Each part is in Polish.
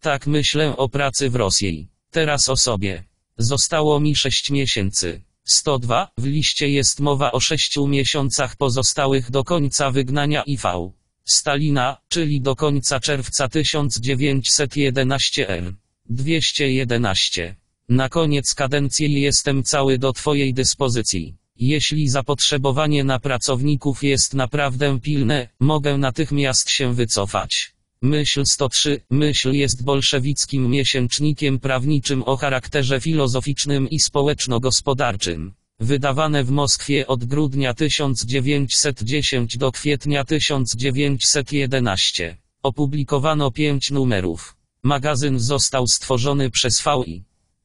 Tak myślę o pracy w Rosji. Teraz o sobie. Zostało mi 6 miesięcy. 102. W liście jest mowa o 6 miesiącach pozostałych do końca wygnania IV. Stalina, czyli do końca czerwca 1911 r. 211. Na koniec kadencji jestem cały do Twojej dyspozycji. Jeśli zapotrzebowanie na pracowników jest naprawdę pilne, mogę natychmiast się wycofać. Myśl 103. Myśl jest bolszewickim miesięcznikiem prawniczym o charakterze filozoficznym i społeczno-gospodarczym. Wydawane w Moskwie od grudnia 1910 do kwietnia 1911. Opublikowano pięć numerów. Magazyn został stworzony przez V.I.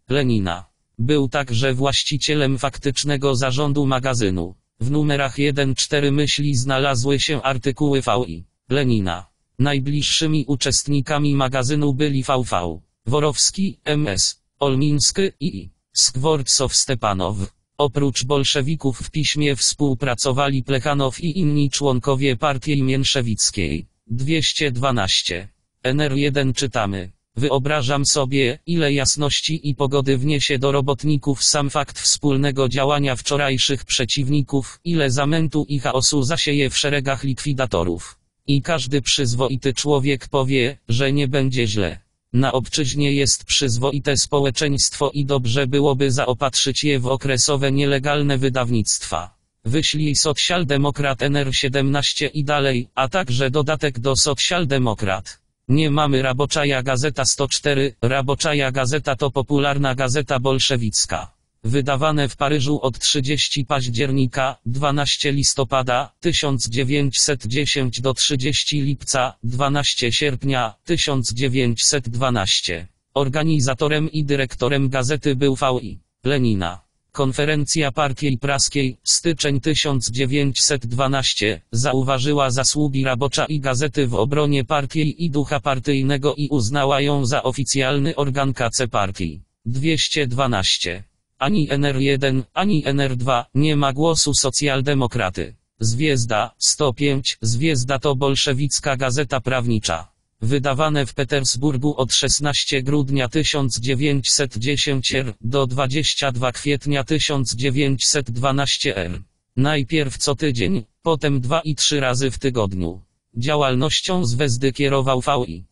Lenina. Był także właścicielem faktycznego zarządu magazynu. W numerach 1-4 myśli znalazły się artykuły V.I. Lenina. Najbliższymi uczestnikami magazynu byli VV, Worowski, MS, Olmiński i Skworcow Stepanow. Oprócz bolszewików w piśmie współpracowali Plechanow i inni członkowie partii mięszewickiej. 212. NR1 czytamy. Wyobrażam sobie, ile jasności i pogody wniesie do robotników sam fakt wspólnego działania wczorajszych przeciwników, ile zamętu i chaosu zasieje w szeregach likwidatorów. I każdy przyzwoity człowiek powie, że nie będzie źle. Na obczyźnie jest przyzwoite społeczeństwo i dobrze byłoby zaopatrzyć je w okresowe nielegalne wydawnictwa. Wyślij socjaldemokrat NR17 i dalej, a także dodatek do socjaldemokrat. Nie mamy Raboczaja Gazeta 104, Raboczaja Gazeta to popularna gazeta bolszewicka. Wydawane w Paryżu od 30 października, 12 listopada, 1910 do 30 lipca, 12 sierpnia, 1912. Organizatorem i dyrektorem gazety był V.I. Lenina. Konferencja Partii Praskiej, styczeń 1912, zauważyła zasługi Rabocza i gazety w obronie partii i ducha partyjnego i uznała ją za oficjalny organ KC Partii. 212. Ani NR1, ani NR2 nie ma głosu socjaldemokraty. Zwiezda, 105, Zwiezda to bolszewicka gazeta prawnicza. Wydawane w Petersburgu od 16 grudnia 1910 r. do 22 kwietnia 1912 r. Najpierw co tydzień, potem dwa i trzy razy w tygodniu. Działalnością Zwezdy kierował V.I.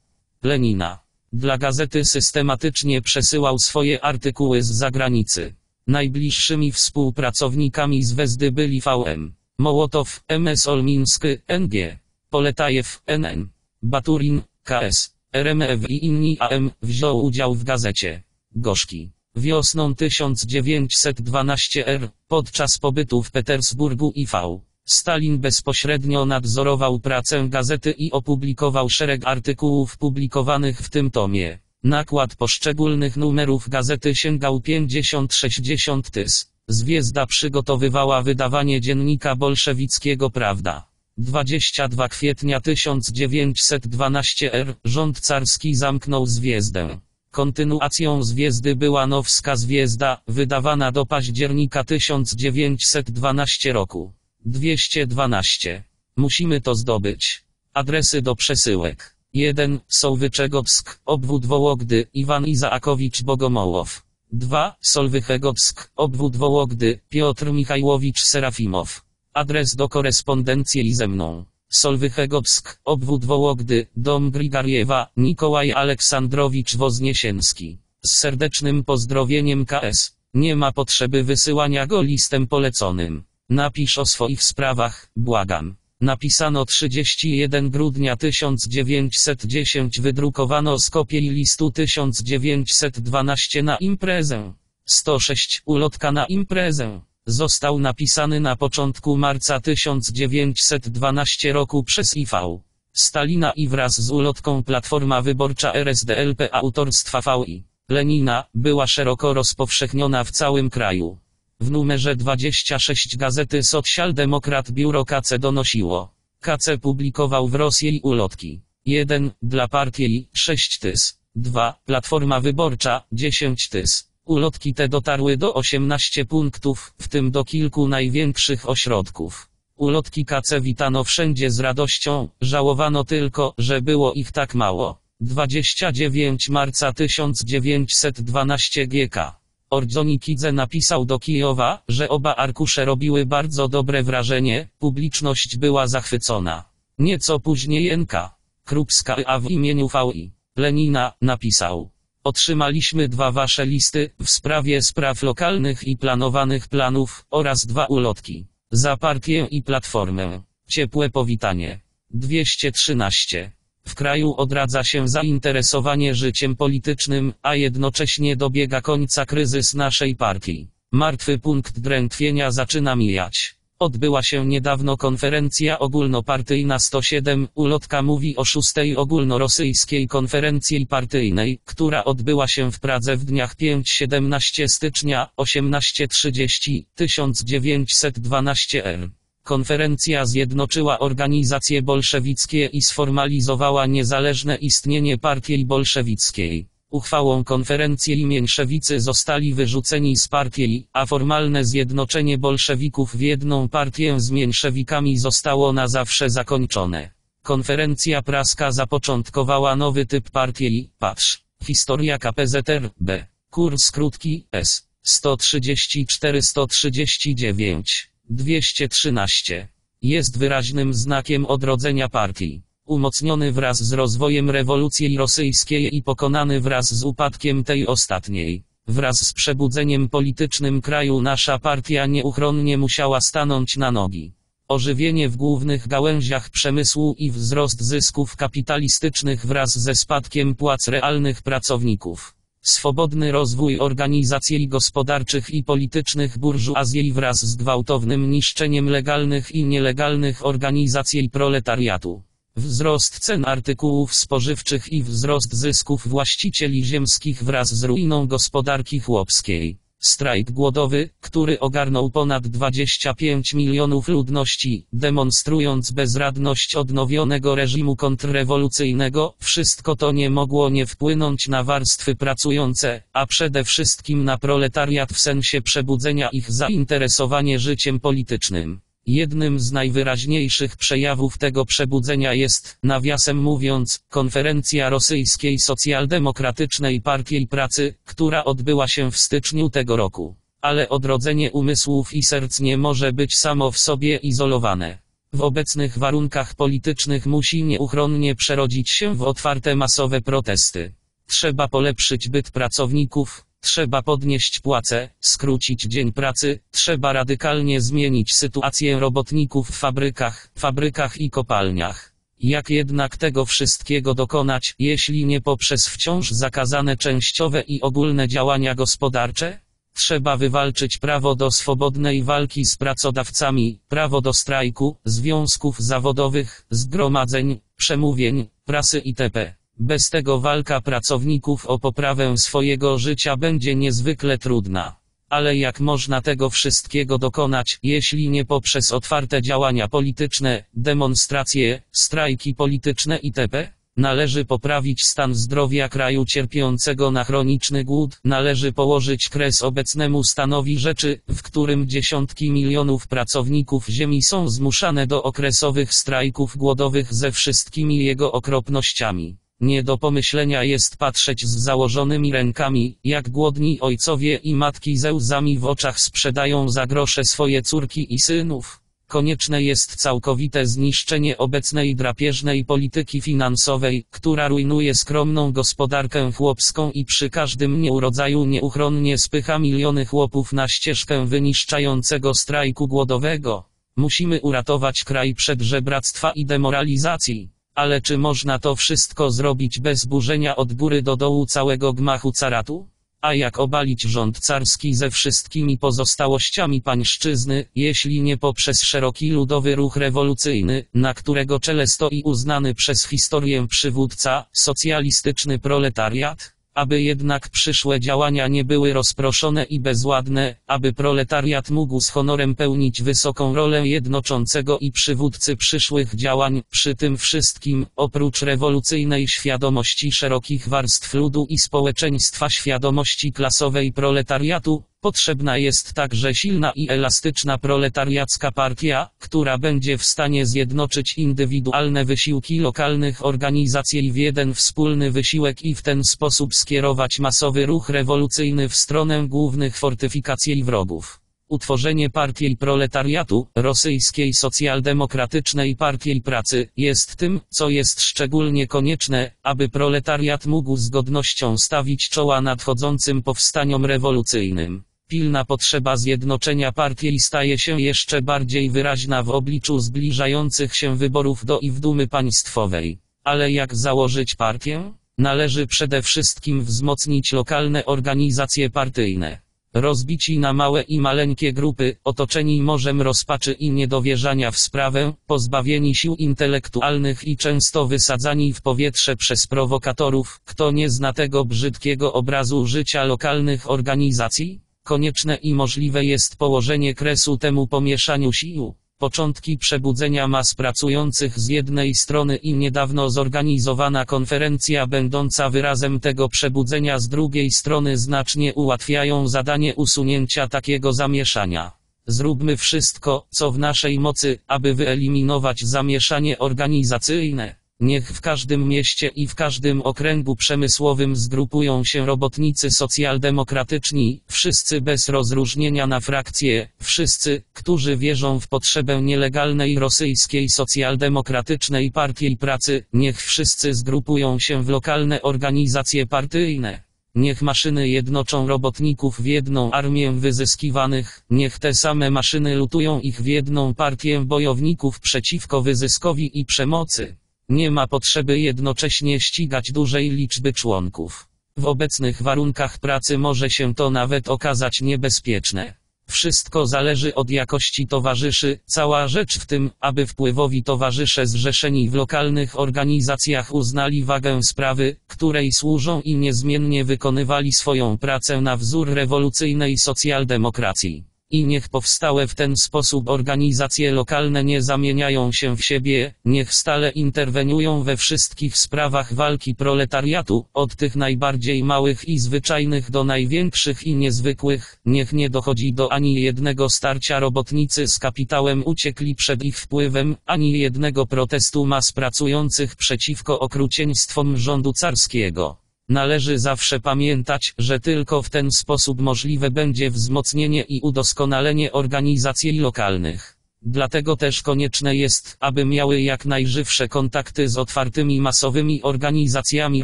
Lenina. Dla gazety systematycznie przesyłał swoje artykuły z zagranicy. Najbliższymi współpracownikami Zwezdy byli VM. Mołotow, MS Olmiński, NG. Poletajew, NN. Baturin, KS. RMF i inni AM wziął udział w gazecie. Gorzki. Wiosną 1912 r. podczas pobytu w Petersburgu IV. Stalin bezpośrednio nadzorował pracę gazety i opublikował szereg artykułów publikowanych w tym tomie. Nakład poszczególnych numerów gazety sięgał 50-60 tys. Zwiezda przygotowywała wydawanie dziennika bolszewickiego Prawda. 22 kwietnia 1912 r. rząd carski zamknął Zwiezdę. Kontynuacją Zwiezdy była Nowska Zwiezda, wydawana do października 1912 roku. 212. Musimy to zdobyć. Adresy do przesyłek. 1. Sołwyczegowsk, obwód Wołogdy, Iwan Izaakowicz Bogomołow. 2. Solwychegowsk, obwód Wołogdy, Piotr Michajłowicz Serafimow. Adres do korespondencji ze mną. Solwychegowsk, obwód Wołogdy, dom Grigariewa, Nikołaj Aleksandrowicz Wozniesienski. Z serdecznym pozdrowieniem KS. Nie ma potrzeby wysyłania go listem poleconym. Napisz o swoich sprawach, błagam. Napisano 31 grudnia 1910 wydrukowano z kopii listu 1912 na imprezę. 106 ulotka na imprezę. Został napisany na początku marca 1912 roku przez IV. Stalina i wraz z ulotką Platforma Wyborcza RSDLP autorstwa VI. Lenina, była szeroko rozpowszechniona w całym kraju. W numerze 26 gazety Socjaldemokrat Biuro KC donosiło. KC publikował w Rosji ulotki. 1. Dla partii 6 tys. 2. Platforma Wyborcza 10 tys. Ulotki te dotarły do 18 punktów, w tym do kilku największych ośrodków. Ulotki KC witano wszędzie z radością, żałowano tylko, że było ich tak mało. 29 marca 1912 GK. Ordzonikidze napisał do Kijowa, że oba arkusze robiły bardzo dobre wrażenie, publiczność była zachwycona. Nieco później Jenka. Krupska a w imieniu VI. Lenina napisał. Otrzymaliśmy dwa wasze listy w sprawie spraw lokalnych i planowanych planów oraz dwa ulotki. Za partię i platformę. Ciepłe powitanie. 213. W kraju odradza się zainteresowanie życiem politycznym, a jednocześnie dobiega końca kryzys naszej partii. Martwy punkt drętwienia zaczyna mijać. Odbyła się niedawno konferencja ogólnopartyjna 107, ulotka mówi o szóstej ogólnorosyjskiej konferencji partyjnej, która odbyła się w Pradze w dniach 5-17 stycznia, 18.30, 1912 r. Konferencja zjednoczyła organizacje bolszewickie i sformalizowała niezależne istnienie partii bolszewickiej. Uchwałą konferencji mięszewicy zostali wyrzuceni z partii, a formalne zjednoczenie bolszewików w jedną partię z mięszewikami zostało na zawsze zakończone. Konferencja praska zapoczątkowała nowy typ partii, patrz, historia KPZR, B. Kurs krótki, S. 134-139. 213. Jest wyraźnym znakiem odrodzenia partii. Umocniony wraz z rozwojem rewolucji rosyjskiej i pokonany wraz z upadkiem tej ostatniej. Wraz z przebudzeniem politycznym kraju nasza partia nieuchronnie musiała stanąć na nogi. Ożywienie w głównych gałęziach przemysłu i wzrost zysków kapitalistycznych wraz ze spadkiem płac realnych pracowników. Swobodny rozwój organizacji gospodarczych i politycznych burżuazji wraz z gwałtownym niszczeniem legalnych i nielegalnych organizacji proletariatu. Wzrost cen artykułów spożywczych i wzrost zysków właścicieli ziemskich wraz z ruiną gospodarki chłopskiej. Strajk głodowy, który ogarnął ponad 25 milionów ludności, demonstrując bezradność odnowionego reżimu kontrrewolucyjnego, wszystko to nie mogło nie wpłynąć na warstwy pracujące, a przede wszystkim na proletariat w sensie przebudzenia ich zainteresowanie życiem politycznym. Jednym z najwyraźniejszych przejawów tego przebudzenia jest, nawiasem mówiąc, konferencja Rosyjskiej Socjaldemokratycznej Partii Pracy, która odbyła się w styczniu tego roku. Ale odrodzenie umysłów i serc nie może być samo w sobie izolowane. W obecnych warunkach politycznych musi nieuchronnie przerodzić się w otwarte masowe protesty. Trzeba polepszyć byt pracowników, Trzeba podnieść płace, skrócić dzień pracy, trzeba radykalnie zmienić sytuację robotników w fabrykach, fabrykach i kopalniach. Jak jednak tego wszystkiego dokonać, jeśli nie poprzez wciąż zakazane częściowe i ogólne działania gospodarcze? Trzeba wywalczyć prawo do swobodnej walki z pracodawcami, prawo do strajku, związków zawodowych, zgromadzeń, przemówień, prasy itp. Bez tego walka pracowników o poprawę swojego życia będzie niezwykle trudna. Ale jak można tego wszystkiego dokonać, jeśli nie poprzez otwarte działania polityczne, demonstracje, strajki polityczne itp.? Należy poprawić stan zdrowia kraju cierpiącego na chroniczny głód, należy położyć kres obecnemu stanowi rzeczy, w którym dziesiątki milionów pracowników ziemi są zmuszane do okresowych strajków głodowych ze wszystkimi jego okropnościami. Nie do pomyślenia jest patrzeć z założonymi rękami, jak głodni ojcowie i matki ze łzami w oczach sprzedają za grosze swoje córki i synów. Konieczne jest całkowite zniszczenie obecnej drapieżnej polityki finansowej, która rujnuje skromną gospodarkę chłopską i przy każdym nieurodzaju nieuchronnie spycha miliony chłopów na ścieżkę wyniszczającego strajku głodowego. Musimy uratować kraj przed żebractwa i demoralizacji. Ale czy można to wszystko zrobić bez burzenia od góry do dołu całego gmachu caratu? A jak obalić rząd carski ze wszystkimi pozostałościami pańszczyzny, jeśli nie poprzez szeroki ludowy ruch rewolucyjny, na którego czele stoi uznany przez historię przywódca, socjalistyczny proletariat? Aby jednak przyszłe działania nie były rozproszone i bezładne, aby proletariat mógł z honorem pełnić wysoką rolę jednoczącego i przywódcy przyszłych działań, przy tym wszystkim, oprócz rewolucyjnej świadomości szerokich warstw ludu i społeczeństwa świadomości klasowej proletariatu, Potrzebna jest także silna i elastyczna proletariacka partia, która będzie w stanie zjednoczyć indywidualne wysiłki lokalnych organizacji w jeden wspólny wysiłek i w ten sposób skierować masowy ruch rewolucyjny w stronę głównych fortyfikacji wrogów. Utworzenie partii proletariatu, rosyjskiej socjaldemokratycznej partii pracy, jest tym, co jest szczególnie konieczne, aby proletariat mógł z godnością stawić czoła nadchodzącym powstaniom rewolucyjnym. Pilna potrzeba zjednoczenia partii staje się jeszcze bardziej wyraźna w obliczu zbliżających się wyborów do i w Dumy Państwowej. Ale jak założyć partię? Należy przede wszystkim wzmocnić lokalne organizacje partyjne. Rozbici na małe i maleńkie grupy, otoczeni morzem rozpaczy i niedowierzania w sprawę, pozbawieni sił intelektualnych i często wysadzani w powietrze przez prowokatorów, kto nie zna tego brzydkiego obrazu życia lokalnych organizacji? Konieczne i możliwe jest położenie kresu temu pomieszaniu sił. Początki przebudzenia mas pracujących z jednej strony i niedawno zorganizowana konferencja będąca wyrazem tego przebudzenia z drugiej strony znacznie ułatwiają zadanie usunięcia takiego zamieszania. Zróbmy wszystko, co w naszej mocy, aby wyeliminować zamieszanie organizacyjne. Niech w każdym mieście i w każdym okręgu przemysłowym zgrupują się robotnicy socjaldemokratyczni, wszyscy bez rozróżnienia na frakcje, wszyscy, którzy wierzą w potrzebę nielegalnej rosyjskiej socjaldemokratycznej partii pracy, niech wszyscy zgrupują się w lokalne organizacje partyjne. Niech maszyny jednoczą robotników w jedną armię wyzyskiwanych, niech te same maszyny lutują ich w jedną partię bojowników przeciwko wyzyskowi i przemocy. Nie ma potrzeby jednocześnie ścigać dużej liczby członków. W obecnych warunkach pracy może się to nawet okazać niebezpieczne. Wszystko zależy od jakości towarzyszy, cała rzecz w tym, aby wpływowi towarzysze zrzeszeni w lokalnych organizacjach uznali wagę sprawy, której służą i niezmiennie wykonywali swoją pracę na wzór rewolucyjnej socjaldemokracji. I niech powstałe w ten sposób organizacje lokalne nie zamieniają się w siebie, niech stale interweniują we wszystkich sprawach walki proletariatu, od tych najbardziej małych i zwyczajnych do największych i niezwykłych, niech nie dochodzi do ani jednego starcia robotnicy z kapitałem uciekli przed ich wpływem, ani jednego protestu mas pracujących przeciwko okrucieństwom rządu carskiego. Należy zawsze pamiętać, że tylko w ten sposób możliwe będzie wzmocnienie i udoskonalenie organizacji lokalnych. Dlatego też konieczne jest, aby miały jak najżywsze kontakty z otwartymi masowymi organizacjami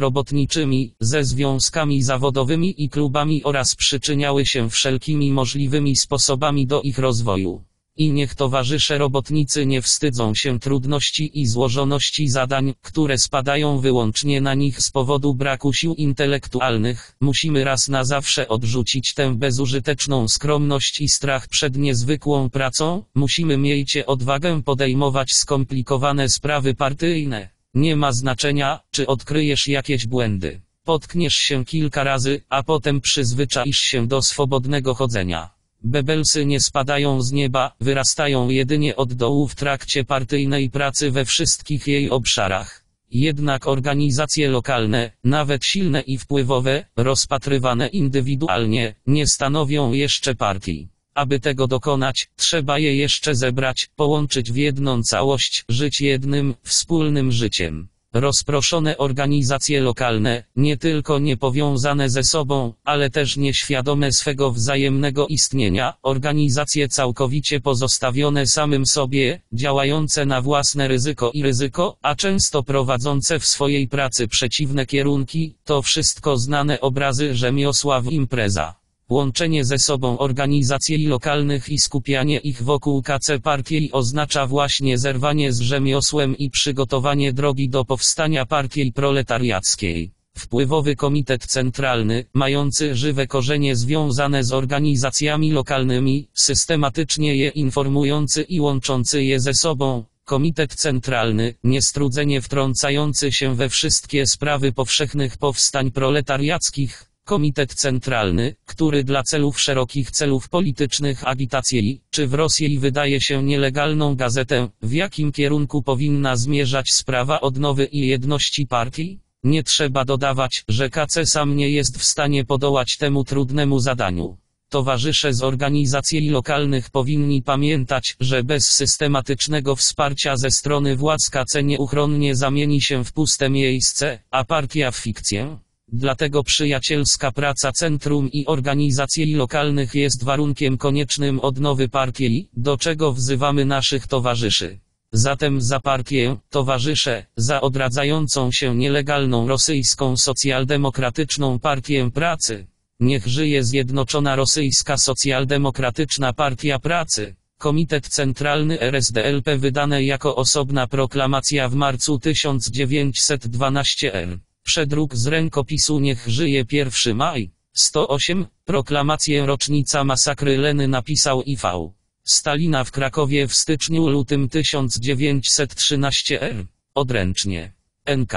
robotniczymi, ze związkami zawodowymi i klubami oraz przyczyniały się wszelkimi możliwymi sposobami do ich rozwoju. I niech towarzysze robotnicy nie wstydzą się trudności i złożoności zadań, które spadają wyłącznie na nich z powodu braku sił intelektualnych. Musimy raz na zawsze odrzucić tę bezużyteczną skromność i strach przed niezwykłą pracą. Musimy miejcie odwagę podejmować skomplikowane sprawy partyjne. Nie ma znaczenia, czy odkryjesz jakieś błędy. Potkniesz się kilka razy, a potem przyzwyczaisz się do swobodnego chodzenia. Bebelsy nie spadają z nieba, wyrastają jedynie od dołu w trakcie partyjnej pracy we wszystkich jej obszarach. Jednak organizacje lokalne, nawet silne i wpływowe, rozpatrywane indywidualnie, nie stanowią jeszcze partii. Aby tego dokonać, trzeba je jeszcze zebrać, połączyć w jedną całość, żyć jednym, wspólnym życiem. Rozproszone organizacje lokalne, nie tylko niepowiązane ze sobą, ale też nieświadome swego wzajemnego istnienia, organizacje całkowicie pozostawione samym sobie, działające na własne ryzyko i ryzyko, a często prowadzące w swojej pracy przeciwne kierunki, to wszystko znane obrazy rzemiosła w impreza. Łączenie ze sobą organizacji lokalnych i skupianie ich wokół KC partii oznacza właśnie zerwanie z rzemiosłem i przygotowanie drogi do powstania partii proletariackiej. Wpływowy komitet centralny, mający żywe korzenie związane z organizacjami lokalnymi, systematycznie je informujący i łączący je ze sobą, Komitet Centralny, niestrudzenie wtrącający się we wszystkie sprawy powszechnych powstań proletariackich, Komitet Centralny, który dla celów szerokich celów politycznych agitacji, czy w Rosji wydaje się nielegalną gazetę, w jakim kierunku powinna zmierzać sprawa odnowy i jedności partii? Nie trzeba dodawać, że KC sam nie jest w stanie podołać temu trudnemu zadaniu. Towarzysze z organizacji lokalnych powinni pamiętać, że bez systematycznego wsparcia ze strony władz KC nieuchronnie zamieni się w puste miejsce, a partia w fikcję. Dlatego przyjacielska praca centrum i organizacji lokalnych jest warunkiem koniecznym odnowy partii, do czego wzywamy naszych towarzyszy. Zatem za partię, towarzysze, za odradzającą się nielegalną rosyjską socjaldemokratyczną partię pracy. Niech żyje Zjednoczona Rosyjska Socjaldemokratyczna Partia Pracy. Komitet Centralny RSDLP wydane jako osobna proklamacja w marcu 1912 r. Przedruk z rękopisu Niech żyje 1 maj. 108. Proklamację rocznica masakry Leny napisał IV. Stalina w Krakowie w styczniu-lutym 1913 r. Odręcznie. NK.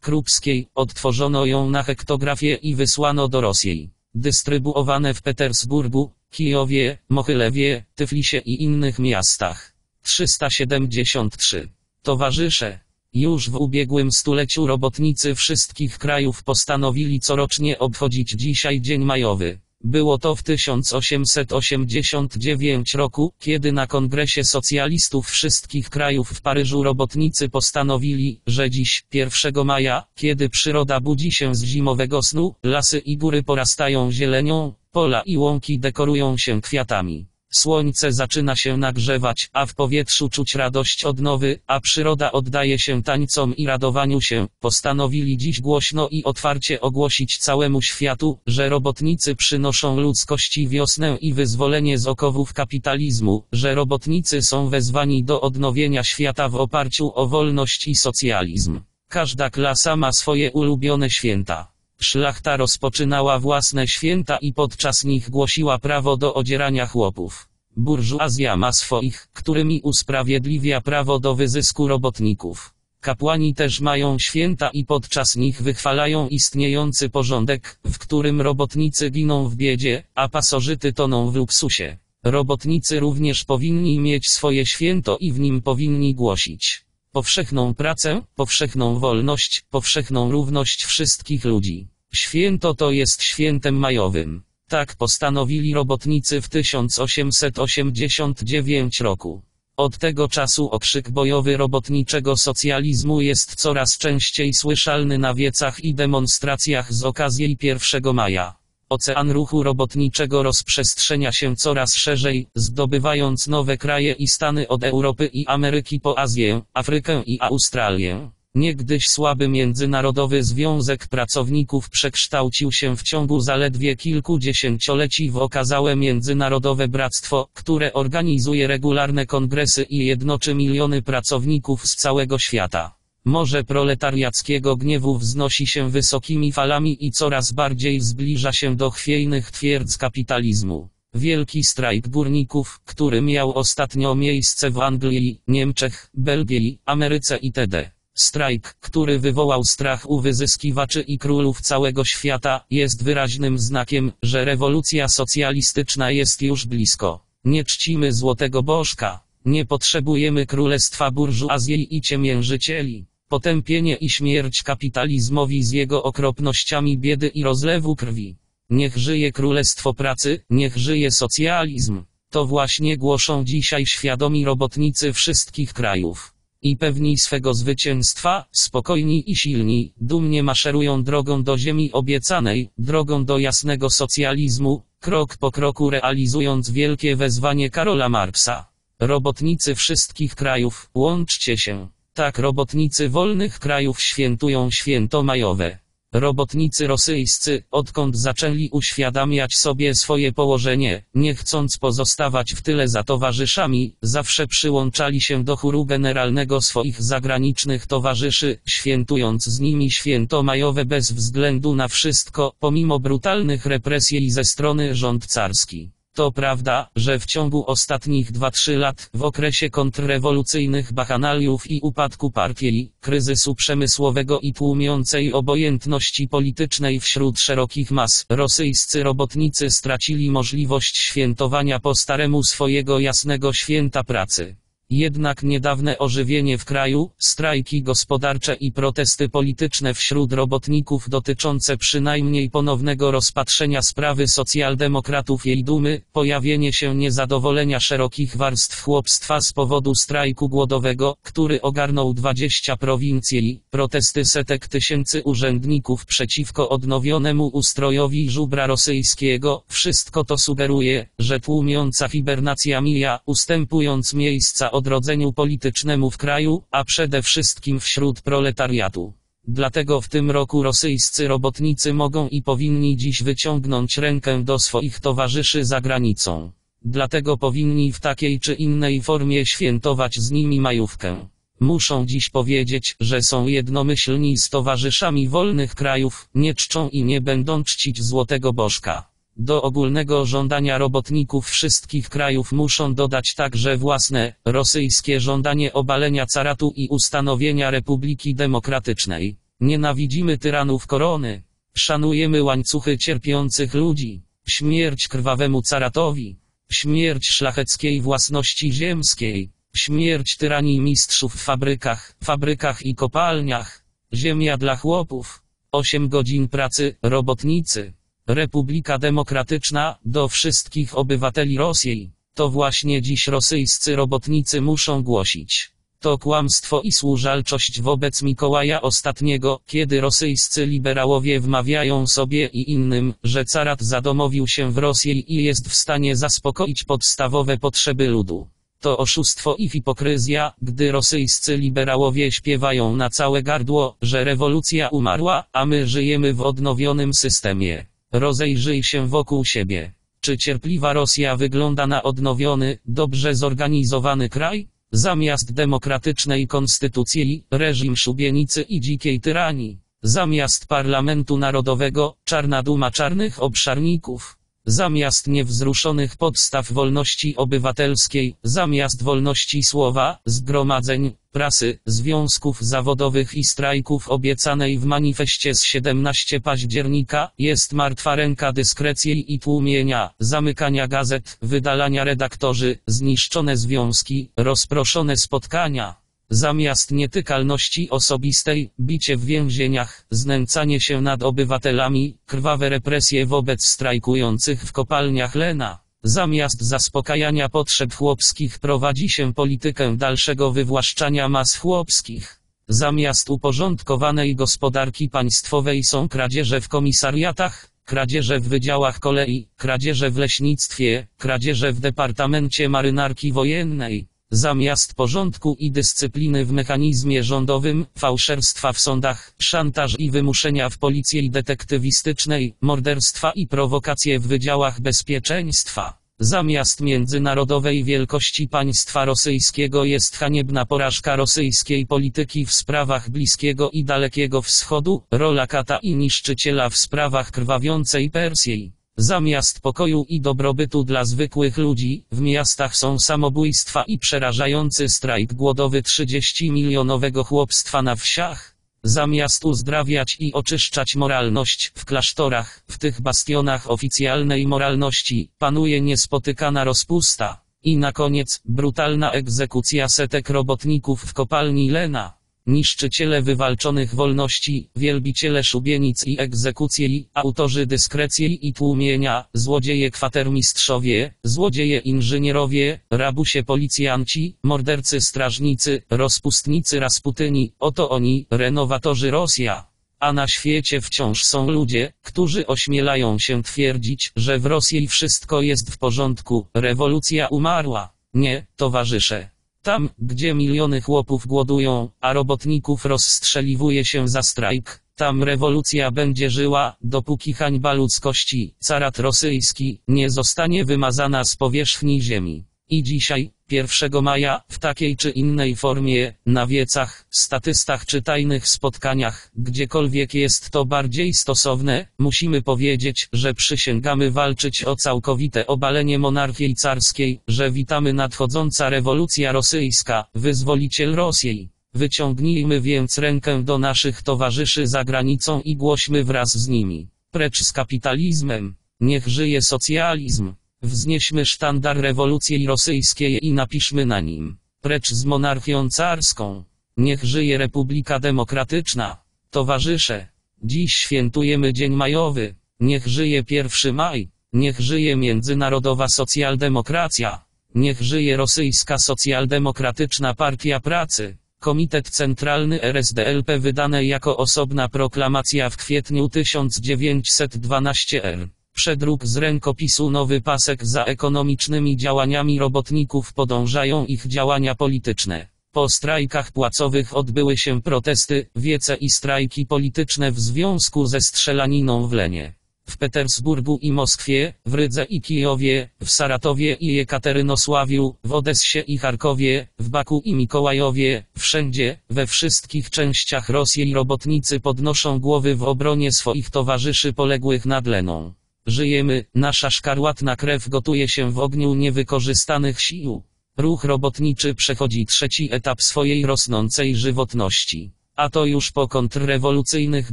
Krupskiej, odtworzono ją na hektografię i wysłano do Rosji. Dystrybuowane w Petersburgu, Kijowie, Mochylewie, Tyflisie i innych miastach. 373. Towarzysze. Już w ubiegłym stuleciu robotnicy wszystkich krajów postanowili corocznie obchodzić dzisiaj Dzień Majowy. Było to w 1889 roku, kiedy na Kongresie Socjalistów wszystkich krajów w Paryżu robotnicy postanowili, że dziś, 1 maja, kiedy przyroda budzi się z zimowego snu, lasy i góry porastają zielenią, pola i łąki dekorują się kwiatami. Słońce zaczyna się nagrzewać, a w powietrzu czuć radość odnowy, a przyroda oddaje się tańcom i radowaniu się. Postanowili dziś głośno i otwarcie ogłosić całemu światu, że robotnicy przynoszą ludzkości wiosnę i wyzwolenie z okowów kapitalizmu, że robotnicy są wezwani do odnowienia świata w oparciu o wolność i socjalizm. Każda klasa ma swoje ulubione święta. Szlachta rozpoczynała własne święta i podczas nich głosiła prawo do odzierania chłopów. Burżuazja ma swoich, którymi usprawiedliwia prawo do wyzysku robotników. Kapłani też mają święta i podczas nich wychwalają istniejący porządek, w którym robotnicy giną w biedzie, a pasożyty toną w luksusie. Robotnicy również powinni mieć swoje święto i w nim powinni głosić powszechną pracę, powszechną wolność, powszechną równość wszystkich ludzi. Święto to jest świętem majowym. Tak postanowili robotnicy w 1889 roku. Od tego czasu okrzyk bojowy robotniczego socjalizmu jest coraz częściej słyszalny na wiecach i demonstracjach z okazji 1 maja. Ocean ruchu robotniczego rozprzestrzenia się coraz szerzej, zdobywając nowe kraje i stany od Europy i Ameryki po Azję, Afrykę i Australię. Niegdyś słaby międzynarodowy związek pracowników przekształcił się w ciągu zaledwie kilkudziesięcioleci w okazałe międzynarodowe bractwo, które organizuje regularne kongresy i jednoczy miliony pracowników z całego świata. Morze proletariackiego gniewu wznosi się wysokimi falami i coraz bardziej zbliża się do chwiejnych twierdz kapitalizmu. Wielki strajk górników, który miał ostatnio miejsce w Anglii, Niemczech, Belgii, Ameryce itd. Strajk, który wywołał strach u wyzyskiwaczy i królów całego świata, jest wyraźnym znakiem, że rewolucja socjalistyczna jest już blisko. Nie czcimy złotego bożka. Nie potrzebujemy królestwa burżuazji i ciemiężycieli. Potępienie i śmierć kapitalizmowi z jego okropnościami biedy i rozlewu krwi. Niech żyje królestwo pracy, niech żyje socjalizm. To właśnie głoszą dzisiaj świadomi robotnicy wszystkich krajów i pewni swego zwycięstwa, spokojni i silni, dumnie maszerują drogą do ziemi obiecanej, drogą do jasnego socjalizmu, krok po kroku realizując wielkie wezwanie Karola Marksa. Robotnicy wszystkich krajów, łączcie się. Tak robotnicy wolnych krajów świętują święto majowe. Robotnicy rosyjscy, odkąd zaczęli uświadamiać sobie swoje położenie, nie chcąc pozostawać w tyle za towarzyszami, zawsze przyłączali się do chóru generalnego swoich zagranicznych towarzyszy, świętując z nimi święto majowe bez względu na wszystko, pomimo brutalnych represji ze strony rząd carski. To prawda, że w ciągu ostatnich 2-3 lat, w okresie kontrrewolucyjnych bachanaliów i upadku partii, kryzysu przemysłowego i tłumiącej obojętności politycznej wśród szerokich mas, rosyjscy robotnicy stracili możliwość świętowania po staremu swojego jasnego święta pracy. Jednak niedawne ożywienie w kraju, strajki gospodarcze i protesty polityczne wśród robotników dotyczące przynajmniej ponownego rozpatrzenia sprawy socjaldemokratów jej dumy, pojawienie się niezadowolenia szerokich warstw chłopstwa z powodu strajku głodowego, który ogarnął 20 prowincji, protesty setek tysięcy urzędników przeciwko odnowionemu ustrojowi żubra rosyjskiego, wszystko to sugeruje, że tłumiąca hibernacja mija, ustępując miejsca odrodzeniu politycznemu w kraju, a przede wszystkim wśród proletariatu. Dlatego w tym roku rosyjscy robotnicy mogą i powinni dziś wyciągnąć rękę do swoich towarzyszy za granicą. Dlatego powinni w takiej czy innej formie świętować z nimi majówkę. Muszą dziś powiedzieć, że są jednomyślni z towarzyszami wolnych krajów, nie czczą i nie będą czcić Złotego Bożka. Do ogólnego żądania robotników wszystkich krajów muszą dodać także własne, rosyjskie żądanie obalenia caratu i ustanowienia Republiki Demokratycznej. Nienawidzimy tyranów korony. Szanujemy łańcuchy cierpiących ludzi. Śmierć krwawemu caratowi. Śmierć szlacheckiej własności ziemskiej. Śmierć tyranii mistrzów w fabrykach, fabrykach i kopalniach. Ziemia dla chłopów. 8 godzin pracy, robotnicy. Republika Demokratyczna, do wszystkich obywateli Rosji. To właśnie dziś rosyjscy robotnicy muszą głosić. To kłamstwo i służalczość wobec Mikołaja Ostatniego, kiedy rosyjscy liberałowie wmawiają sobie i innym, że carat zadomowił się w Rosji i jest w stanie zaspokoić podstawowe potrzeby ludu. To oszustwo i hipokryzja, gdy rosyjscy liberałowie śpiewają na całe gardło, że rewolucja umarła, a my żyjemy w odnowionym systemie. Rozejrzyj się wokół siebie. Czy cierpliwa Rosja wygląda na odnowiony, dobrze zorganizowany kraj? Zamiast demokratycznej konstytucji, reżim szubienicy i dzikiej tyranii. Zamiast parlamentu narodowego, czarna duma czarnych obszarników. Zamiast niewzruszonych podstaw wolności obywatelskiej, zamiast wolności słowa, zgromadzeń, prasy, związków zawodowych i strajków obiecanej w manifestie z 17 października, jest martwa ręka dyskrecji i tłumienia, zamykania gazet, wydalania redaktorzy, zniszczone związki, rozproszone spotkania. Zamiast nietykalności osobistej, bicie w więzieniach, znęcanie się nad obywatelami, krwawe represje wobec strajkujących w kopalniach Lena. Zamiast zaspokajania potrzeb chłopskich prowadzi się politykę dalszego wywłaszczania mas chłopskich. Zamiast uporządkowanej gospodarki państwowej są kradzieże w komisariatach, kradzieże w wydziałach kolei, kradzieże w leśnictwie, kradzieże w Departamencie Marynarki Wojennej. Zamiast porządku i dyscypliny w mechanizmie rządowym, fałszerstwa w sądach, szantaż i wymuszenia w policji detektywistycznej, morderstwa i prowokacje w wydziałach bezpieczeństwa. Zamiast międzynarodowej wielkości państwa rosyjskiego jest haniebna porażka rosyjskiej polityki w sprawach Bliskiego i Dalekiego Wschodu, rola kata i niszczyciela w sprawach krwawiącej Persji. Zamiast pokoju i dobrobytu dla zwykłych ludzi, w miastach są samobójstwa i przerażający strajk głodowy 30-milionowego chłopstwa na wsiach. Zamiast uzdrawiać i oczyszczać moralność w klasztorach, w tych bastionach oficjalnej moralności, panuje niespotykana rozpusta. I na koniec, brutalna egzekucja setek robotników w kopalni Lena. Niszczyciele wywalczonych wolności, wielbiciele szubienic i egzekucji, autorzy dyskrecji i tłumienia, złodzieje kwatermistrzowie, złodzieje inżynierowie, rabusie policjanci, mordercy strażnicy, rozpustnicy Rasputyni, oto oni, renowatorzy Rosja. A na świecie wciąż są ludzie, którzy ośmielają się twierdzić, że w Rosji wszystko jest w porządku, rewolucja umarła. Nie, towarzysze. Tam, gdzie miliony chłopów głodują, a robotników rozstrzeliwuje się za strajk, tam rewolucja będzie żyła, dopóki hańba ludzkości, carat rosyjski, nie zostanie wymazana z powierzchni ziemi. I dzisiaj, 1 maja, w takiej czy innej formie, na wiecach, statystach czy tajnych spotkaniach, gdziekolwiek jest to bardziej stosowne, musimy powiedzieć, że przysięgamy walczyć o całkowite obalenie monarchii carskiej, że witamy nadchodząca rewolucja rosyjska, wyzwoliciel Rosji. Wyciągnijmy więc rękę do naszych towarzyszy za granicą i głośmy wraz z nimi. Precz z kapitalizmem. Niech żyje socjalizm. Wznieśmy sztandar rewolucji rosyjskiej i napiszmy na nim. Precz z monarchią carską. Niech żyje Republika Demokratyczna. Towarzysze, dziś świętujemy Dzień Majowy. Niech żyje 1 maj. Niech żyje międzynarodowa socjaldemokracja. Niech żyje rosyjska socjaldemokratyczna partia pracy. Komitet Centralny RSDLP wydane jako osobna proklamacja w kwietniu 1912 r. Przedruk z rękopisu Nowy Pasek za ekonomicznymi działaniami robotników podążają ich działania polityczne. Po strajkach płacowych odbyły się protesty, wiece i strajki polityczne w związku ze strzelaniną w Lenie. W Petersburgu i Moskwie, w Rydze i Kijowie, w Saratowie i Jekaterynosławiu, w Odessie i Charkowie, w Baku i Mikołajowie, wszędzie, we wszystkich częściach Rosji robotnicy podnoszą głowy w obronie swoich towarzyszy poległych nad Leną. Żyjemy, nasza szkarłatna krew gotuje się w ogniu niewykorzystanych sił. Ruch robotniczy przechodzi trzeci etap swojej rosnącej żywotności. A to już po kontrrewolucyjnych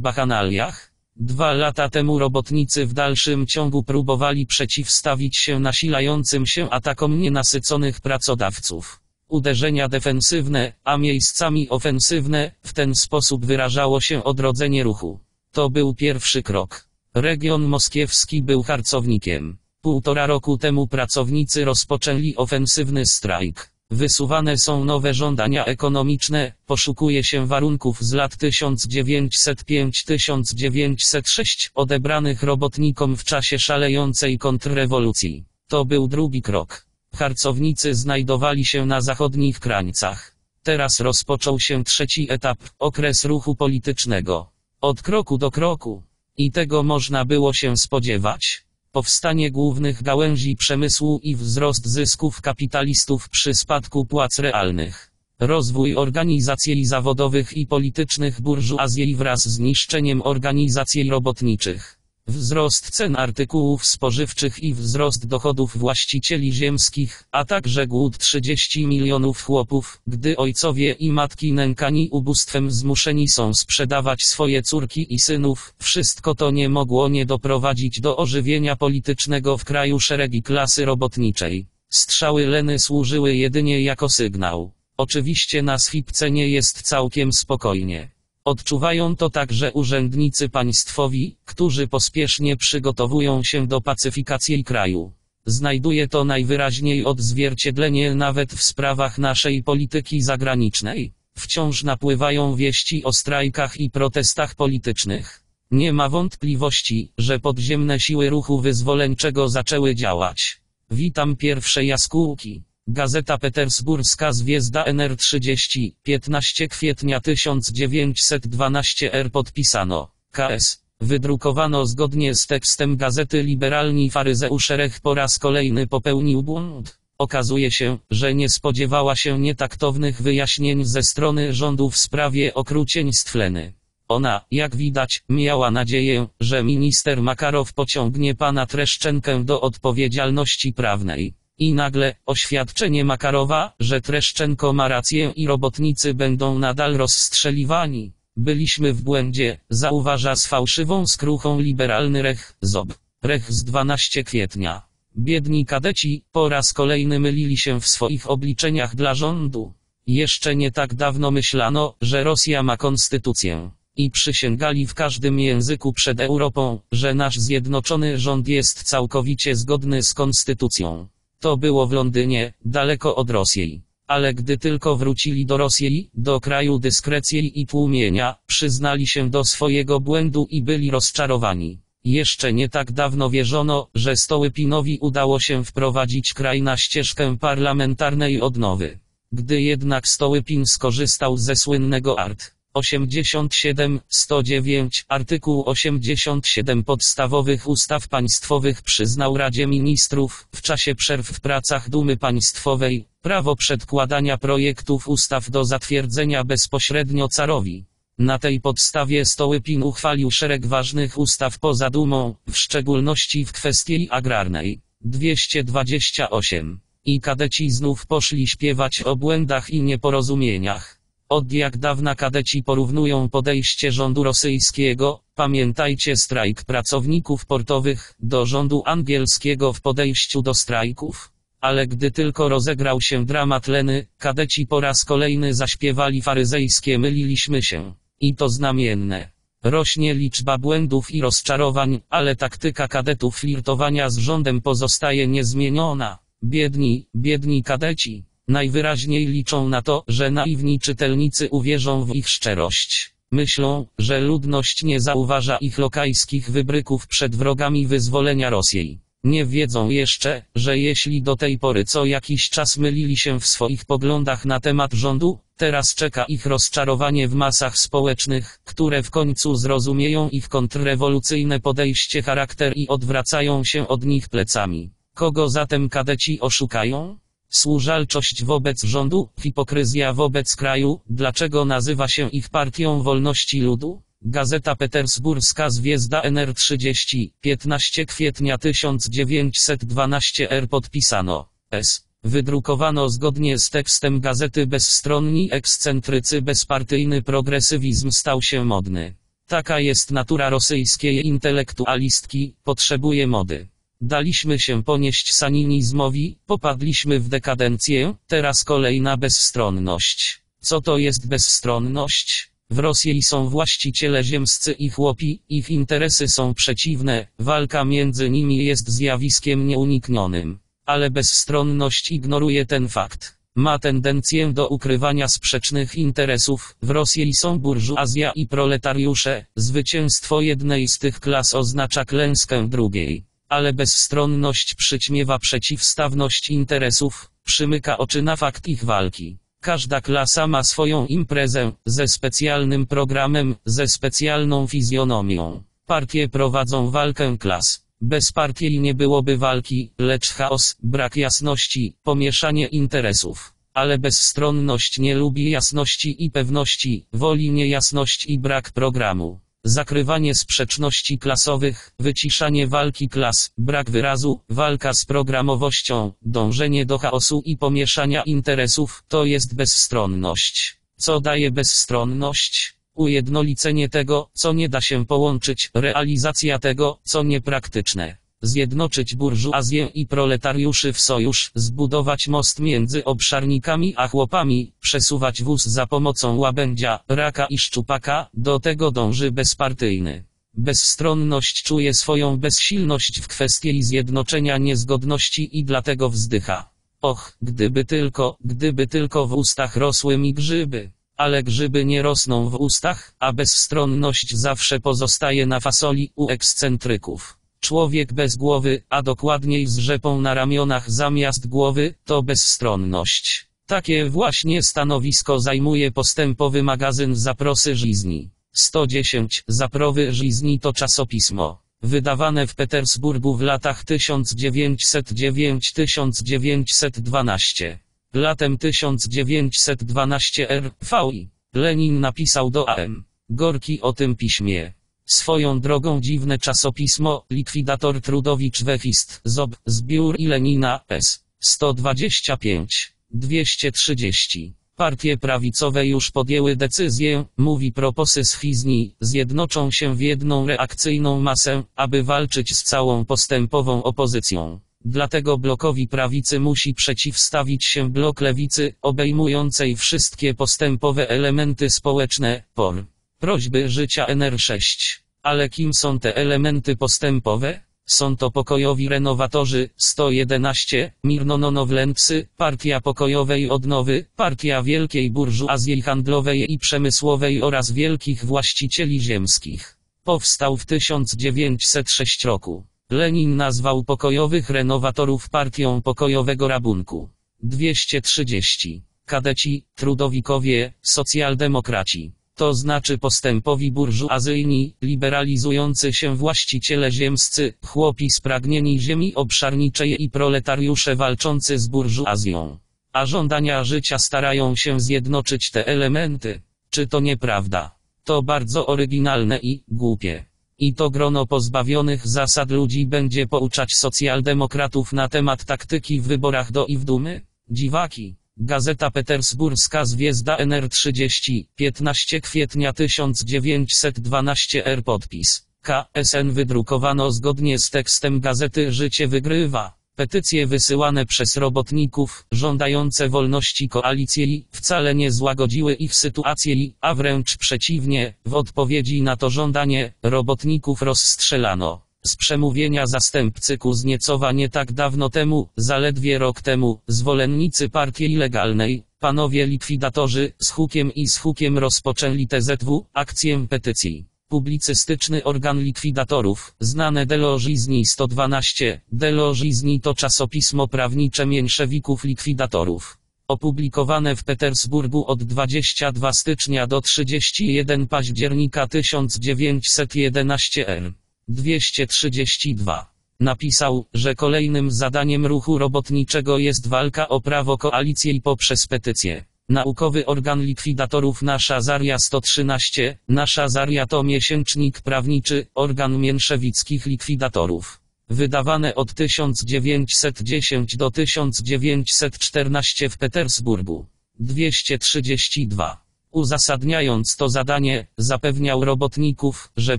bachanaliach? Dwa lata temu robotnicy w dalszym ciągu próbowali przeciwstawić się nasilającym się atakom nienasyconych pracodawców. Uderzenia defensywne, a miejscami ofensywne, w ten sposób wyrażało się odrodzenie ruchu. To był pierwszy krok. Region moskiewski był harcownikiem. Półtora roku temu pracownicy rozpoczęli ofensywny strajk. Wysuwane są nowe żądania ekonomiczne, poszukuje się warunków z lat 1905-1906 odebranych robotnikom w czasie szalejącej kontrrewolucji. To był drugi krok. Harcownicy znajdowali się na zachodnich krańcach. Teraz rozpoczął się trzeci etap, okres ruchu politycznego. Od kroku do kroku. I tego można było się spodziewać. Powstanie głównych gałęzi przemysłu i wzrost zysków kapitalistów przy spadku płac realnych. Rozwój organizacji zawodowych i politycznych burżuazji wraz z niszczeniem organizacji robotniczych. Wzrost cen artykułów spożywczych i wzrost dochodów właścicieli ziemskich, a także głód 30 milionów chłopów, gdy ojcowie i matki nękani ubóstwem zmuszeni są sprzedawać swoje córki i synów, wszystko to nie mogło nie doprowadzić do ożywienia politycznego w kraju szeregi klasy robotniczej. Strzały Leny służyły jedynie jako sygnał. Oczywiście na Swipce nie jest całkiem spokojnie. Odczuwają to także urzędnicy państwowi, którzy pospiesznie przygotowują się do pacyfikacji kraju. Znajduje to najwyraźniej odzwierciedlenie nawet w sprawach naszej polityki zagranicznej. Wciąż napływają wieści o strajkach i protestach politycznych. Nie ma wątpliwości, że podziemne siły ruchu wyzwoleńczego zaczęły działać. Witam pierwsze jaskółki. Gazeta Petersburska Zwiezda NR30, 15 kwietnia 1912 R podpisano. KS. Wydrukowano zgodnie z tekstem gazety Liberalni Faryzeuszerech po raz kolejny popełnił błąd. Okazuje się, że nie spodziewała się nietaktownych wyjaśnień ze strony rządu w sprawie okrucieństw Leny. Ona, jak widać, miała nadzieję, że minister Makarow pociągnie pana Treszczenkę do odpowiedzialności prawnej. I nagle, oświadczenie Makarowa, że Treszczenko ma rację i robotnicy będą nadal rozstrzeliwani. Byliśmy w błędzie, zauważa z fałszywą skruchą liberalny Rech, Zob. Rech z 12 kwietnia. Biedni kadeci, po raz kolejny mylili się w swoich obliczeniach dla rządu. Jeszcze nie tak dawno myślano, że Rosja ma konstytucję. I przysięgali w każdym języku przed Europą, że nasz zjednoczony rząd jest całkowicie zgodny z konstytucją. To było w Londynie, daleko od Rosji. Ale gdy tylko wrócili do Rosji, do kraju dyskrecji i tłumienia, przyznali się do swojego błędu i byli rozczarowani. Jeszcze nie tak dawno wierzono, że Stołypinowi udało się wprowadzić kraj na ścieżkę parlamentarnej odnowy. Gdy jednak Stołypin skorzystał ze słynnego art. 87, 109, artykuł 87 podstawowych ustaw państwowych przyznał Radzie Ministrów, w czasie przerw w pracach Dumy Państwowej, prawo przedkładania projektów ustaw do zatwierdzenia bezpośrednio carowi. Na tej podstawie Stołypin uchwalił szereg ważnych ustaw poza Dumą, w szczególności w kwestii agrarnej. 228. I kadeci znów poszli śpiewać o błędach i nieporozumieniach. Od jak dawna kadeci porównują podejście rządu rosyjskiego, pamiętajcie strajk pracowników portowych, do rządu angielskiego w podejściu do strajków. Ale gdy tylko rozegrał się dramat Leny, kadeci po raz kolejny zaśpiewali faryzejskie myliliśmy się. I to znamienne. Rośnie liczba błędów i rozczarowań, ale taktyka kadetów flirtowania z rządem pozostaje niezmieniona. Biedni, biedni kadeci. Najwyraźniej liczą na to, że naiwni czytelnicy uwierzą w ich szczerość. Myślą, że ludność nie zauważa ich lokajskich wybryków przed wrogami wyzwolenia Rosji. Nie wiedzą jeszcze, że jeśli do tej pory co jakiś czas mylili się w swoich poglądach na temat rządu, teraz czeka ich rozczarowanie w masach społecznych, które w końcu zrozumieją ich kontrrewolucyjne podejście charakter i odwracają się od nich plecami. Kogo zatem kadeci oszukają? Służalczość wobec rządu, hipokryzja wobec kraju, dlaczego nazywa się ich Partią Wolności Ludu? Gazeta Petersburska Zwiezda NR30, 15 kwietnia 1912 R podpisano. S. Wydrukowano zgodnie z tekstem gazety bezstronni ekscentrycy bezpartyjny progresywizm stał się modny. Taka jest natura rosyjskiej intelektualistki, potrzebuje mody. Daliśmy się ponieść saninizmowi, popadliśmy w dekadencję, teraz kolejna bezstronność. Co to jest bezstronność? W Rosji są właściciele ziemscy i chłopi, ich interesy są przeciwne, walka między nimi jest zjawiskiem nieuniknionym. Ale bezstronność ignoruje ten fakt. Ma tendencję do ukrywania sprzecznych interesów. W Rosji są burżuazja i proletariusze. Zwycięstwo jednej z tych klas oznacza klęskę drugiej ale bezstronność przyćmiewa przeciwstawność interesów, przymyka oczy na fakt ich walki. Każda klasa ma swoją imprezę, ze specjalnym programem, ze specjalną fizjonomią. Partie prowadzą walkę klas. Bez partii nie byłoby walki, lecz chaos, brak jasności, pomieszanie interesów. Ale bezstronność nie lubi jasności i pewności, woli niejasność i brak programu zakrywanie sprzeczności klasowych, wyciszanie walki klas, brak wyrazu, walka z programowością, dążenie do chaosu i pomieszania interesów, to jest bezstronność. Co daje bezstronność? Ujednolicenie tego, co nie da się połączyć, realizacja tego, co niepraktyczne zjednoczyć burżuazję i proletariuszy w sojusz, zbudować most między obszarnikami a chłopami, przesuwać wóz za pomocą łabędzia, raka i szczupaka, do tego dąży bezpartyjny. Bezstronność czuje swoją bezsilność w kwestii zjednoczenia niezgodności i dlatego wzdycha. Och, gdyby tylko, gdyby tylko w ustach rosły mi grzyby. Ale grzyby nie rosną w ustach, a bezstronność zawsze pozostaje na fasoli u ekscentryków. Człowiek bez głowy, a dokładniej z rzepą na ramionach zamiast głowy, to bezstronność. Takie właśnie stanowisko zajmuje postępowy magazyn Zaprosy Żyzni. 110 Zaprowy Żyzni to czasopismo. Wydawane w Petersburgu w latach 1909-1912. Latem 1912 R.V.I. Lenin napisał do AM. Gorki o tym piśmie. Swoją drogą dziwne czasopismo, likwidator Trudowicz Wechist, ZOB, zbiór i Lenina, S. 125. 230. Partie prawicowe już podjęły decyzję, mówi proposy schizni, zjednoczą się w jedną reakcyjną masę, aby walczyć z całą postępową opozycją. Dlatego blokowi prawicy musi przeciwstawić się blok lewicy, obejmującej wszystkie postępowe elementy społeczne, POR. Prośby życia NR6. Ale kim są te elementy postępowe? Są to pokojowi renowatorzy, 111, Mirnononowlępsy, Partia Pokojowej Odnowy, Partia Wielkiej Burżuazji Handlowej i Przemysłowej oraz Wielkich Właścicieli Ziemskich. Powstał w 1906 roku. Lenin nazwał pokojowych renowatorów Partią Pokojowego Rabunku. 230. Kadeci, trudowikowie, socjaldemokraci to znaczy postępowi burżuazyjni, liberalizujący się właściciele ziemscy, chłopi spragnieni ziemi obszarniczej i proletariusze walczący z burżuazją. A żądania życia starają się zjednoczyć te elementy. Czy to nieprawda? To bardzo oryginalne i głupie. I to grono pozbawionych zasad ludzi będzie pouczać socjaldemokratów na temat taktyki w wyborach do i w dumy? Dziwaki. Gazeta Petersburska Zwiezda NR30, 15 kwietnia 1912 R podpis. KSN wydrukowano zgodnie z tekstem gazety Życie wygrywa. Petycje wysyłane przez robotników, żądające wolności koalicjeli, wcale nie złagodziły ich sytuacji, a wręcz przeciwnie, w odpowiedzi na to żądanie, robotników rozstrzelano. Z przemówienia zastępcy Kuzniecowa nie tak dawno temu, zaledwie rok temu, zwolennicy partii legalnej, panowie likwidatorzy, z hukiem i z hukiem rozpoczęli TZW, akcję petycji. Publicystyczny organ likwidatorów, znane Delożizni 112, Delożizni to czasopismo prawnicze mięszewików likwidatorów. Opublikowane w Petersburgu od 22 stycznia do 31 października 1911 r. 232. Napisał, że kolejnym zadaniem ruchu robotniczego jest walka o prawo koalicję i poprzez petycję. Naukowy organ likwidatorów Nasza Zaria 113, Nasza Zaria to miesięcznik prawniczy, organ mięszewickich likwidatorów. Wydawane od 1910 do 1914 w Petersburgu. 232. Uzasadniając to zadanie, zapewniał robotników, że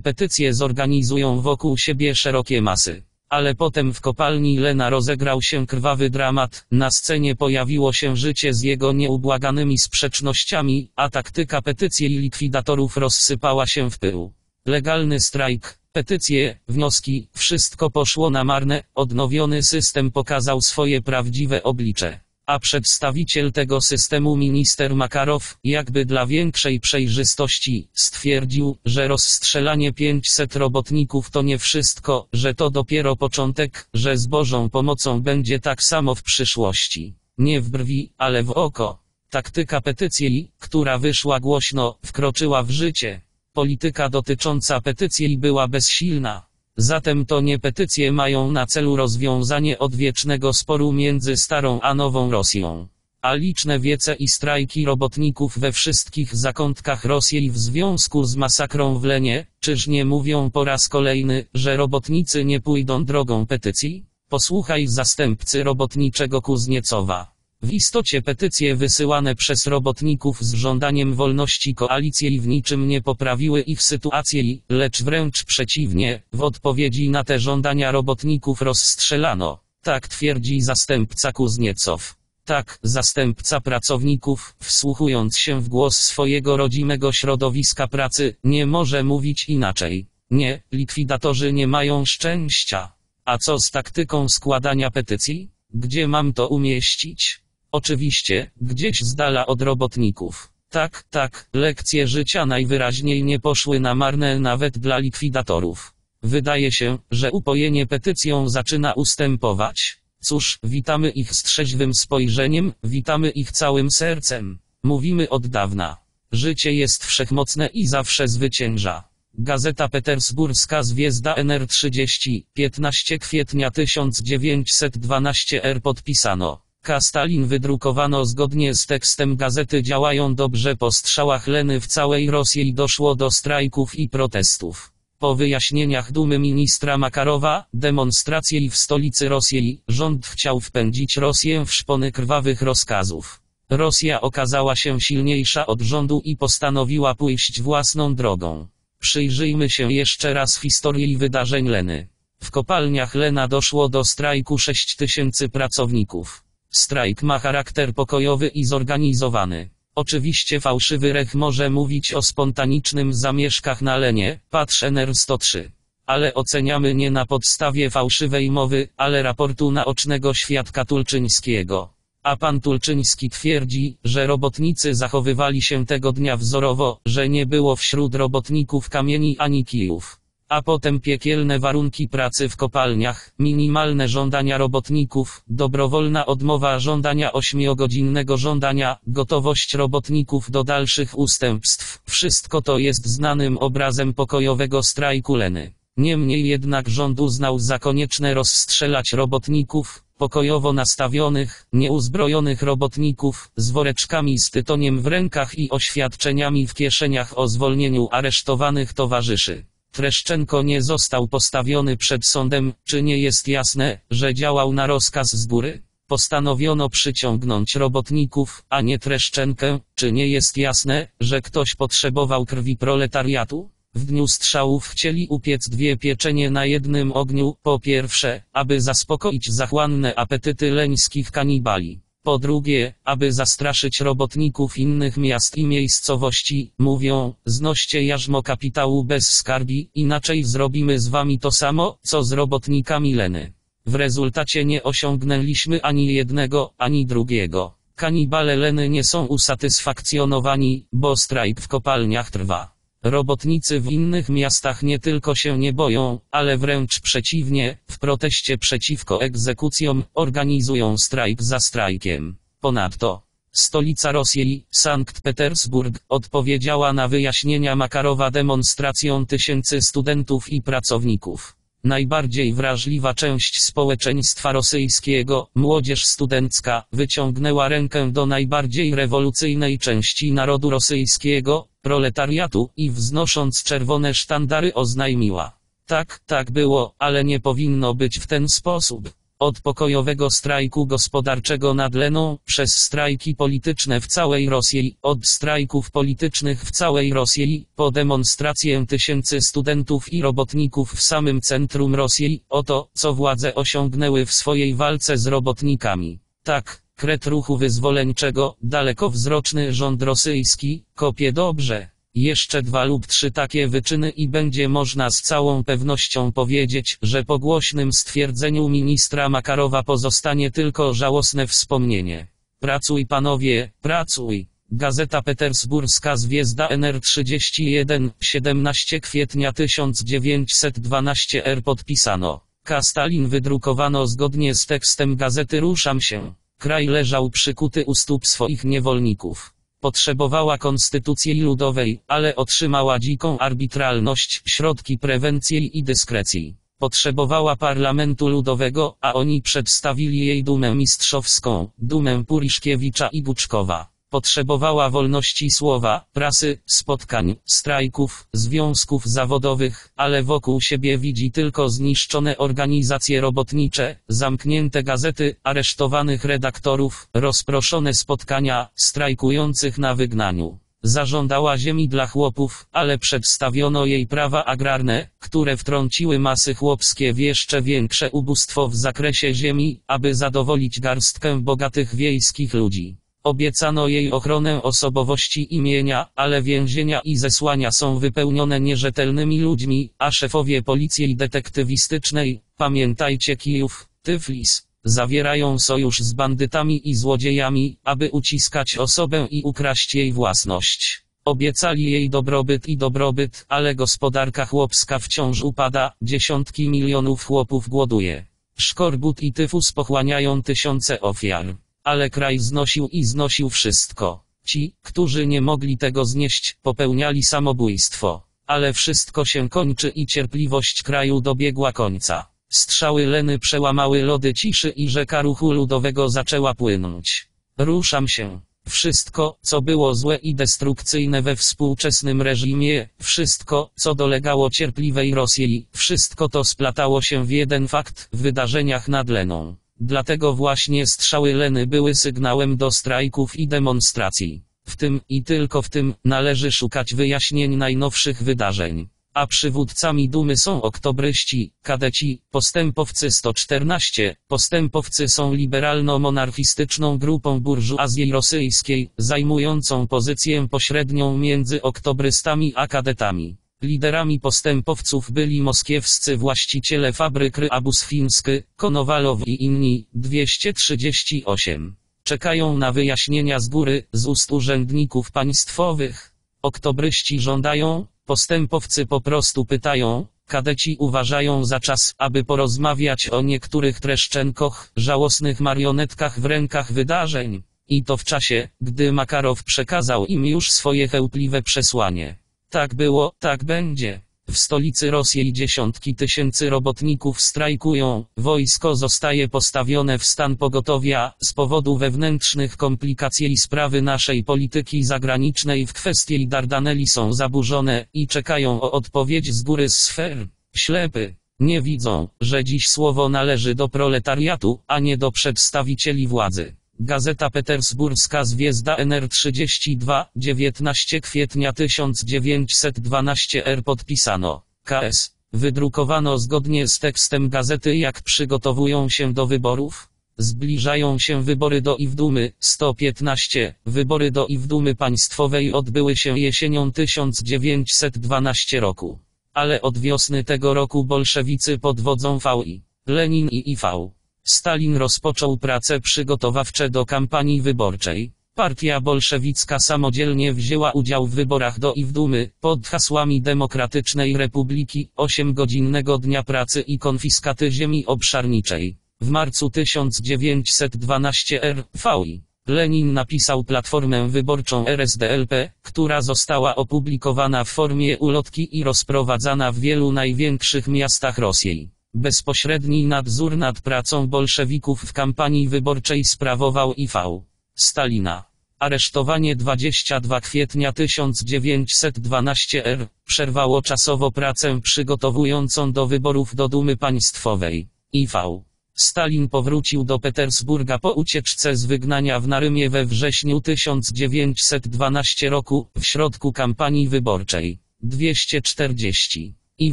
petycje zorganizują wokół siebie szerokie masy. Ale potem w kopalni Lena rozegrał się krwawy dramat, na scenie pojawiło się życie z jego nieubłaganymi sprzecznościami, a taktyka petycji i likwidatorów rozsypała się w pył. Legalny strajk, petycje, wnioski, wszystko poszło na marne, odnowiony system pokazał swoje prawdziwe oblicze. A przedstawiciel tego systemu minister Makarow, jakby dla większej przejrzystości, stwierdził, że rozstrzelanie 500 robotników to nie wszystko, że to dopiero początek, że z Bożą pomocą będzie tak samo w przyszłości. Nie w brwi, ale w oko. Taktyka petycji, która wyszła głośno, wkroczyła w życie. Polityka dotycząca petycji była bezsilna. Zatem to nie petycje mają na celu rozwiązanie odwiecznego sporu między starą a nową Rosją. A liczne wiece i strajki robotników we wszystkich zakątkach Rosji w związku z masakrą w Lenie, czyż nie mówią po raz kolejny, że robotnicy nie pójdą drogą petycji? Posłuchaj zastępcy robotniczego Kuzniecowa. W istocie petycje wysyłane przez robotników z żądaniem wolności koalicji w niczym nie poprawiły ich sytuacji, lecz wręcz przeciwnie, w odpowiedzi na te żądania robotników rozstrzelano. Tak twierdzi zastępca Kuzniecow. Tak, zastępca pracowników, wsłuchując się w głos swojego rodzimego środowiska pracy, nie może mówić inaczej. Nie, likwidatorzy nie mają szczęścia. A co z taktyką składania petycji? Gdzie mam to umieścić? Oczywiście, gdzieś z dala od robotników. Tak, tak, lekcje życia najwyraźniej nie poszły na marne nawet dla likwidatorów. Wydaje się, że upojenie petycją zaczyna ustępować. Cóż, witamy ich z trzeźwym spojrzeniem, witamy ich całym sercem. Mówimy od dawna. Życie jest wszechmocne i zawsze zwycięża. Gazeta Petersburska Zwiezda NR30, 15 kwietnia 1912 R podpisano. K. Stalin wydrukowano zgodnie z tekstem gazety działają dobrze po strzałach Leny w całej Rosji doszło do strajków i protestów. Po wyjaśnieniach dumy ministra Makarowa, demonstracje w stolicy Rosji, rząd chciał wpędzić Rosję w szpony krwawych rozkazów. Rosja okazała się silniejsza od rządu i postanowiła pójść własną drogą. Przyjrzyjmy się jeszcze raz historii wydarzeń Leny. W kopalniach Lena doszło do strajku 6 tysięcy pracowników. Strajk ma charakter pokojowy i zorganizowany. Oczywiście fałszywy rech może mówić o spontanicznym zamieszkach na Lenie, patrz NR 103. Ale oceniamy nie na podstawie fałszywej mowy, ale raportu naocznego świadka Tulczyńskiego. A pan Tulczyński twierdzi, że robotnicy zachowywali się tego dnia wzorowo, że nie było wśród robotników kamieni ani kijów a potem piekielne warunki pracy w kopalniach, minimalne żądania robotników, dobrowolna odmowa żądania ośmiogodzinnego żądania, gotowość robotników do dalszych ustępstw. Wszystko to jest znanym obrazem pokojowego strajku Leny. Niemniej jednak rząd uznał za konieczne rozstrzelać robotników, pokojowo nastawionych, nieuzbrojonych robotników, z woreczkami z tytoniem w rękach i oświadczeniami w kieszeniach o zwolnieniu aresztowanych towarzyszy. Treszczenko nie został postawiony przed sądem, czy nie jest jasne, że działał na rozkaz z góry? Postanowiono przyciągnąć robotników, a nie Treszczenkę, czy nie jest jasne, że ktoś potrzebował krwi proletariatu? W dniu strzałów chcieli upiec dwie pieczenie na jednym ogniu, po pierwsze, aby zaspokoić zachłanne apetyty leńskich kanibali. Po drugie, aby zastraszyć robotników innych miast i miejscowości, mówią, znoście jarzmo kapitału bez skargi, inaczej zrobimy z wami to samo, co z robotnikami Leny. W rezultacie nie osiągnęliśmy ani jednego, ani drugiego. Kanibale Leny nie są usatysfakcjonowani, bo strajk w kopalniach trwa. Robotnicy w innych miastach nie tylko się nie boją, ale wręcz przeciwnie, w proteście przeciwko egzekucjom, organizują strajk za strajkiem. Ponadto, stolica Rosji, Sankt Petersburg, odpowiedziała na wyjaśnienia Makarowa demonstracją tysięcy studentów i pracowników. Najbardziej wrażliwa część społeczeństwa rosyjskiego, młodzież studencka, wyciągnęła rękę do najbardziej rewolucyjnej części narodu rosyjskiego, proletariatu, i wznosząc czerwone sztandary oznajmiła. Tak, tak było, ale nie powinno być w ten sposób. Od pokojowego strajku gospodarczego nad Leną, przez strajki polityczne w całej Rosji, od strajków politycznych w całej Rosji, po demonstrację tysięcy studentów i robotników w samym centrum Rosji, o to, co władze osiągnęły w swojej walce z robotnikami. Tak, kret ruchu wyzwoleńczego, dalekowzroczny rząd rosyjski, kopie dobrze. Jeszcze dwa lub trzy takie wyczyny i będzie można z całą pewnością powiedzieć, że po głośnym stwierdzeniu ministra Makarowa pozostanie tylko żałosne wspomnienie. Pracuj panowie, pracuj. Gazeta Petersburska Zwiezda NR31, 17 kwietnia 1912 R podpisano. Kastalin wydrukowano zgodnie z tekstem gazety Ruszam się. Kraj leżał przykuty u stóp swoich niewolników. Potrzebowała konstytucji ludowej, ale otrzymała dziką arbitralność, środki prewencji i dyskrecji. Potrzebowała parlamentu ludowego, a oni przedstawili jej dumę mistrzowską, dumę Puriszkiewicza i Guczkowa. Potrzebowała wolności słowa, prasy, spotkań, strajków, związków zawodowych, ale wokół siebie widzi tylko zniszczone organizacje robotnicze, zamknięte gazety, aresztowanych redaktorów, rozproszone spotkania, strajkujących na wygnaniu. Zażądała ziemi dla chłopów, ale przedstawiono jej prawa agrarne, które wtrąciły masy chłopskie w jeszcze większe ubóstwo w zakresie ziemi, aby zadowolić garstkę bogatych wiejskich ludzi. Obiecano jej ochronę osobowości imienia, ale więzienia i zesłania są wypełnione nierzetelnymi ludźmi, a szefowie policji detektywistycznej, pamiętajcie Kijów, Tyflis, zawierają sojusz z bandytami i złodziejami, aby uciskać osobę i ukraść jej własność. Obiecali jej dobrobyt i dobrobyt, ale gospodarka chłopska wciąż upada, dziesiątki milionów chłopów głoduje. Szkorbut i tyfus pochłaniają tysiące ofiar. Ale kraj znosił i znosił wszystko. Ci, którzy nie mogli tego znieść, popełniali samobójstwo. Ale wszystko się kończy i cierpliwość kraju dobiegła końca. Strzały Leny przełamały lody ciszy i rzeka ruchu ludowego zaczęła płynąć. Ruszam się. Wszystko, co było złe i destrukcyjne we współczesnym reżimie, wszystko, co dolegało cierpliwej Rosji, wszystko to splatało się w jeden fakt w wydarzeniach nad Leną. Dlatego właśnie strzały Leny były sygnałem do strajków i demonstracji. W tym, i tylko w tym, należy szukać wyjaśnień najnowszych wydarzeń. A przywódcami dumy są oktobryści, kadeci, postępowcy 114. Postępowcy są liberalno-monarchistyczną grupą burżuazji rosyjskiej, zajmującą pozycję pośrednią między oktobrystami a kadetami. Liderami postępowców byli moskiewscy właściciele fabryk Abus Fiński, Konowalow i inni, 238. Czekają na wyjaśnienia z góry, z ust urzędników państwowych. Oktobryści żądają, postępowcy po prostu pytają, kadeci uważają za czas, aby porozmawiać o niektórych treszczenkoch, żałosnych marionetkach w rękach wydarzeń. I to w czasie, gdy Makarow przekazał im już swoje chełpliwe przesłanie. Tak było, tak będzie. W stolicy Rosji dziesiątki tysięcy robotników strajkują, wojsko zostaje postawione w stan pogotowia, z powodu wewnętrznych komplikacji i sprawy naszej polityki zagranicznej w kwestii Dardaneli są zaburzone i czekają o odpowiedź z góry sfer. Ślepy. Nie widzą, że dziś słowo należy do proletariatu, a nie do przedstawicieli władzy. Gazeta Petersburska Zwiezda NR32, 19 kwietnia 1912 R podpisano. KS. Wydrukowano zgodnie z tekstem gazety jak przygotowują się do wyborów. Zbliżają się wybory do Iwdumy, 115. Wybory do Iwdumy państwowej odbyły się jesienią 1912 roku. Ale od wiosny tego roku bolszewicy pod wodzą VI, Lenin i IV. Stalin rozpoczął prace przygotowawcze do kampanii wyborczej. Partia bolszewicka samodzielnie wzięła udział w wyborach do Iwdumy, pod hasłami Demokratycznej Republiki, 8-godzinnego dnia pracy i konfiskaty ziemi obszarniczej. W marcu 1912 R.V.I. Lenin napisał platformę wyborczą RSDLP, która została opublikowana w formie ulotki i rozprowadzana w wielu największych miastach Rosji. Bezpośredni nadzór nad pracą bolszewików w kampanii wyborczej sprawował IV. Stalina. Aresztowanie 22 kwietnia 1912 r. przerwało czasowo pracę przygotowującą do wyborów do Dumy Państwowej. IV. Stalin powrócił do Petersburga po ucieczce z wygnania w Narymie we wrześniu 1912 roku, w środku kampanii wyborczej. 240. I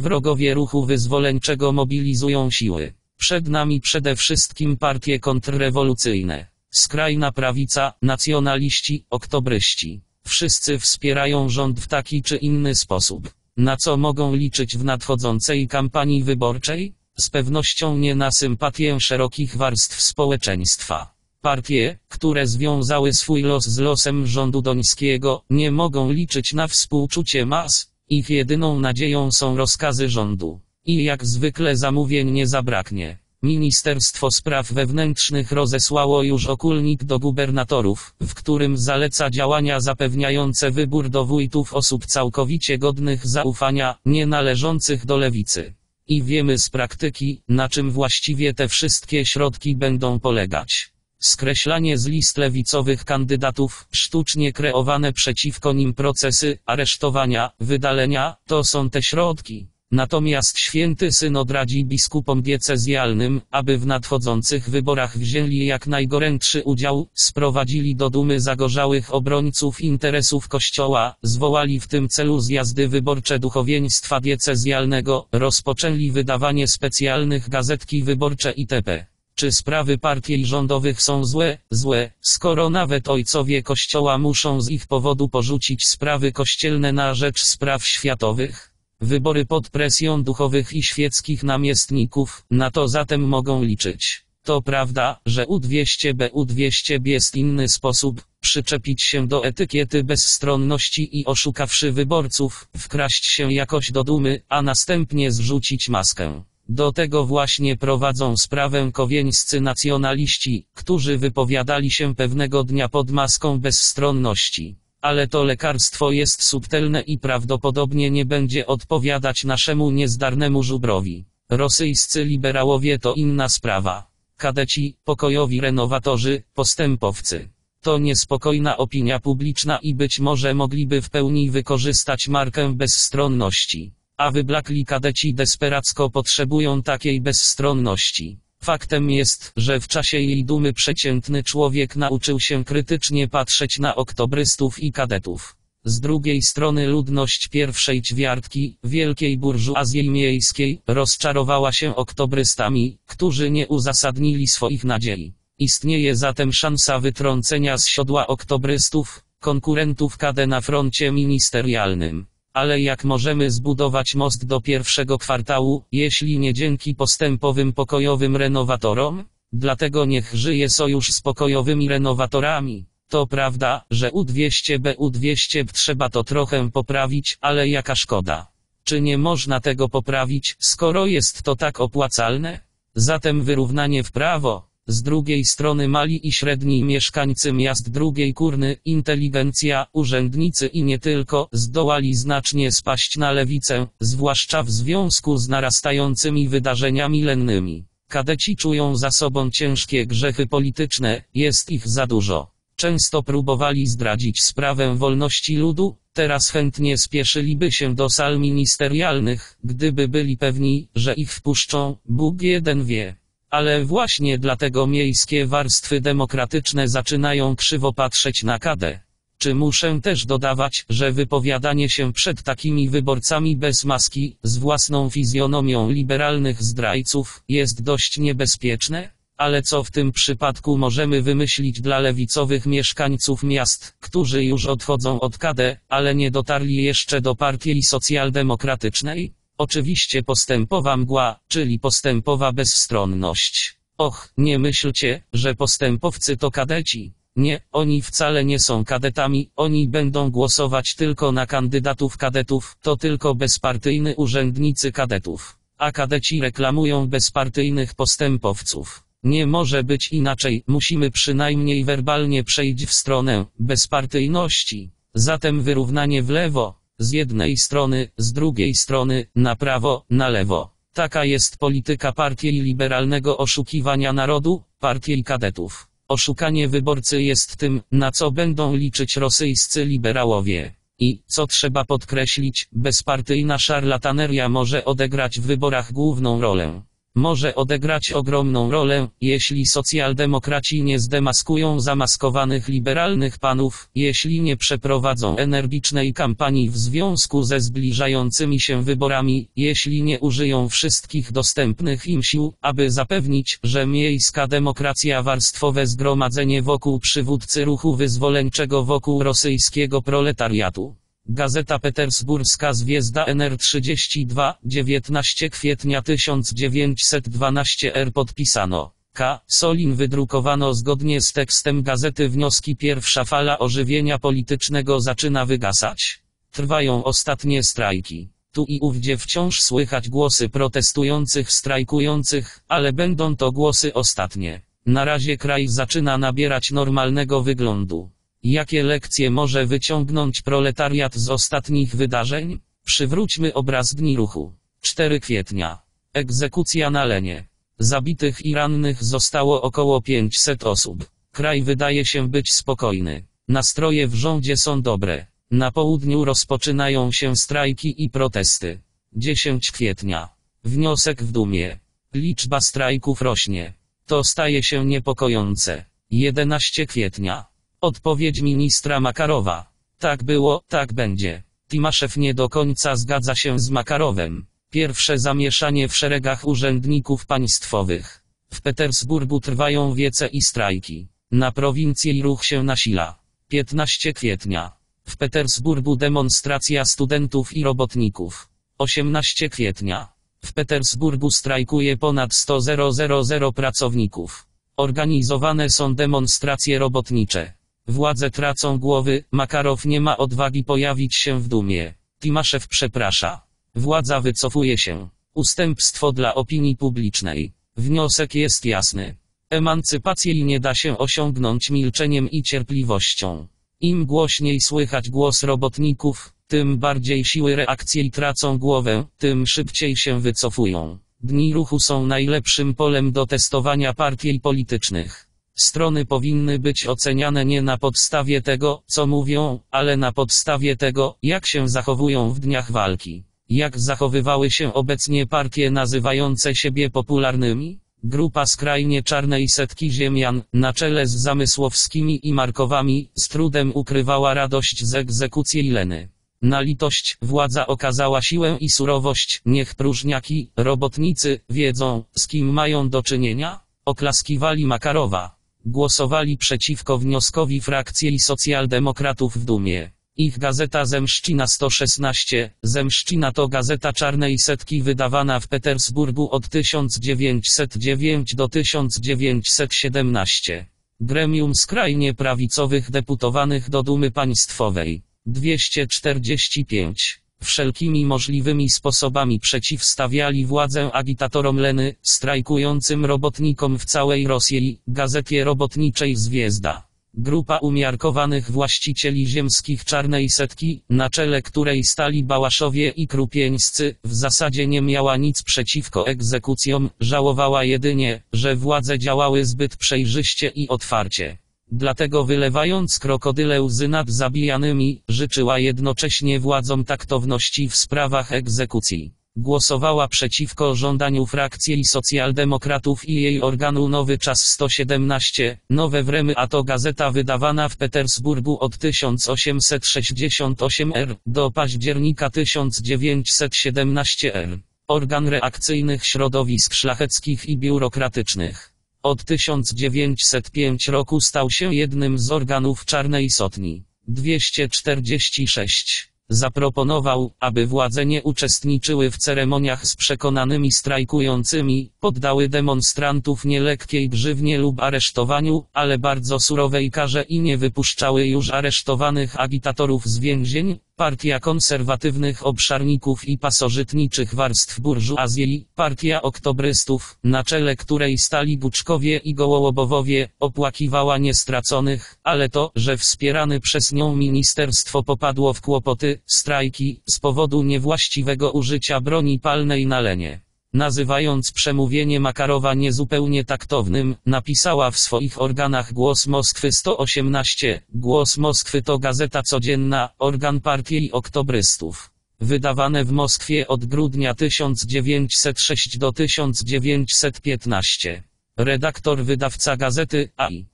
wrogowie ruchu wyzwoleńczego mobilizują siły. Przed nami przede wszystkim partie kontrrewolucyjne. Skrajna prawica, nacjonaliści, oktobryści. Wszyscy wspierają rząd w taki czy inny sposób. Na co mogą liczyć w nadchodzącej kampanii wyborczej? Z pewnością nie na sympatię szerokich warstw społeczeństwa. Partie, które związały swój los z losem rządu dońskiego, nie mogą liczyć na współczucie mas, ich jedyną nadzieją są rozkazy rządu. I jak zwykle zamówień nie zabraknie. Ministerstwo Spraw Wewnętrznych rozesłało już okulnik do gubernatorów, w którym zaleca działania zapewniające wybór do wójtów osób całkowicie godnych zaufania, nie należących do lewicy. I wiemy z praktyki, na czym właściwie te wszystkie środki będą polegać. Skreślanie z list lewicowych kandydatów, sztucznie kreowane przeciwko nim procesy, aresztowania, wydalenia, to są te środki. Natomiast święty synod radzi biskupom diecezjalnym, aby w nadchodzących wyborach wzięli jak najgorętszy udział, sprowadzili do dumy zagorzałych obrońców interesów Kościoła, zwołali w tym celu zjazdy wyborcze duchowieństwa diecezjalnego, rozpoczęli wydawanie specjalnych gazetki wyborcze itp. Czy sprawy partii rządowych są złe? Złe, skoro nawet ojcowie Kościoła muszą z ich powodu porzucić sprawy kościelne na rzecz spraw światowych? Wybory pod presją duchowych i świeckich namiestników, na to zatem mogą liczyć. To prawda, że U200B U200B jest inny sposób, przyczepić się do etykiety bezstronności i oszukawszy wyborców, wkraść się jakoś do dumy, a następnie zrzucić maskę. Do tego właśnie prowadzą sprawę kowieńscy nacjonaliści, którzy wypowiadali się pewnego dnia pod maską bezstronności. Ale to lekarstwo jest subtelne i prawdopodobnie nie będzie odpowiadać naszemu niezdarnemu żubrowi. Rosyjscy liberałowie to inna sprawa. Kadeci, pokojowi renowatorzy, postępowcy. To niespokojna opinia publiczna i być może mogliby w pełni wykorzystać markę bezstronności. A wyblakli kadeci desperacko potrzebują takiej bezstronności. Faktem jest, że w czasie jej dumy przeciętny człowiek nauczył się krytycznie patrzeć na oktobrystów i kadetów. Z drugiej strony ludność pierwszej ćwiartki, wielkiej burżuazji miejskiej, rozczarowała się oktobrystami, którzy nie uzasadnili swoich nadziei. Istnieje zatem szansa wytrącenia z siodła oktobrystów, konkurentów KD na froncie ministerialnym. Ale jak możemy zbudować most do pierwszego kwartału, jeśli nie dzięki postępowym pokojowym renowatorom? Dlatego niech żyje sojusz z pokojowymi renowatorami. To prawda, że U200B U200B trzeba to trochę poprawić, ale jaka szkoda. Czy nie można tego poprawić, skoro jest to tak opłacalne? Zatem wyrównanie w prawo. Z drugiej strony mali i średni mieszkańcy miast drugiej kurny, inteligencja, urzędnicy i nie tylko, zdołali znacznie spaść na lewicę, zwłaszcza w związku z narastającymi wydarzeniami lennymi. Kadeci czują za sobą ciężkie grzechy polityczne, jest ich za dużo. Często próbowali zdradzić sprawę wolności ludu, teraz chętnie spieszyliby się do sal ministerialnych, gdyby byli pewni, że ich wpuszczą, Bóg jeden wie Ale właśnie dlatego miejskie warstwy demokratyczne zaczynają krzywo patrzeć na KD. Czy muszę też dodawać, że wypowiadanie się przed takimi wyborcami bez maski, z własną fizjonomią liberalnych zdrajców, jest dość niebezpieczne? Ale co w tym przypadku możemy wymyślić dla lewicowych mieszkańców miast, którzy już odchodzą od KD, ale nie dotarli jeszcze do partii socjaldemokratycznej? Oczywiście postępowa mgła, czyli postępowa bezstronność. Och, nie myślcie, że postępowcy to kadeci. Nie, oni wcale nie są kadetami, oni będą głosować tylko na kandydatów kadetów, to tylko bezpartyjny urzędnicy kadetów. A kadeci reklamują bezpartyjnych postępowców. Nie może być inaczej, musimy przynajmniej werbalnie przejść w stronę bezpartyjności. Zatem wyrównanie w lewo, z jednej strony, z drugiej strony, na prawo, na lewo. Taka jest polityka partii liberalnego oszukiwania narodu, partii kadetów. Oszukanie wyborcy jest tym, na co będą liczyć rosyjscy liberałowie. I, co trzeba podkreślić, bezpartyjna szarlataneria może odegrać w wyborach główną rolę. Może odegrać ogromną rolę, jeśli socjaldemokraci nie zdemaskują zamaskowanych liberalnych panów, jeśli nie przeprowadzą energicznej kampanii w związku ze zbliżającymi się wyborami, jeśli nie użyją wszystkich dostępnych im sił, aby zapewnić, że miejska demokracja warstwowe zgromadzenie wokół przywódcy ruchu wyzwoleńczego wokół rosyjskiego proletariatu. Gazeta Petersburska Zwiezda NR32, 19 kwietnia 1912 R podpisano. K. Solin wydrukowano zgodnie z tekstem gazety wnioski pierwsza fala ożywienia politycznego zaczyna wygasać. Trwają ostatnie strajki. Tu i ówdzie wciąż słychać głosy protestujących strajkujących, ale będą to głosy ostatnie. Na razie kraj zaczyna nabierać normalnego wyglądu. Jakie lekcje może wyciągnąć proletariat z ostatnich wydarzeń? Przywróćmy obraz dni ruchu. 4 kwietnia. Egzekucja na Lenie. Zabitych i rannych zostało około 500 osób. Kraj wydaje się być spokojny. Nastroje w rządzie są dobre. Na południu rozpoczynają się strajki i protesty. 10 kwietnia. Wniosek w dumie. Liczba strajków rośnie. To staje się niepokojące. 11 kwietnia. Odpowiedź ministra Makarowa. Tak było, tak będzie. Timaszew nie do końca zgadza się z Makarowem. Pierwsze zamieszanie w szeregach urzędników państwowych. W Petersburgu trwają wiece i strajki. Na prowincji ruch się nasila. 15 kwietnia. W Petersburgu demonstracja studentów i robotników. 18 kwietnia. W Petersburgu strajkuje ponad 100 000 pracowników. Organizowane są demonstracje robotnicze. Władze tracą głowy, Makarow nie ma odwagi pojawić się w dumie. Timaszew przeprasza. Władza wycofuje się. Ustępstwo dla opinii publicznej. Wniosek jest jasny. Emancypacji nie da się osiągnąć milczeniem i cierpliwością. Im głośniej słychać głos robotników, tym bardziej siły reakcji tracą głowę, tym szybciej się wycofują. Dni ruchu są najlepszym polem do testowania partii politycznych. Strony powinny być oceniane nie na podstawie tego, co mówią, ale na podstawie tego, jak się zachowują w dniach walki. Jak zachowywały się obecnie partie nazywające siebie popularnymi? Grupa skrajnie czarnej setki ziemian, na czele z Zamysłowskimi i Markowami, z trudem ukrywała radość z egzekucji Leny. Na litość, władza okazała siłę i surowość, niech próżniaki, robotnicy, wiedzą, z kim mają do czynienia? Oklaskiwali Makarowa. Głosowali przeciwko wnioskowi frakcji socjaldemokratów w Dumie. Ich gazeta Zemszczyna 116, Zemszczyna to gazeta czarnej setki wydawana w Petersburgu od 1909 do 1917. Gremium skrajnie prawicowych deputowanych do Dumy Państwowej. 245 wszelkimi możliwymi sposobami przeciwstawiali władzę agitatorom Leny, strajkującym robotnikom w całej Rosji, gazetie robotniczej Zwiezda. Grupa umiarkowanych właścicieli ziemskich czarnej setki, na czele której stali Bałaszowie i Krupieńscy, w zasadzie nie miała nic przeciwko egzekucjom, żałowała jedynie, że władze działały zbyt przejrzyście i otwarcie. Dlatego wylewając krokodyle łzy nad zabijanymi, życzyła jednocześnie władzom taktowności w sprawach egzekucji. Głosowała przeciwko żądaniu frakcji socjaldemokratów i jej organu Nowy Czas 117, Nowe Wremy a to gazeta wydawana w Petersburgu od 1868 r. do października 1917 r. Organ reakcyjnych środowisk szlacheckich i biurokratycznych. Od 1905 roku stał się jednym z organów Czarnej Sotni. 246 Zaproponował, aby władze nie uczestniczyły w ceremoniach z przekonanymi strajkującymi, poddały demonstrantów nielekkiej grzywnie lub aresztowaniu, ale bardzo surowej karze i nie wypuszczały już aresztowanych agitatorów z więzień, Partia konserwatywnych obszarników i pasożytniczych warstw burżuazji, Partia oktobrystów, na czele której stali Buczkowie i Gołołobowowie, opłakiwała niestraconych, ale to, że wspierany przez nią ministerstwo popadło w kłopoty, strajki, z powodu niewłaściwego użycia broni palnej na lenie nazywając przemówienie Makarowa niezupełnie taktownym, napisała w swoich organach Głos Moskwy 118. Głos Moskwy to gazeta codzienna, organ partii oktobrystów. Wydawane w Moskwie od grudnia 1906 do 1915. Redaktor wydawca gazety A.I.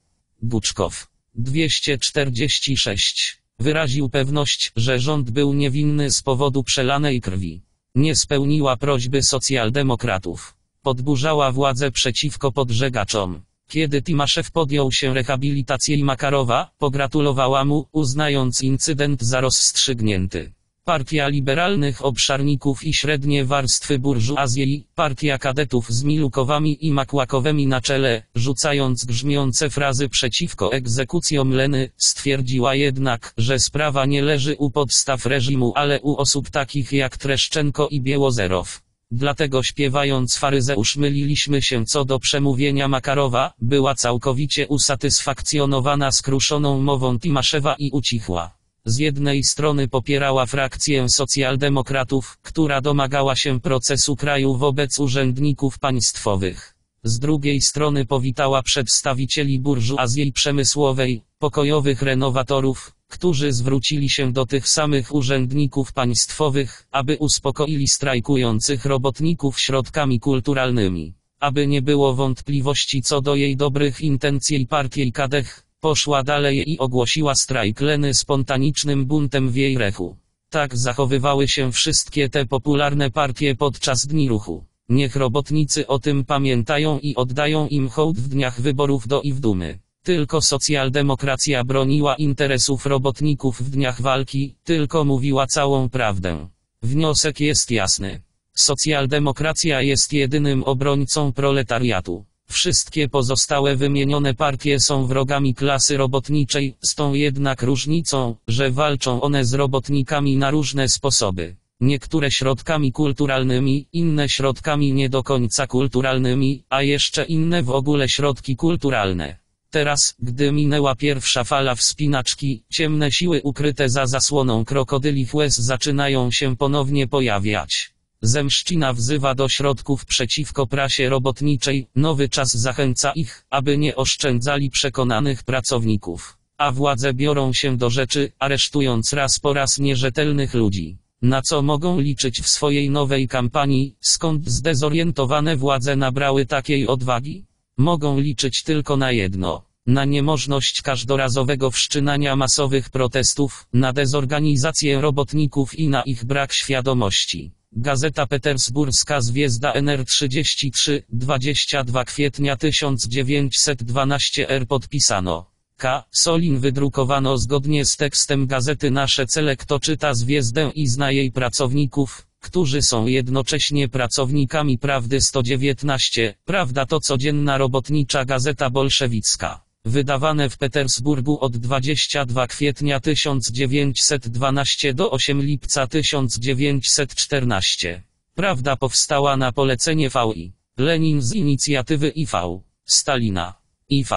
Buczkow. 246. Wyraził pewność, że rząd był niewinny z powodu przelanej krwi. Nie spełniła prośby socjaldemokratów. Podburzała władzę przeciwko podżegaczom. Kiedy Timaszew podjął się rehabilitacji Makarowa, pogratulowała mu, uznając incydent za rozstrzygnięty. Partia liberalnych obszarników i średnie warstwy burżuazji, partia kadetów z Milukowami i Makłakowymi na czele, rzucając grzmiące frazy przeciwko egzekucjom Leny, stwierdziła jednak, że sprawa nie leży u podstaw reżimu, ale u osób takich jak Treszczenko i Biełozerow. Dlatego śpiewając faryzeusz myliliśmy się co do przemówienia Makarowa, była całkowicie usatysfakcjonowana skruszoną mową Timaszewa i ucichła. Z jednej strony popierała frakcję socjaldemokratów, która domagała się procesu kraju wobec urzędników państwowych. Z drugiej strony powitała przedstawicieli burżuazji przemysłowej, pokojowych renowatorów, którzy zwrócili się do tych samych urzędników państwowych, aby uspokoili strajkujących robotników środkami kulturalnymi. Aby nie było wątpliwości co do jej dobrych intencji partii Kadech, Poszła dalej i ogłosiła strajk Leny spontanicznym buntem w jej rechu. Tak zachowywały się wszystkie te popularne partie podczas dni ruchu. Niech robotnicy o tym pamiętają i oddają im hołd w dniach wyborów do i w dumy. Tylko socjaldemokracja broniła interesów robotników w dniach walki, tylko mówiła całą prawdę. Wniosek jest jasny. Socjaldemokracja jest jedynym obrońcą proletariatu. Wszystkie pozostałe wymienione partie są wrogami klasy robotniczej, z tą jednak różnicą, że walczą one z robotnikami na różne sposoby. Niektóre środkami kulturalnymi, inne środkami nie do końca kulturalnymi, a jeszcze inne w ogóle środki kulturalne. Teraz, gdy minęła pierwsza fala wspinaczki, ciemne siły ukryte za zasłoną krokodylich łez zaczynają się ponownie pojawiać. Zemszczyna wzywa do środków przeciwko prasie robotniczej, nowy czas zachęca ich, aby nie oszczędzali przekonanych pracowników. A władze biorą się do rzeczy, aresztując raz po raz nierzetelnych ludzi. Na co mogą liczyć w swojej nowej kampanii, skąd zdezorientowane władze nabrały takiej odwagi? Mogą liczyć tylko na jedno. Na niemożność każdorazowego wszczynania masowych protestów, na dezorganizację robotników i na ich brak świadomości. Gazeta Petersburska Zwiezda NR33, 22 kwietnia 1912 R podpisano. K. Solin wydrukowano zgodnie z tekstem gazety Nasze Cele kto czyta Zwiezdę i zna jej pracowników, którzy są jednocześnie pracownikami Prawdy 119, Prawda to codzienna robotnicza gazeta bolszewicka. Wydawane w Petersburgu od 22 kwietnia 1912 do 8 lipca 1914. Prawda powstała na polecenie VI. Lenin z inicjatywy IV. Stalina. IV.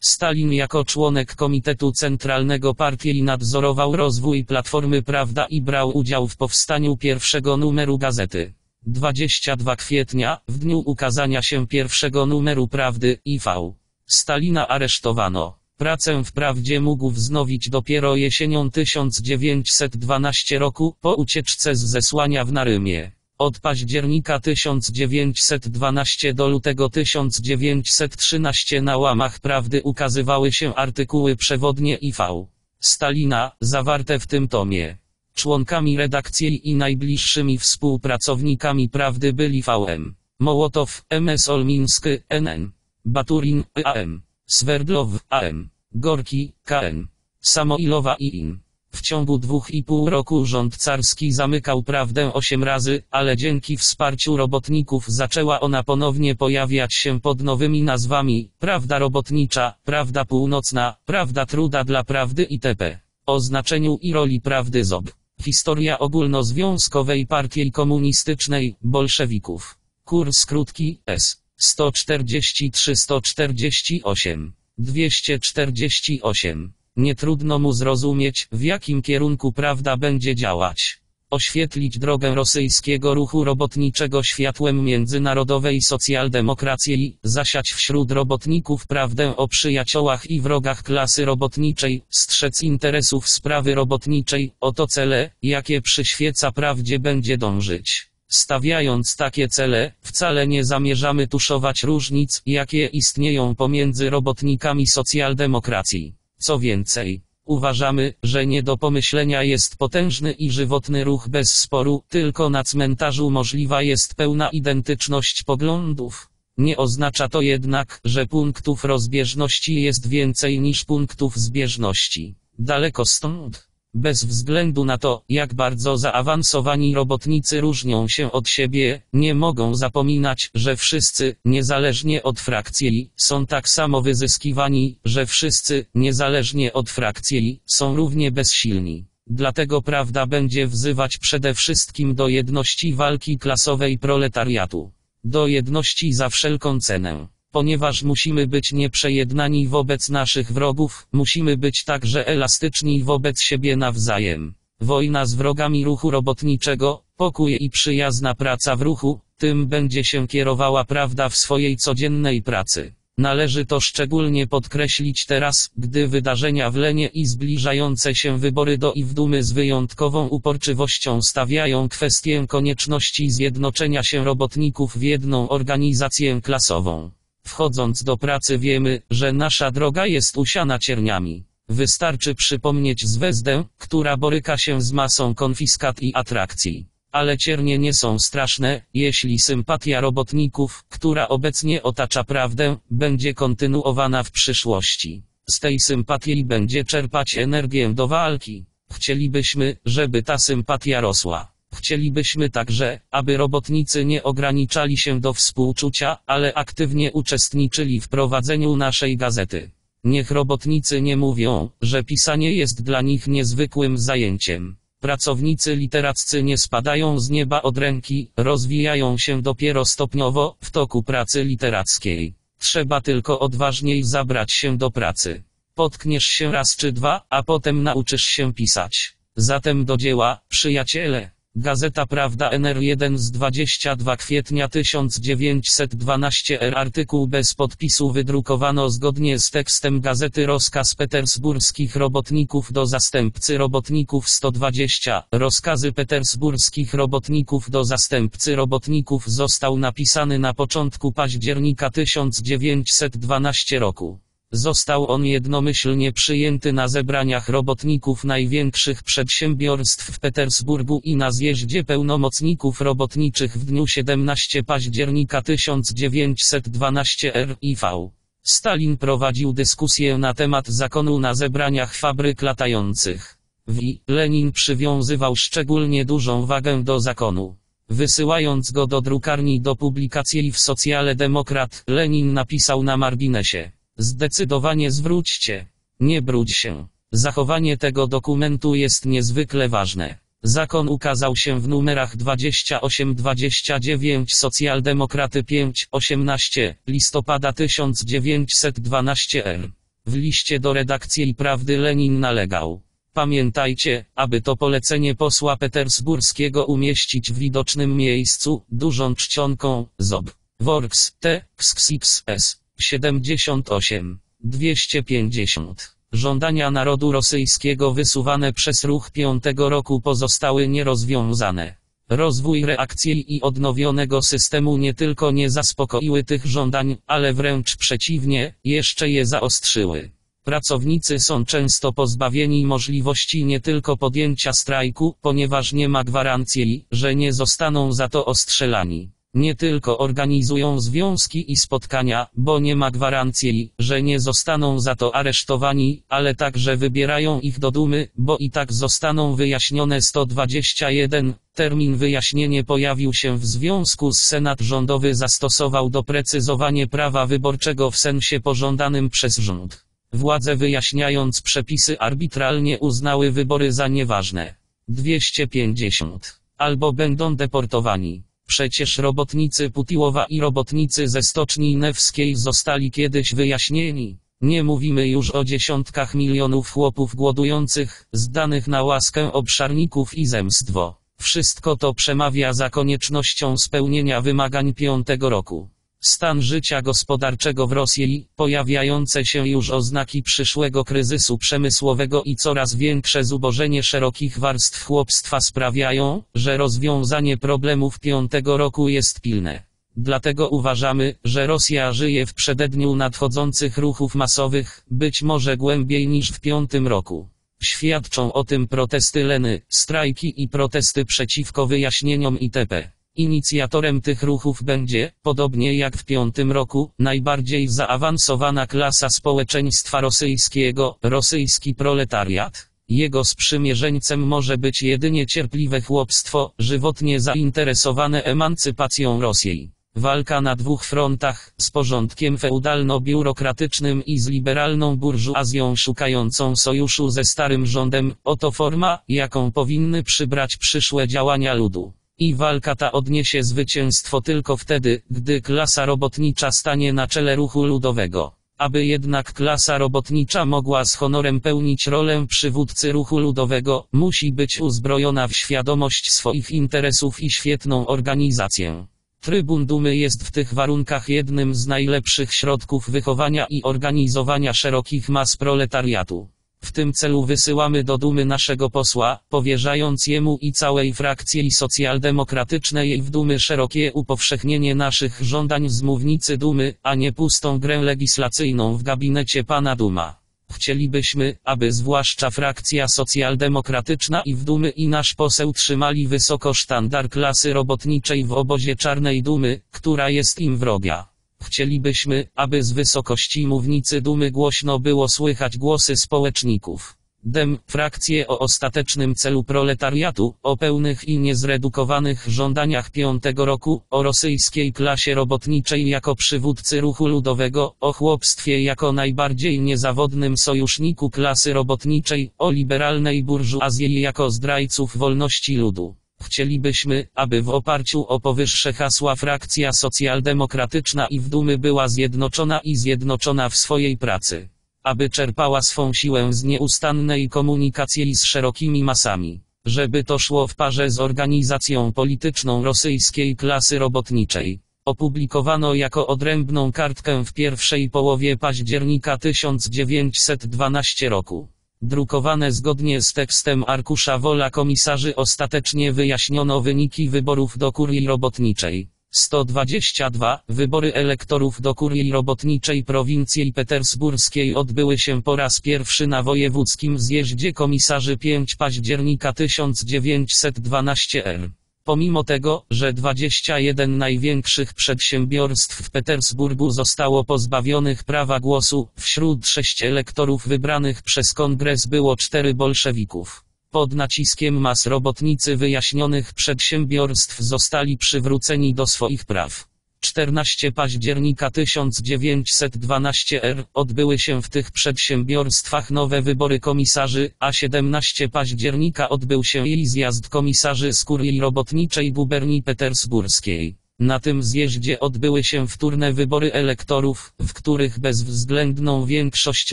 Stalin jako członek Komitetu Centralnego Partii nadzorował rozwój Platformy Prawda i brał udział w powstaniu pierwszego numeru gazety. 22 kwietnia, w dniu ukazania się pierwszego numeru Prawdy, IV. Stalina aresztowano. Pracę wprawdzie mógł wznowić dopiero jesienią 1912 roku, po ucieczce z zesłania w Narymie. Od października 1912 do lutego 1913 na łamach prawdy ukazywały się artykuły przewodnie IV. Stalina, zawarte w tym tomie. Członkami redakcji i najbliższymi współpracownikami prawdy byli VM. Mołotow, MS Olmiński, NN. Baturin, AM. Swerdlow, AM. Gorki, KN. Samoilowa i IN. W ciągu dwóch i pół roku rząd carski zamykał prawdę osiem razy, ale dzięki wsparciu robotników zaczęła ona ponownie pojawiać się pod nowymi nazwami, Prawda Robotnicza, Prawda Północna, Prawda Truda dla Prawdy itp. O znaczeniu i roli prawdy ZOB. Historia ogólnozwiązkowej partii komunistycznej, bolszewików. Kurs krótki, S. 143-148. 248. Nie trudno mu zrozumieć, w jakim kierunku prawda będzie działać. Oświetlić drogę rosyjskiego ruchu robotniczego światłem międzynarodowej socjaldemokracji, zasiać wśród robotników prawdę o przyjaciołach i wrogach klasy robotniczej, strzec interesów sprawy robotniczej, oto cele, jakie przyświeca prawdzie będzie dążyć. Stawiając takie cele, wcale nie zamierzamy tuszować różnic, jakie istnieją pomiędzy robotnikami socjaldemokracji. Co więcej, uważamy, że nie do pomyślenia jest potężny i żywotny ruch bez sporu, tylko na cmentarzu możliwa jest pełna identyczność poglądów. Nie oznacza to jednak, że punktów rozbieżności jest więcej niż punktów zbieżności. Daleko stąd. Bez względu na to, jak bardzo zaawansowani robotnicy różnią się od siebie, nie mogą zapominać, że wszyscy, niezależnie od frakcji, są tak samo wyzyskiwani, że wszyscy, niezależnie od frakcji, są równie bezsilni. Dlatego prawda będzie wzywać przede wszystkim do jedności walki klasowej proletariatu. Do jedności za wszelką cenę. Ponieważ musimy być nieprzejednani wobec naszych wrogów, musimy być także elastyczni wobec siebie nawzajem. Wojna z wrogami ruchu robotniczego, pokój i przyjazna praca w ruchu, tym będzie się kierowała prawda w swojej codziennej pracy. Należy to szczególnie podkreślić teraz, gdy wydarzenia w Lenie i zbliżające się wybory do i w Dumy z wyjątkową uporczywością stawiają kwestię konieczności zjednoczenia się robotników w jedną organizację klasową. Wchodząc do pracy wiemy, że nasza droga jest usiana cierniami. Wystarczy przypomnieć zwezdę, która boryka się z masą konfiskat i atrakcji. Ale ciernie nie są straszne, jeśli sympatia robotników, która obecnie otacza prawdę, będzie kontynuowana w przyszłości. Z tej sympatii będzie czerpać energię do walki. Chcielibyśmy, żeby ta sympatia rosła. Chcielibyśmy także, aby robotnicy nie ograniczali się do współczucia, ale aktywnie uczestniczyli w prowadzeniu naszej gazety. Niech robotnicy nie mówią, że pisanie jest dla nich niezwykłym zajęciem. Pracownicy literaccy nie spadają z nieba od ręki, rozwijają się dopiero stopniowo, w toku pracy literackiej. Trzeba tylko odważniej zabrać się do pracy. Potkniesz się raz czy dwa, a potem nauczysz się pisać. Zatem do dzieła, przyjaciele. Gazeta Prawda NR1 z 22 kwietnia 1912 R artykuł bez podpisu wydrukowano zgodnie z tekstem gazety Rozkaz petersburskich robotników do zastępcy robotników 120. Rozkazy petersburskich robotników do zastępcy robotników został napisany na początku października 1912 roku. Został on jednomyślnie przyjęty na zebraniach robotników największych przedsiębiorstw w Petersburgu i na zjeździe pełnomocników robotniczych w dniu 17 października 1912 RIV. Stalin prowadził dyskusję na temat zakonu na zebraniach fabryk latających. W I. Lenin przywiązywał szczególnie dużą wagę do zakonu. Wysyłając go do drukarni do publikacji w Socjale Demokrat, Lenin napisał na marginesie. Zdecydowanie zwróćcie. Nie brudź się. Zachowanie tego dokumentu jest niezwykle ważne. Zakon ukazał się w numerach 28-29 Socjaldemokraty 5-18 listopada 1912 r. W liście do redakcji Prawdy Lenin nalegał. Pamiętajcie, aby to polecenie posła petersburskiego umieścić w widocznym miejscu, dużą czcionką, ZOB. Works, T, XXS. 78. 250. Żądania narodu rosyjskiego wysuwane przez ruch piątego roku pozostały nierozwiązane. Rozwój reakcji i odnowionego systemu nie tylko nie zaspokoiły tych żądań, ale wręcz przeciwnie, jeszcze je zaostrzyły. Pracownicy są często pozbawieni możliwości nie tylko podjęcia strajku, ponieważ nie ma gwarancji, że nie zostaną za to ostrzelani. Nie tylko organizują związki i spotkania, bo nie ma gwarancji, że nie zostaną za to aresztowani, ale także wybierają ich do dumy, bo i tak zostaną wyjaśnione 121. Termin wyjaśnienie pojawił się w związku z Senat rządowy zastosował doprecyzowanie prawa wyborczego w sensie pożądanym przez rząd. Władze wyjaśniając przepisy arbitralnie uznały wybory za nieważne. 250. Albo będą deportowani. Przecież robotnicy Putiłowa i robotnicy ze Stoczni Newskiej zostali kiedyś wyjaśnieni. Nie mówimy już o dziesiątkach milionów chłopów głodujących, zdanych na łaskę obszarników i zemstwo. Wszystko to przemawia za koniecznością spełnienia wymagań piątego roku. Stan życia gospodarczego w Rosji, pojawiające się już oznaki przyszłego kryzysu przemysłowego i coraz większe zubożenie szerokich warstw chłopstwa sprawiają, że rozwiązanie problemów piątego roku jest pilne. Dlatego uważamy, że Rosja żyje w przededniu nadchodzących ruchów masowych, być może głębiej niż w piątym roku. Świadczą o tym protesty Leny, strajki i protesty przeciwko wyjaśnieniom itp. Inicjatorem tych ruchów będzie, podobnie jak w piątym roku, najbardziej zaawansowana klasa społeczeństwa rosyjskiego, rosyjski proletariat. Jego sprzymierzeńcem może być jedynie cierpliwe chłopstwo, żywotnie zainteresowane emancypacją Rosji. Walka na dwóch frontach, z porządkiem feudalno-biurokratycznym i z liberalną burżuazją szukającą sojuszu ze starym rządem, oto forma, jaką powinny przybrać przyszłe działania ludu. I walka ta odniesie zwycięstwo tylko wtedy, gdy klasa robotnicza stanie na czele ruchu ludowego. Aby jednak klasa robotnicza mogła z honorem pełnić rolę przywódcy ruchu ludowego, musi być uzbrojona w świadomość swoich interesów i świetną organizację. Trybun Dumy jest w tych warunkach jednym z najlepszych środków wychowania i organizowania szerokich mas proletariatu. W tym celu wysyłamy do Dumy naszego posła, powierzając jemu i całej frakcji socjaldemokratycznej w Dumy szerokie upowszechnienie naszych żądań z mównicy Dumy, a nie pustą grę legislacyjną w gabinecie pana Duma. Chcielibyśmy, aby zwłaszcza frakcja socjaldemokratyczna i w Dumy i nasz poseł trzymali wysoko sztandar klasy robotniczej w obozie Czarnej Dumy, która jest im wroga. Chcielibyśmy, aby z wysokości mównicy dumy głośno było słychać głosy społeczników. Dem, frakcje o ostatecznym celu proletariatu, o pełnych i niezredukowanych żądaniach piątego roku, o rosyjskiej klasie robotniczej jako przywódcy ruchu ludowego, o chłopstwie jako najbardziej niezawodnym sojuszniku klasy robotniczej, o liberalnej burżuazji jako zdrajców wolności ludu. Chcielibyśmy, aby w oparciu o powyższe hasła frakcja socjaldemokratyczna i w Dumy była zjednoczona i zjednoczona w swojej pracy. Aby czerpała swą siłę z nieustannej komunikacji z szerokimi masami. Żeby to szło w parze z organizacją polityczną rosyjskiej klasy robotniczej. Opublikowano jako odrębną kartkę w pierwszej połowie października 1912 roku. Drukowane zgodnie z tekstem arkusza wola komisarzy ostatecznie wyjaśniono wyniki wyborów do kurii robotniczej. 122. Wybory elektorów do kurii robotniczej prowincji petersburskiej odbyły się po raz pierwszy na wojewódzkim zjeździe komisarzy 5 października 1912 r. Pomimo tego, że 21 największych przedsiębiorstw w Petersburgu zostało pozbawionych prawa głosu, wśród sześć elektorów wybranych przez kongres było cztery bolszewików. Pod naciskiem mas robotnicy wyjaśnionych przedsiębiorstw zostali przywróceni do swoich praw. 14 października 1912 r. odbyły się w tych przedsiębiorstwach nowe wybory komisarzy, a 17 października odbył się jej zjazd komisarzy z kurii robotniczej guberni petersburskiej. Na tym zjeździe odbyły się wtórne wybory elektorów, w których bezwzględną większość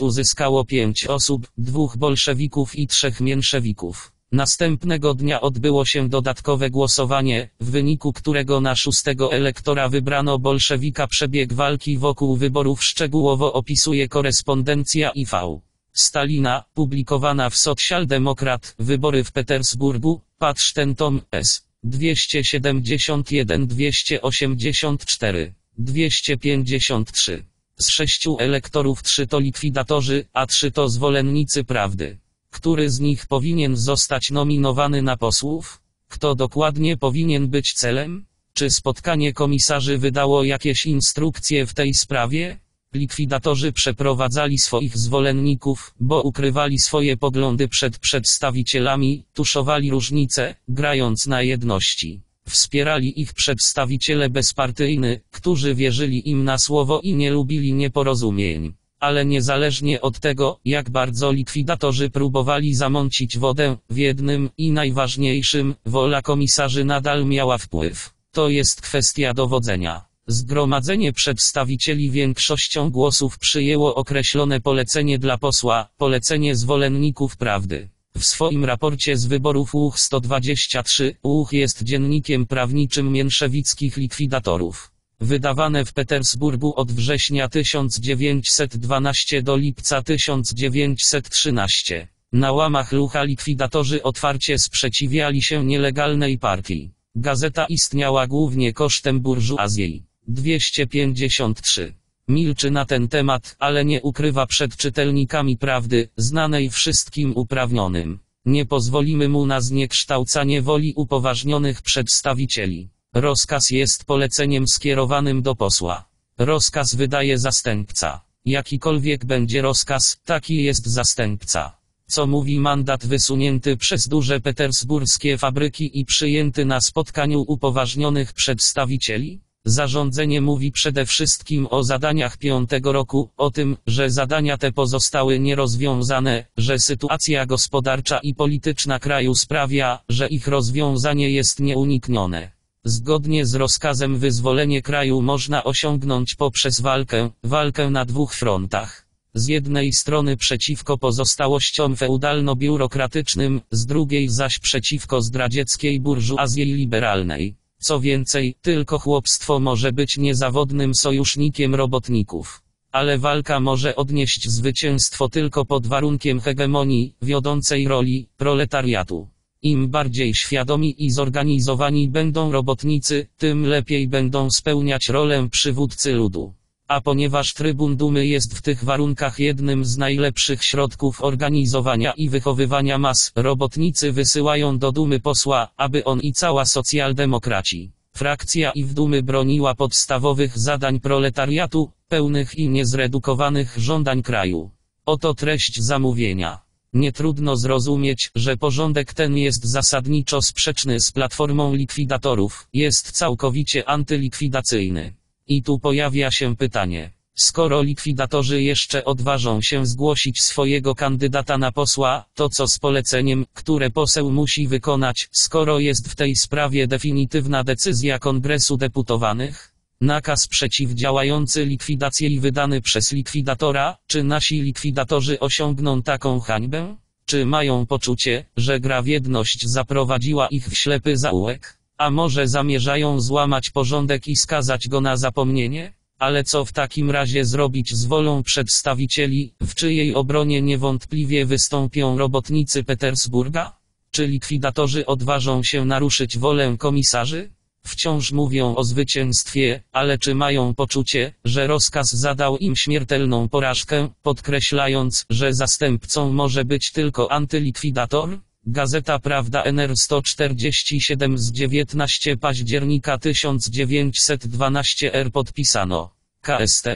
uzyskało pięć osób, dwóch bolszewików i trzech mięszewików. Następnego dnia odbyło się dodatkowe głosowanie, w wyniku którego na szóstego elektora wybrano bolszewika. Przebieg walki wokół wyborów szczegółowo opisuje korespondencja IV. Stalina, publikowana w Socjaldemokrat, Wybory w Petersburgu, patrz ten tom, S. 271 284 253 z sześciu elektorów trzy to likwidatorzy, a trzy to zwolennicy prawdy. Który z nich powinien zostać nominowany na posłów? Kto dokładnie powinien być celem? Czy spotkanie komisarzy wydało jakieś instrukcje w tej sprawie? Likwidatorzy przeprowadzali swoich zwolenników, bo ukrywali swoje poglądy przed przedstawicielami, tuszowali różnice, grając na jedności. Wspierali ich przedstawiciele bezpartyjny, którzy wierzyli im na słowo i nie lubili nieporozumień. Ale niezależnie od tego, jak bardzo likwidatorzy próbowali zamącić wodę, w jednym i najważniejszym, wola komisarzy nadal miała wpływ. To jest kwestia dowodzenia. Zgromadzenie przedstawicieli większością głosów przyjęło określone polecenie dla posła, polecenie zwolenników prawdy. W swoim raporcie z wyborów UH 123, UH jest dziennikiem prawniczym mięszewickich likwidatorów. Wydawane w Petersburgu od września 1912 do lipca 1913. Na łamach Lucha likwidatorzy otwarcie sprzeciwiali się nielegalnej partii. Gazeta istniała głównie kosztem burżuazji. 253. Milczy na ten temat, ale nie ukrywa przed czytelnikami prawdy, znanej wszystkim uprawnionym. Nie pozwolimy mu na zniekształcanie woli upoważnionych przedstawicieli. Rozkaz jest poleceniem skierowanym do posła. Rozkaz wydaje zastępca. Jakikolwiek będzie rozkaz, taki jest zastępca. Co mówi mandat wysunięty przez duże petersburskie fabryki i przyjęty na spotkaniu upoważnionych przedstawicieli? Zarządzenie mówi przede wszystkim o zadaniach piątego roku, o tym, że zadania te pozostały nierozwiązane, że sytuacja gospodarcza i polityczna kraju sprawia, że ich rozwiązanie jest nieuniknione. Zgodnie z rozkazem wyzwolenie kraju można osiągnąć poprzez walkę, walkę na dwóch frontach. Z jednej strony przeciwko pozostałościom feudalno-biurokratycznym, z drugiej zaś przeciwko zdradzieckiej burżuazji liberalnej. Co więcej, tylko chłopstwo może być niezawodnym sojusznikiem robotników. Ale walka może odnieść zwycięstwo tylko pod warunkiem hegemonii, wiodącej roli, proletariatu. Im bardziej świadomi i zorganizowani będą robotnicy, tym lepiej będą spełniać rolę przywódcy ludu. A ponieważ Trybun Dumy jest w tych warunkach jednym z najlepszych środków organizowania i wychowywania mas, robotnicy wysyłają do Dumy posła, aby on i cała socjaldemokraci. Frakcja i w Dumy broniła podstawowych zadań proletariatu, pełnych i niezredukowanych żądań kraju. Oto treść zamówienia. Nie trudno zrozumieć, że porządek ten jest zasadniczo sprzeczny z platformą likwidatorów, jest całkowicie antylikwidacyjny. I tu pojawia się pytanie. Skoro likwidatorzy jeszcze odważą się zgłosić swojego kandydata na posła, to co z poleceniem, które poseł musi wykonać, skoro jest w tej sprawie definitywna decyzja Kongresu Deputowanych? Nakaz przeciwdziałający likwidacji wydany przez likwidatora, czy nasi likwidatorzy osiągną taką hańbę? Czy mają poczucie, że gra w jedność zaprowadziła ich w ślepy zaułek? A może zamierzają złamać porządek i skazać go na zapomnienie? Ale co w takim razie zrobić z wolą przedstawicieli, w czyjej obronie niewątpliwie wystąpią robotnicy Petersburga? Czy likwidatorzy odważą się naruszyć wolę komisarzy? Wciąż mówią o zwycięstwie, ale czy mają poczucie, że rozkaz zadał im śmiertelną porażkę, podkreślając, że zastępcą może być tylko antylikwidator? Gazeta Prawda NR 147 z 19 października 1912 R podpisano. KST.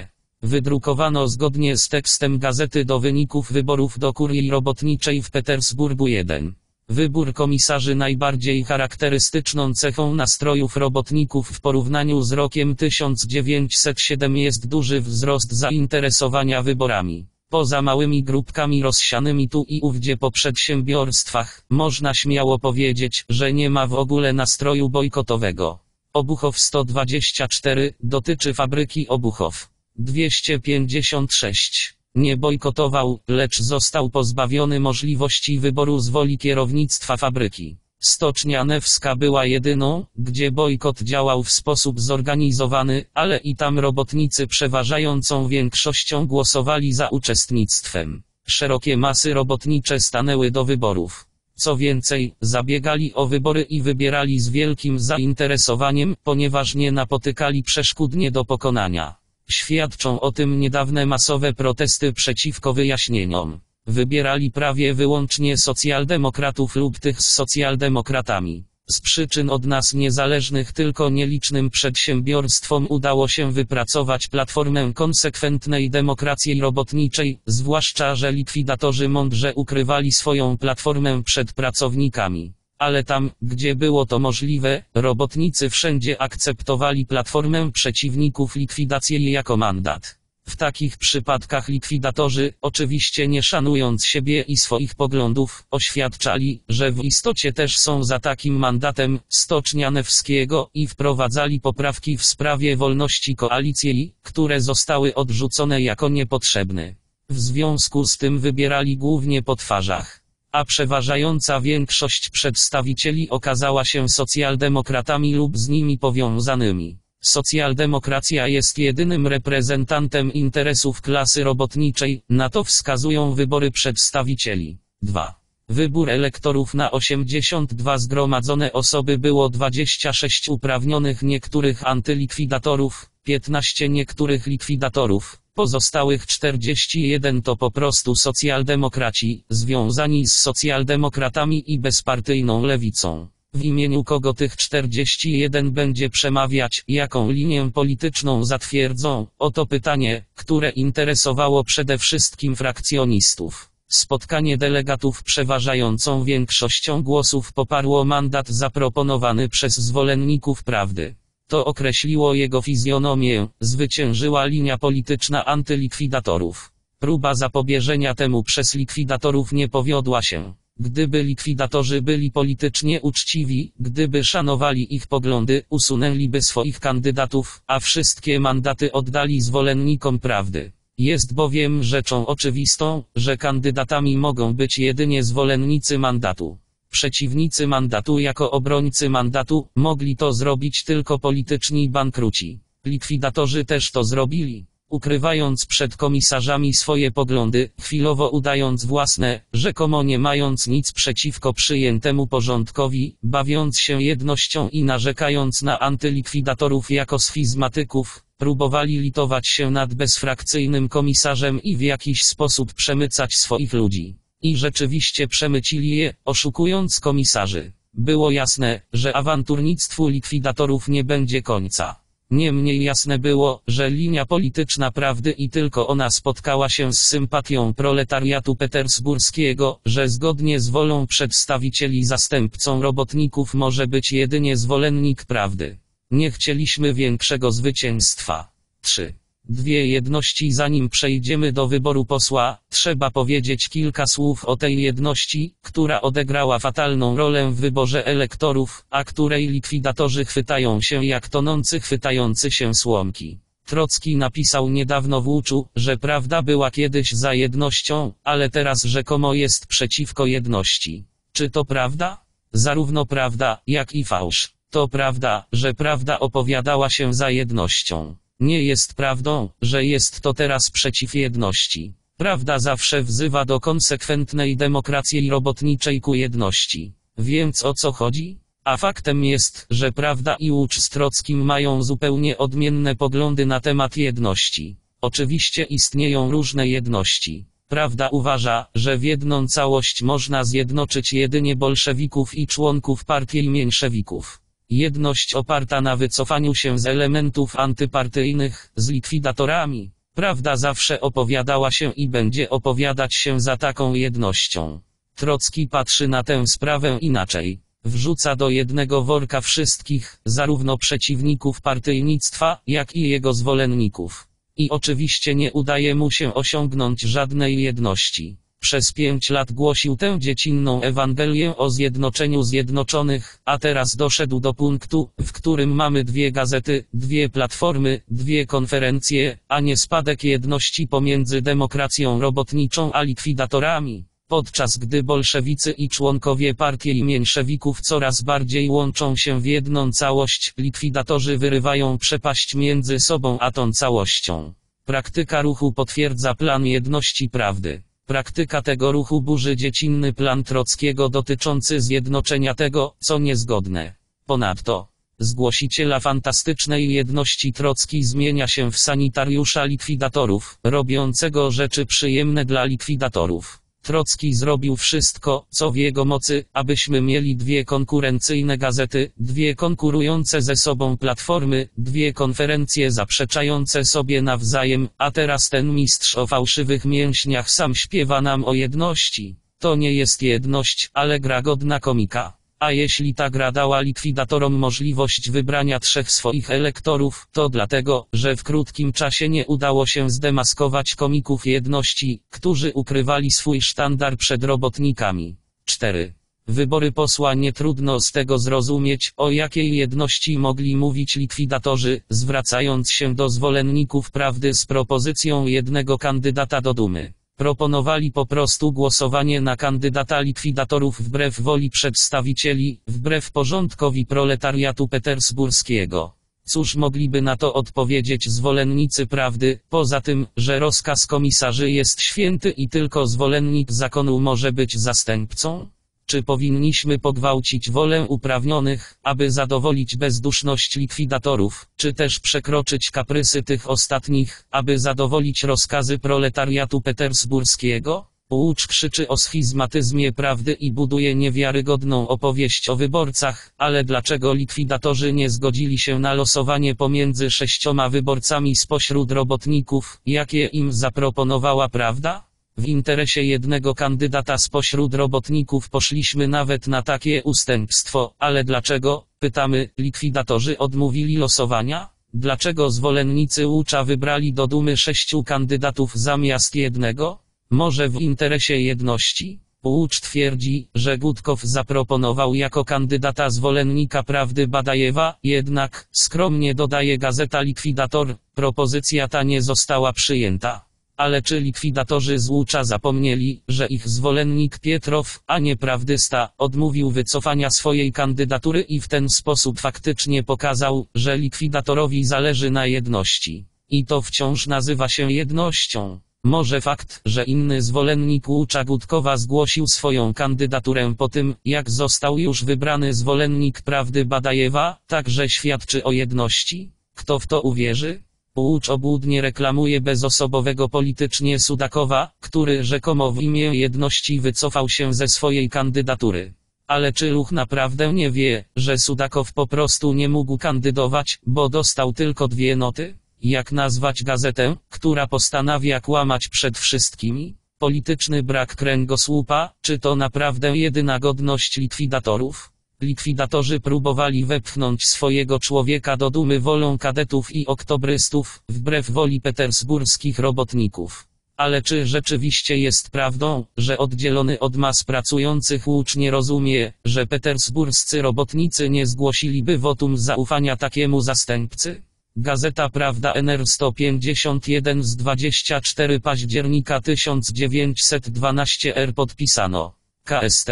Wydrukowano zgodnie z tekstem gazety do wyników wyborów do kurii robotniczej w Petersburgu 1. Wybór komisarzy najbardziej charakterystyczną cechą nastrojów robotników w porównaniu z rokiem 1907 jest duży wzrost zainteresowania wyborami. Poza małymi grupkami rozsianymi tu i ówdzie po przedsiębiorstwach, można śmiało powiedzieć, że nie ma w ogóle nastroju bojkotowego. Obuchow 124 dotyczy fabryki Obuchow. 256 nie bojkotował, lecz został pozbawiony możliwości wyboru z woli kierownictwa fabryki. Stocznia Newska była jedyną, gdzie bojkot działał w sposób zorganizowany, ale i tam robotnicy przeważającą większością głosowali za uczestnictwem. Szerokie masy robotnicze stanęły do wyborów. Co więcej, zabiegali o wybory i wybierali z wielkim zainteresowaniem, ponieważ nie napotykali przeszkód nie do pokonania. Świadczą o tym niedawne masowe protesty przeciwko wyjaśnieniom. Wybierali prawie wyłącznie socjaldemokratów lub tych z socjaldemokratami. Z przyczyn od nas niezależnych tylko nielicznym przedsiębiorstwom udało się wypracować platformę konsekwentnej demokracji robotniczej, zwłaszcza że likwidatorzy mądrze ukrywali swoją platformę przed pracownikami. Ale tam, gdzie było to możliwe, robotnicy wszędzie akceptowali platformę przeciwników likwidacji jako mandat. W takich przypadkach likwidatorzy, oczywiście nie szanując siebie i swoich poglądów, oświadczali, że w istocie też są za takim mandatem Stocznia Newskiego i wprowadzali poprawki w sprawie wolności koalicji, które zostały odrzucone jako niepotrzebne. W związku z tym wybierali głównie po twarzach. A przeważająca większość przedstawicieli okazała się socjaldemokratami lub z nimi powiązanymi. Socjaldemokracja jest jedynym reprezentantem interesów klasy robotniczej, na to wskazują wybory przedstawicieli. 2. Wybór elektorów na 82 zgromadzone osoby było 26 uprawnionych niektórych antylikwidatorów, 15 niektórych likwidatorów, pozostałych 41 to po prostu socjaldemokraci, związani z socjaldemokratami i bezpartyjną lewicą. W imieniu kogo tych 41 będzie przemawiać, jaką linię polityczną zatwierdzą, oto pytanie, które interesowało przede wszystkim frakcjonistów. Spotkanie delegatów przeważającą większością głosów poparło mandat zaproponowany przez zwolenników prawdy. To określiło jego fizjonomię, zwyciężyła linia polityczna antylikwidatorów. Próba zapobieżenia temu przez likwidatorów nie powiodła się. Gdyby likwidatorzy byli politycznie uczciwi, gdyby szanowali ich poglądy, usunęliby swoich kandydatów, a wszystkie mandaty oddali zwolennikom prawdy. Jest bowiem rzeczą oczywistą, że kandydatami mogą być jedynie zwolennicy mandatu. Przeciwnicy mandatu jako obrońcy mandatu mogli to zrobić tylko polityczni bankruci. Likwidatorzy też to zrobili ukrywając przed komisarzami swoje poglądy, chwilowo udając własne, rzekomo nie mając nic przeciwko przyjętemu porządkowi, bawiąc się jednością i narzekając na antylikwidatorów jako schizmatyków, próbowali litować się nad bezfrakcyjnym komisarzem i w jakiś sposób przemycać swoich ludzi. I rzeczywiście przemycili je, oszukując komisarzy. Było jasne, że awanturnictwu likwidatorów nie będzie końca. Niemniej jasne było, że linia polityczna prawdy i tylko ona spotkała się z sympatią proletariatu petersburskiego, że zgodnie z wolą przedstawicieli zastępcą robotników może być jedynie zwolennik prawdy. Nie chcieliśmy większego zwycięstwa. 3 dwie jedności zanim przejdziemy do wyboru posła, trzeba powiedzieć kilka słów o tej jedności, która odegrała fatalną rolę w wyborze elektorów, a której likwidatorzy chwytają się jak tonący chwytający się słomki. Trocki napisał niedawno w Łuczu, że prawda była kiedyś za jednością, ale teraz rzekomo jest przeciwko jedności. Czy to prawda? Zarówno prawda, jak i fałsz. To prawda, że prawda opowiadała się za jednością. Nie jest prawdą, że jest to teraz przeciw jedności. Prawda zawsze wzywa do konsekwentnej demokracji robotniczej ku jedności. Więc o co chodzi? A faktem jest, że prawda i Łucz z Trockim mają zupełnie odmienne poglądy na temat jedności. Oczywiście istnieją różne jedności. Prawda uważa, że w jedną całość można zjednoczyć jedynie bolszewików i członków partii mniejszewików. Jedność oparta na wycofaniu się z elementów antypartyjnych, z likwidatorami. Prawda zawsze opowiadała się i będzie opowiadać się za taką jednością. Trocki patrzy na tę sprawę inaczej. Wrzuca do jednego worka wszystkich, zarówno przeciwników partyjnictwa, jak i jego zwolenników. I oczywiście nie udaje mu się osiągnąć żadnej jedności. Przez pięć lat głosił tę dziecinną Ewangelię o zjednoczeniu zjednoczonych, a teraz doszedł do punktu, w którym mamy dwie gazety, dwie platformy, dwie konferencje, a nie spadek jedności pomiędzy demokracją robotniczą a likwidatorami. Podczas gdy bolszewicy i członkowie partii mniejszewików coraz bardziej łączą się w jedną całość, likwidatorzy wyrywają przepaść między sobą a tą całością. Praktyka ruchu potwierdza plan jedności prawdy. Praktyka tego ruchu burzy dziecinny plan Trockiego dotyczący zjednoczenia tego, co niezgodne. Ponadto, zgłosiciela fantastycznej jedności Trocki zmienia się w sanitariusza likwidatorów, robiącego rzeczy przyjemne dla likwidatorów. Trocki zrobił wszystko, co w jego mocy, abyśmy mieli dwie konkurencyjne gazety, dwie konkurujące ze sobą platformy, dwie konferencje zaprzeczające sobie nawzajem, a teraz ten mistrz o fałszywych mięśniach sam śpiewa nam o jedności. To nie jest jedność, ale gra godna komika. A jeśli ta gra dała likwidatorom możliwość wybrania trzech swoich elektorów, to dlatego, że w krótkim czasie nie udało się zdemaskować komików jedności, którzy ukrywali swój sztandar przed robotnikami. 4. Wybory posła nie trudno z tego zrozumieć, o jakiej jedności mogli mówić likwidatorzy, zwracając się do zwolenników prawdy z propozycją jednego kandydata do Dumy. Proponowali po prostu głosowanie na kandydata likwidatorów wbrew woli przedstawicieli, wbrew porządkowi proletariatu petersburskiego. Cóż mogliby na to odpowiedzieć zwolennicy prawdy, poza tym, że rozkaz komisarzy jest święty i tylko zwolennik zakonu może być zastępcą? Czy powinniśmy pogwałcić wolę uprawnionych, aby zadowolić bezduszność likwidatorów, czy też przekroczyć kaprysy tych ostatnich, aby zadowolić rozkazy proletariatu petersburskiego? Łucz krzyczy o schizmatyzmie prawdy i buduje niewiarygodną opowieść o wyborcach, ale dlaczego likwidatorzy nie zgodzili się na losowanie pomiędzy sześcioma wyborcami spośród robotników, jakie im zaproponowała prawda? W interesie jednego kandydata spośród robotników poszliśmy nawet na takie ustępstwo, ale dlaczego, pytamy, likwidatorzy odmówili losowania? Dlaczego zwolennicy Łucza wybrali do Dumy sześciu kandydatów zamiast jednego? Może w interesie jedności? Łucz twierdzi, że Gutkow zaproponował jako kandydata zwolennika prawdy Badajewa, jednak, skromnie dodaje gazeta Likwidator, propozycja ta nie została przyjęta. Ale czy likwidatorzy z Łucza zapomnieli, że ich zwolennik Pietrow, a nie prawdysta, odmówił wycofania swojej kandydatury i w ten sposób faktycznie pokazał, że likwidatorowi zależy na jedności. I to wciąż nazywa się jednością. Może fakt, że inny zwolennik Łucza Gutkowa zgłosił swoją kandydaturę po tym, jak został już wybrany zwolennik prawdy Badajewa, także świadczy o jedności? Kto w to uwierzy? Łucz obłudnie reklamuje bezosobowego politycznie Sudakowa, który rzekomo w imię jedności wycofał się ze swojej kandydatury. Ale czy ruch naprawdę nie wie, że Sudakow po prostu nie mógł kandydować, bo dostał tylko dwie noty? Jak nazwać gazetę, która postanawia kłamać przed wszystkimi? Polityczny brak kręgosłupa, czy to naprawdę jedyna godność likwidatorów? Likwidatorzy próbowali wepchnąć swojego człowieka do dumy wolą kadetów i oktobrystów, wbrew woli petersburskich robotników. Ale czy rzeczywiście jest prawdą, że oddzielony od mas pracujących łucz nie rozumie, że petersburscy robotnicy nie zgłosiliby wotum zaufania takiemu zastępcy? Gazeta Prawda NR 151 z 24 października 1912 R podpisano. KST.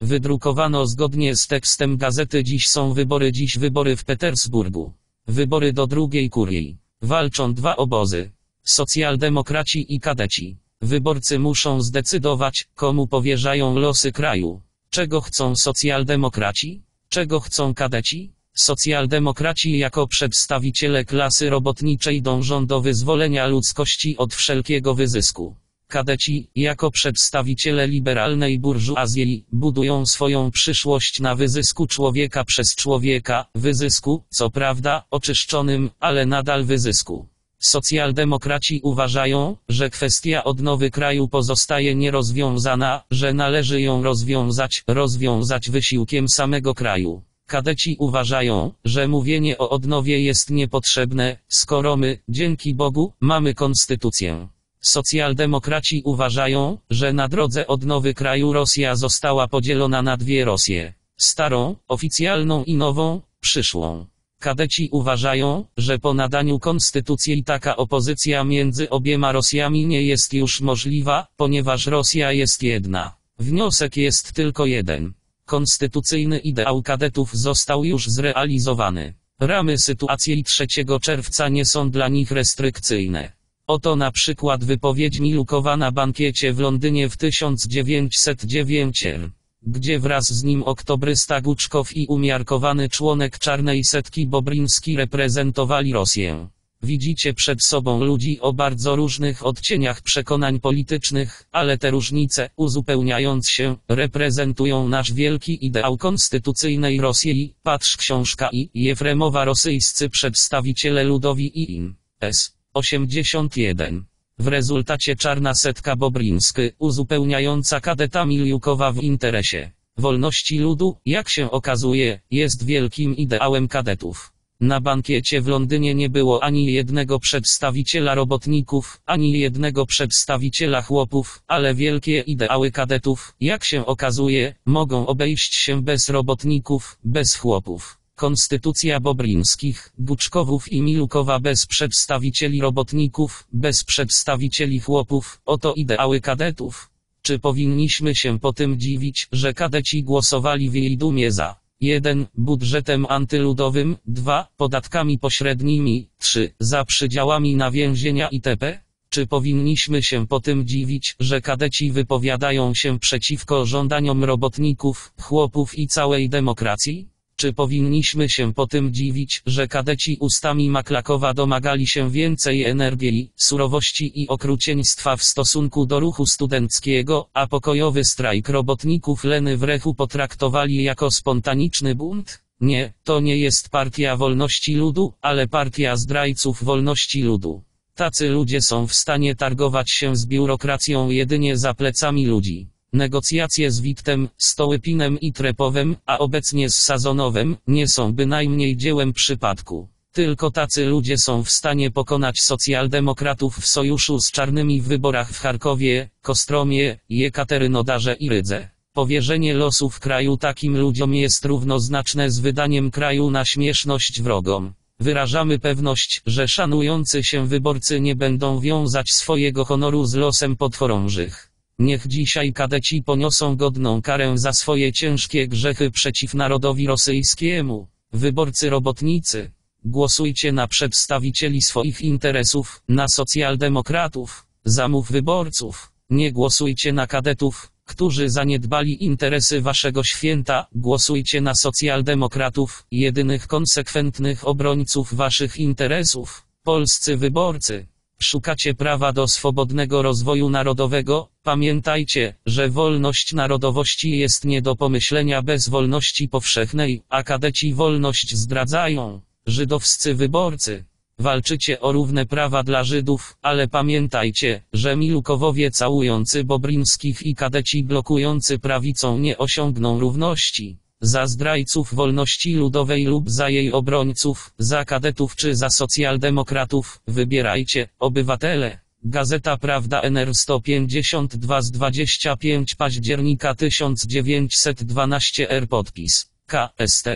Wydrukowano zgodnie z tekstem gazety Dziś są wybory Dziś wybory w Petersburgu. Wybory do drugiej kurii. Walczą dwa obozy. Socjaldemokraci i kadeci. Wyborcy muszą zdecydować, komu powierzają losy kraju. Czego chcą socjaldemokraci? Czego chcą kadeci? Socjaldemokraci jako przedstawiciele klasy robotniczej dążą do wyzwolenia ludzkości od wszelkiego wyzysku. Kadeci, jako przedstawiciele liberalnej burżuazji, budują swoją przyszłość na wyzysku człowieka przez człowieka, wyzysku, co prawda, oczyszczonym, ale nadal wyzysku. Socjaldemokraci uważają, że kwestia odnowy kraju pozostaje nierozwiązana, że należy ją rozwiązać, rozwiązać wysiłkiem samego kraju. Kadeci uważają, że mówienie o odnowie jest niepotrzebne, skoro my, dzięki Bogu, mamy konstytucję. Socjaldemokraci uważają, że na drodze odnowy kraju Rosja została podzielona na dwie Rosje. Starą, oficjalną i nową, przyszłą. Kadeci uważają, że po nadaniu konstytucji taka opozycja między obiema Rosjami nie jest już możliwa, ponieważ Rosja jest jedna. Wniosek jest tylko jeden. Konstytucyjny ideał kadetów został już zrealizowany. Ramy sytuacji 3 czerwca nie są dla nich restrykcyjne. Oto na przykład wypowiedź Milukowa na bankiecie w Londynie w 1909 r gdzie wraz z nim oktobrysta Guczkow i umiarkowany członek czarnej setki Bobriński reprezentowali Rosję. Widzicie przed sobą ludzi o bardzo różnych odcieniach przekonań politycznych, ale te różnice, uzupełniając się, reprezentują nasz wielki ideał konstytucyjnej Rosji. Patrz książka i Jefremowa rosyjscy przedstawiciele ludowi i in. S. 81. W rezultacie czarna setka Bobriński, uzupełniająca kadeta Miliukowa w interesie wolności ludu, jak się okazuje, jest wielkim ideałem kadetów. Na bankiecie w Londynie nie było ani jednego przedstawiciela robotników, ani jednego przedstawiciela chłopów, ale wielkie ideały kadetów, jak się okazuje, mogą obejść się bez robotników, bez chłopów. Konstytucja Bobrińskich, Buczkowów i Milukowa bez przedstawicieli robotników, bez przedstawicieli chłopów, oto ideały kadetów. Czy powinniśmy się po tym dziwić, że kadeci głosowali w jej dumie za 1. Budżetem antyludowym, 2. Podatkami pośrednimi, 3. Za przydziałami na więzienia itp.? Czy powinniśmy się po tym dziwić, że kadeci wypowiadają się przeciwko żądaniom robotników, chłopów i całej demokracji? Czy powinniśmy się po tym dziwić, że kadeci ustami Maklakowa domagali się więcej energii, surowości i okrucieństwa w stosunku do ruchu studenckiego, a pokojowy strajk robotników Leny w Rechu potraktowali jako spontaniczny bunt? Nie, to nie jest partia wolności ludu, ale partia zdrajców wolności ludu. Tacy ludzie są w stanie targować się z biurokracją jedynie za plecami ludzi. Negocjacje z Wittem, Stołypinem i Trepowem, a obecnie z Sazonowem, nie są bynajmniej dziełem przypadku. Tylko tacy ludzie są w stanie pokonać socjaldemokratów w sojuszu z czarnymi w wyborach w Charkowie, Kostromie, Jekaterynodarze i Rydze. Powierzenie losów kraju takim ludziom jest równoznaczne z wydaniem kraju na śmieszność wrogom. Wyrażamy pewność, że szanujący się wyborcy nie będą wiązać swojego honoru z losem podchorążych. Niech dzisiaj kadeci poniosą godną karę za swoje ciężkie grzechy przeciw narodowi rosyjskiemu. Wyborcy robotnicy, głosujcie na przedstawicieli swoich interesów, na socjaldemokratów, zamów wyborców. Nie głosujcie na kadetów, którzy zaniedbali interesy waszego święta, głosujcie na socjaldemokratów, jedynych konsekwentnych obrońców waszych interesów. Polscy wyborcy. Szukacie prawa do swobodnego rozwoju narodowego? Pamiętajcie, że wolność narodowości jest nie do pomyślenia bez wolności powszechnej, a kadeci wolność zdradzają. Żydowscy wyborcy. Walczycie o równe prawa dla Żydów, ale pamiętajcie, że Milukowowie całujący Bobrińskich i kadeci blokujący prawicą nie osiągną równości. Za zdrajców wolności ludowej lub za jej obrońców, za kadetów czy za socjaldemokratów, wybierajcie, obywatele. Gazeta Prawda NR 152 z 25 października 1912 R podpis KST.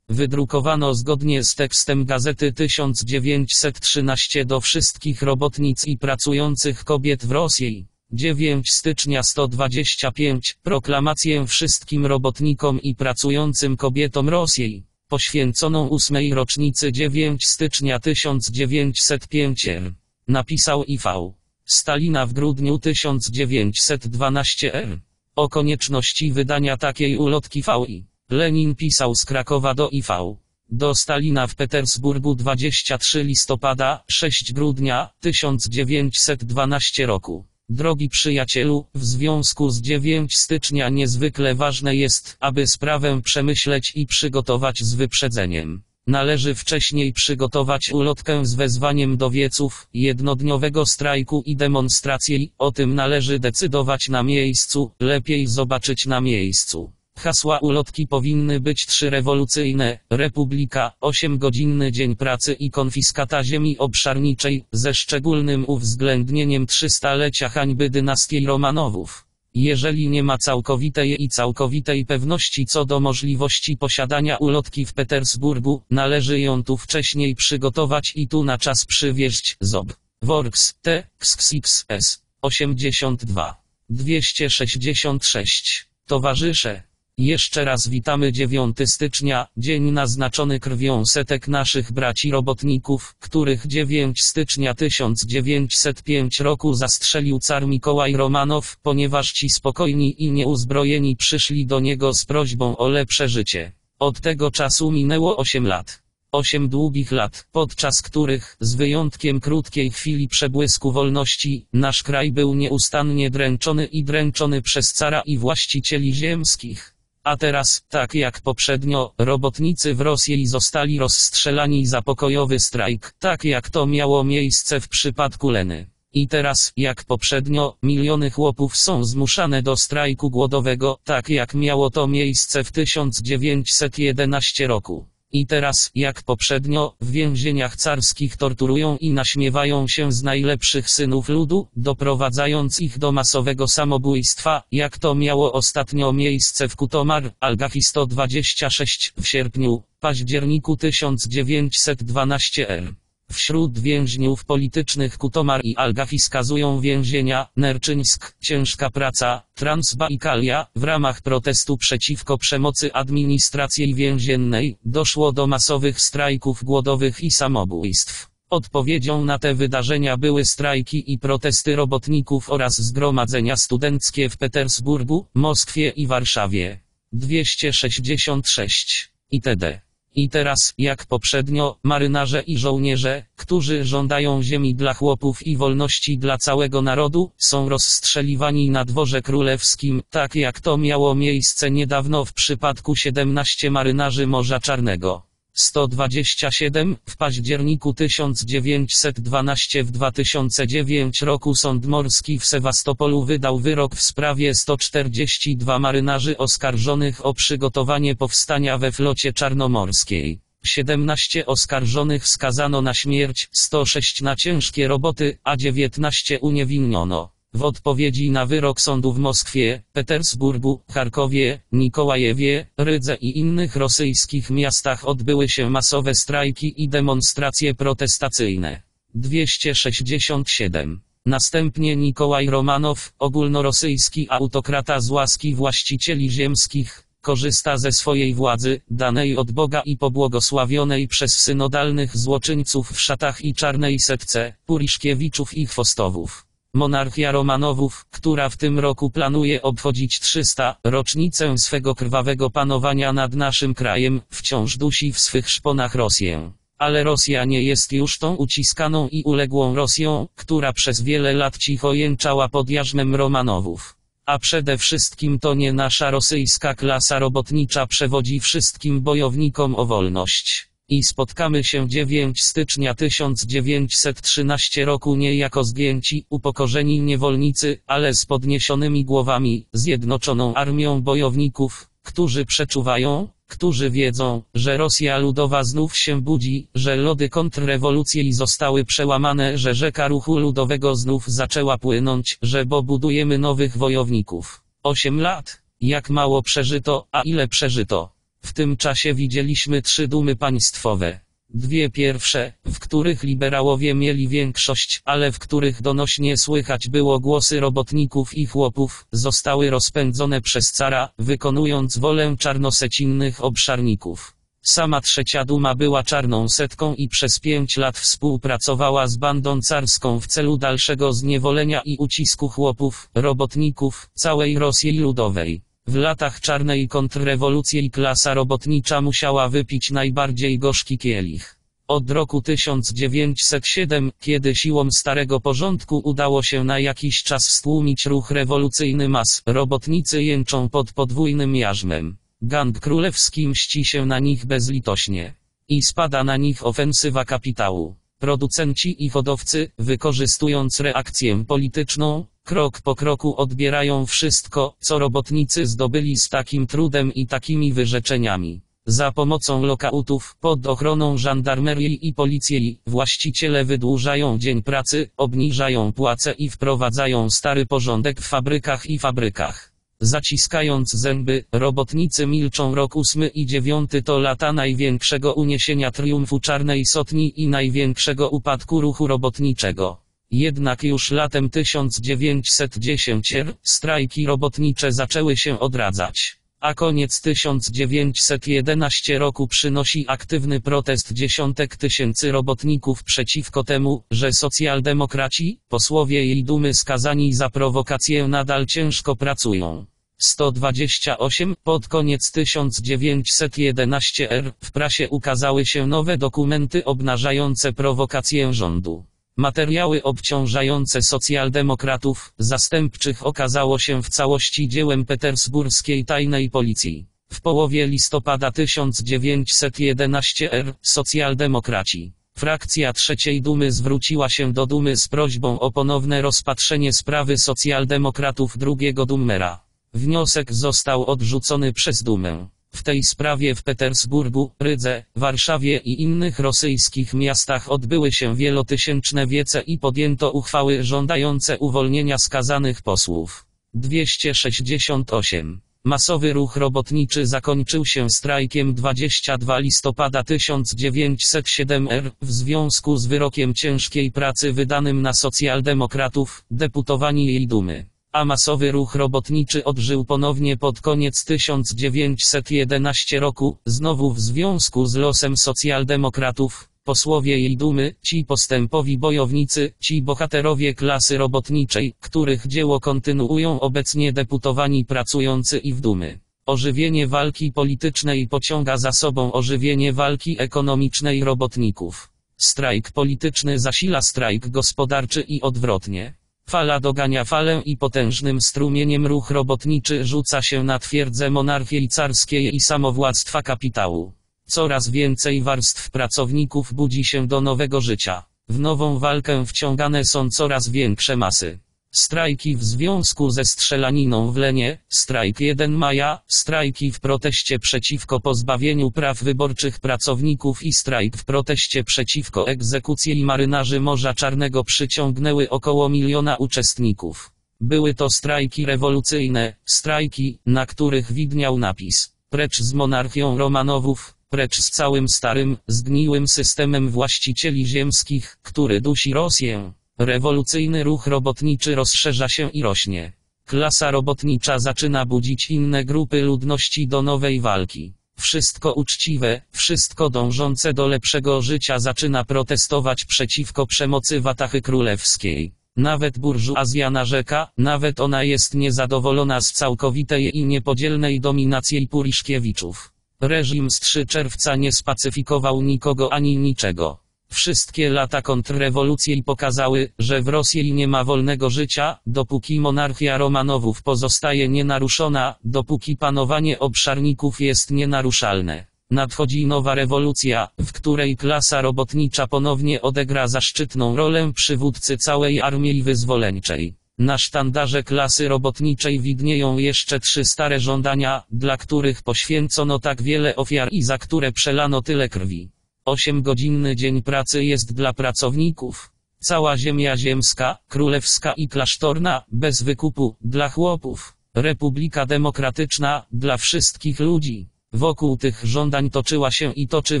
Wydrukowano zgodnie z tekstem gazety 1913 do wszystkich robotnic i pracujących kobiet w Rosji. 9 stycznia 125 proklamację wszystkim robotnikom i pracującym kobietom Rosji, poświęconą ósmej rocznicy 9 stycznia 1905 r. Napisał IV. Stalina w grudniu 1912 r. O konieczności wydania takiej ulotki VI. Lenin pisał z Krakowa do IV. Do Stalina w Petersburgu 23 listopada, 6 grudnia 1912 roku. Drogi przyjacielu, w związku z 9 stycznia niezwykle ważne jest, aby sprawę przemyśleć i przygotować z wyprzedzeniem. Należy wcześniej przygotować ulotkę z wezwaniem do wieców, jednodniowego strajku i demonstracji, o tym należy decydować na miejscu, lepiej zobaczyć na miejscu. Hasła ulotki powinny być trzy rewolucyjne, republika, 8-godzinny dzień pracy i konfiskata ziemi obszarniczej, ze szczególnym uwzględnieniem 300-lecia hańby dynastii Romanowów. Jeżeli nie ma całkowitej i całkowitej pewności co do możliwości posiadania ulotki w Petersburgu, należy ją tu wcześniej przygotować i tu na czas przywieźć ZOB. Works T. XXS 82 266 Towarzysze Jeszcze raz witamy 9 stycznia, dzień naznaczony krwią setek naszych braci robotników, których 9 stycznia 1905 roku zastrzelił car Mikołaj Romanow, ponieważ ci spokojni i nieuzbrojeni przyszli do niego z prośbą o lepsze życie. Od tego czasu minęło 8 lat. Osiem długich lat, podczas których, z wyjątkiem krótkiej chwili przebłysku wolności, nasz kraj był nieustannie dręczony i dręczony przez cara i właścicieli ziemskich. A teraz, tak jak poprzednio, robotnicy w Rosji zostali rozstrzelani za pokojowy strajk, tak jak to miało miejsce w przypadku Leny. I teraz, jak poprzednio, miliony chłopów są zmuszane do strajku głodowego, tak jak miało to miejsce w 1911 roku. I teraz, jak poprzednio, w więzieniach carskich torturują i naśmiewają się z najlepszych synów ludu, doprowadzając ich do masowego samobójstwa, jak to miało ostatnio miejsce w Kutomar, Algachi 126 w sierpniu, październiku 1912 r. Wśród więźniów politycznych Kutomar i Algachi skazują więzienia, Nerczyńsk, ciężka praca, Transbaikalia, w ramach protestu przeciwko przemocy administracji więziennej, doszło do masowych strajków głodowych i samobójstw. Odpowiedzią na te wydarzenia były strajki i protesty robotników oraz zgromadzenia studenckie w Petersburgu, Moskwie i Warszawie. 266 itd. I teraz, jak poprzednio, marynarze i żołnierze, którzy żądają ziemi dla chłopów i wolności dla całego narodu, są rozstrzeliwani na dworze królewskim, tak jak to miało miejsce niedawno w przypadku 17 marynarzy Morza Czarnego. 127 w październiku 1912 w 2009 roku Sąd Morski w Sewastopolu wydał wyrok w sprawie 142 marynarzy oskarżonych o przygotowanie powstania we flocie czarnomorskiej. 17 oskarżonych skazano na śmierć, 106 na ciężkie roboty, a 19 uniewinniono. W odpowiedzi na wyrok sądu w Moskwie, Petersburgu, Charkowie, Nikołajewie, Rydze i innych rosyjskich miastach odbyły się masowe strajki i demonstracje protestacyjne. 267. Następnie Nikołaj Romanow, ogólnorosyjski autokrata z łaski właścicieli ziemskich, korzysta ze swojej władzy, danej od Boga i pobłogosławionej przez synodalnych złoczyńców w szatach i czarnej setce, Puriszkiewiczów i Chwostowów. Monarchia Romanowów, która w tym roku planuje obchodzić 300 rocznicę swego krwawego panowania nad naszym krajem, wciąż dusi w swych szponach Rosję. Ale Rosja nie jest już tą uciskaną i uległą Rosją, która przez wiele lat cicho jęczała pod jarzmem Romanowów. A przede wszystkim to nie nasza rosyjska klasa robotnicza przewodzi wszystkim bojownikom o wolność. I spotkamy się 9 stycznia 1913 roku nie jako zgięci, upokorzeni niewolnicy, ale z podniesionymi głowami, zjednoczoną armią bojowników, którzy przeczuwają, którzy wiedzą, że Rosja Ludowa znów się budzi, że lody kontrrewolucji zostały przełamane, że rzeka ruchu ludowego znów zaczęła płynąć, że bo budujemy nowych wojowników. 8 lat? Jak mało przeżyto, a ile przeżyto? W tym czasie widzieliśmy trzy dumy państwowe. Dwie pierwsze, w których liberałowie mieli większość, ale w których donośnie słychać było głosy robotników i chłopów, zostały rozpędzone przez cara, wykonując wolę czarnosecinnych obszarników. Sama trzecia duma była czarną setką i przez pięć lat współpracowała z bandą carską w celu dalszego zniewolenia i ucisku chłopów, robotników, całej Rosji Ludowej. W latach czarnej kontrrewolucji klasa robotnicza musiała wypić najbardziej gorzki kielich. Od roku 1907, kiedy siłą starego porządku udało się na jakiś czas stłumić ruch rewolucyjny mas, robotnicy jęczą pod podwójnym jarzmem. Gang królewski mści się na nich bezlitośnie. I spada na nich ofensywa kapitału. Producenci i hodowcy, wykorzystując reakcję polityczną, krok po kroku odbierają wszystko, co robotnicy zdobyli z takim trudem i takimi wyrzeczeniami. Za pomocą lokautów, pod ochroną żandarmerii i policji, właściciele wydłużają dzień pracy, obniżają płace i wprowadzają stary porządek w fabrykach i fabrykach. Zaciskając zęby, robotnicy milczą rok ósmy i dziewiąty to lata największego uniesienia triumfu czarnej sotni i największego upadku ruchu robotniczego. Jednak już latem 1910 strajki robotnicze zaczęły się odradzać. A koniec 1911 roku przynosi aktywny protest dziesiątek tysięcy robotników przeciwko temu, że socjaldemokraci, posłowie jej dumy skazani za prowokację nadal ciężko pracują. 128 Pod koniec 1911 r. w prasie ukazały się nowe dokumenty obnażające prowokację rządu. Materiały obciążające socjaldemokratów, zastępczych okazało się w całości dziełem petersburskiej tajnej policji. W połowie listopada 1911 r. socjaldemokraci, frakcja trzeciej Dumy zwróciła się do Dumy z prośbą o ponowne rozpatrzenie sprawy socjaldemokratów drugiego Dummera. Wniosek został odrzucony przez Dumę. W tej sprawie w Petersburgu, Rydze, Warszawie i innych rosyjskich miastach odbyły się wielotysięczne wiece i podjęto uchwały żądające uwolnienia skazanych posłów. 268. Masowy ruch robotniczy zakończył się strajkiem 22 listopada 1907 r. w związku z wyrokiem ciężkiej pracy wydanym na socjaldemokratów, deputowani jej dumy a masowy ruch robotniczy odżył ponownie pod koniec 1911 roku, znowu w związku z losem socjaldemokratów, posłowie jej dumy, ci postępowi bojownicy, ci bohaterowie klasy robotniczej, których dzieło kontynuują obecnie deputowani pracujący i w dumy. Ożywienie walki politycznej pociąga za sobą ożywienie walki ekonomicznej robotników. Strajk polityczny zasila strajk gospodarczy i odwrotnie. Fala dogania falę i potężnym strumieniem ruch robotniczy rzuca się na twierdzę monarchii carskiej i samowładztwa kapitału. Coraz więcej warstw pracowników budzi się do nowego życia. W nową walkę wciągane są coraz większe masy. Strajki w związku ze strzelaniną w Lenie, strajk 1 maja, strajki w proteście przeciwko pozbawieniu praw wyborczych pracowników i strajk w proteście przeciwko egzekucji marynarzy Morza Czarnego przyciągnęły około miliona uczestników. Były to strajki rewolucyjne, strajki, na których widniał napis Precz z monarchią Romanowów, precz z całym starym, zgniłym systemem właścicieli ziemskich, który dusi Rosję. Rewolucyjny ruch robotniczy rozszerza się i rośnie. Klasa robotnicza zaczyna budzić inne grupy ludności do nowej walki. Wszystko uczciwe, wszystko dążące do lepszego życia zaczyna protestować przeciwko przemocy Watachy Królewskiej. Nawet burżuazja narzeka, nawet ona jest niezadowolona z całkowitej i niepodzielnej dominacji Puriszkiewiczów. Reżim z 3 czerwca nie spacyfikował nikogo ani niczego. Wszystkie lata kontrrewolucji pokazały, że w Rosji nie ma wolnego życia, dopóki monarchia Romanowów pozostaje nienaruszona, dopóki panowanie obszarników jest nienaruszalne. Nadchodzi nowa rewolucja, w której klasa robotnicza ponownie odegra zaszczytną rolę przywódcy całej armii wyzwoleńczej. Na sztandarze klasy robotniczej widnieją jeszcze trzy stare żądania, dla których poświęcono tak wiele ofiar i za które przelano tyle krwi. 8-godzinny dzień pracy jest dla pracowników. Cała ziemia ziemska, królewska i klasztorna, bez wykupu, dla chłopów. Republika demokratyczna, dla wszystkich ludzi. Wokół tych żądań toczyła się i toczy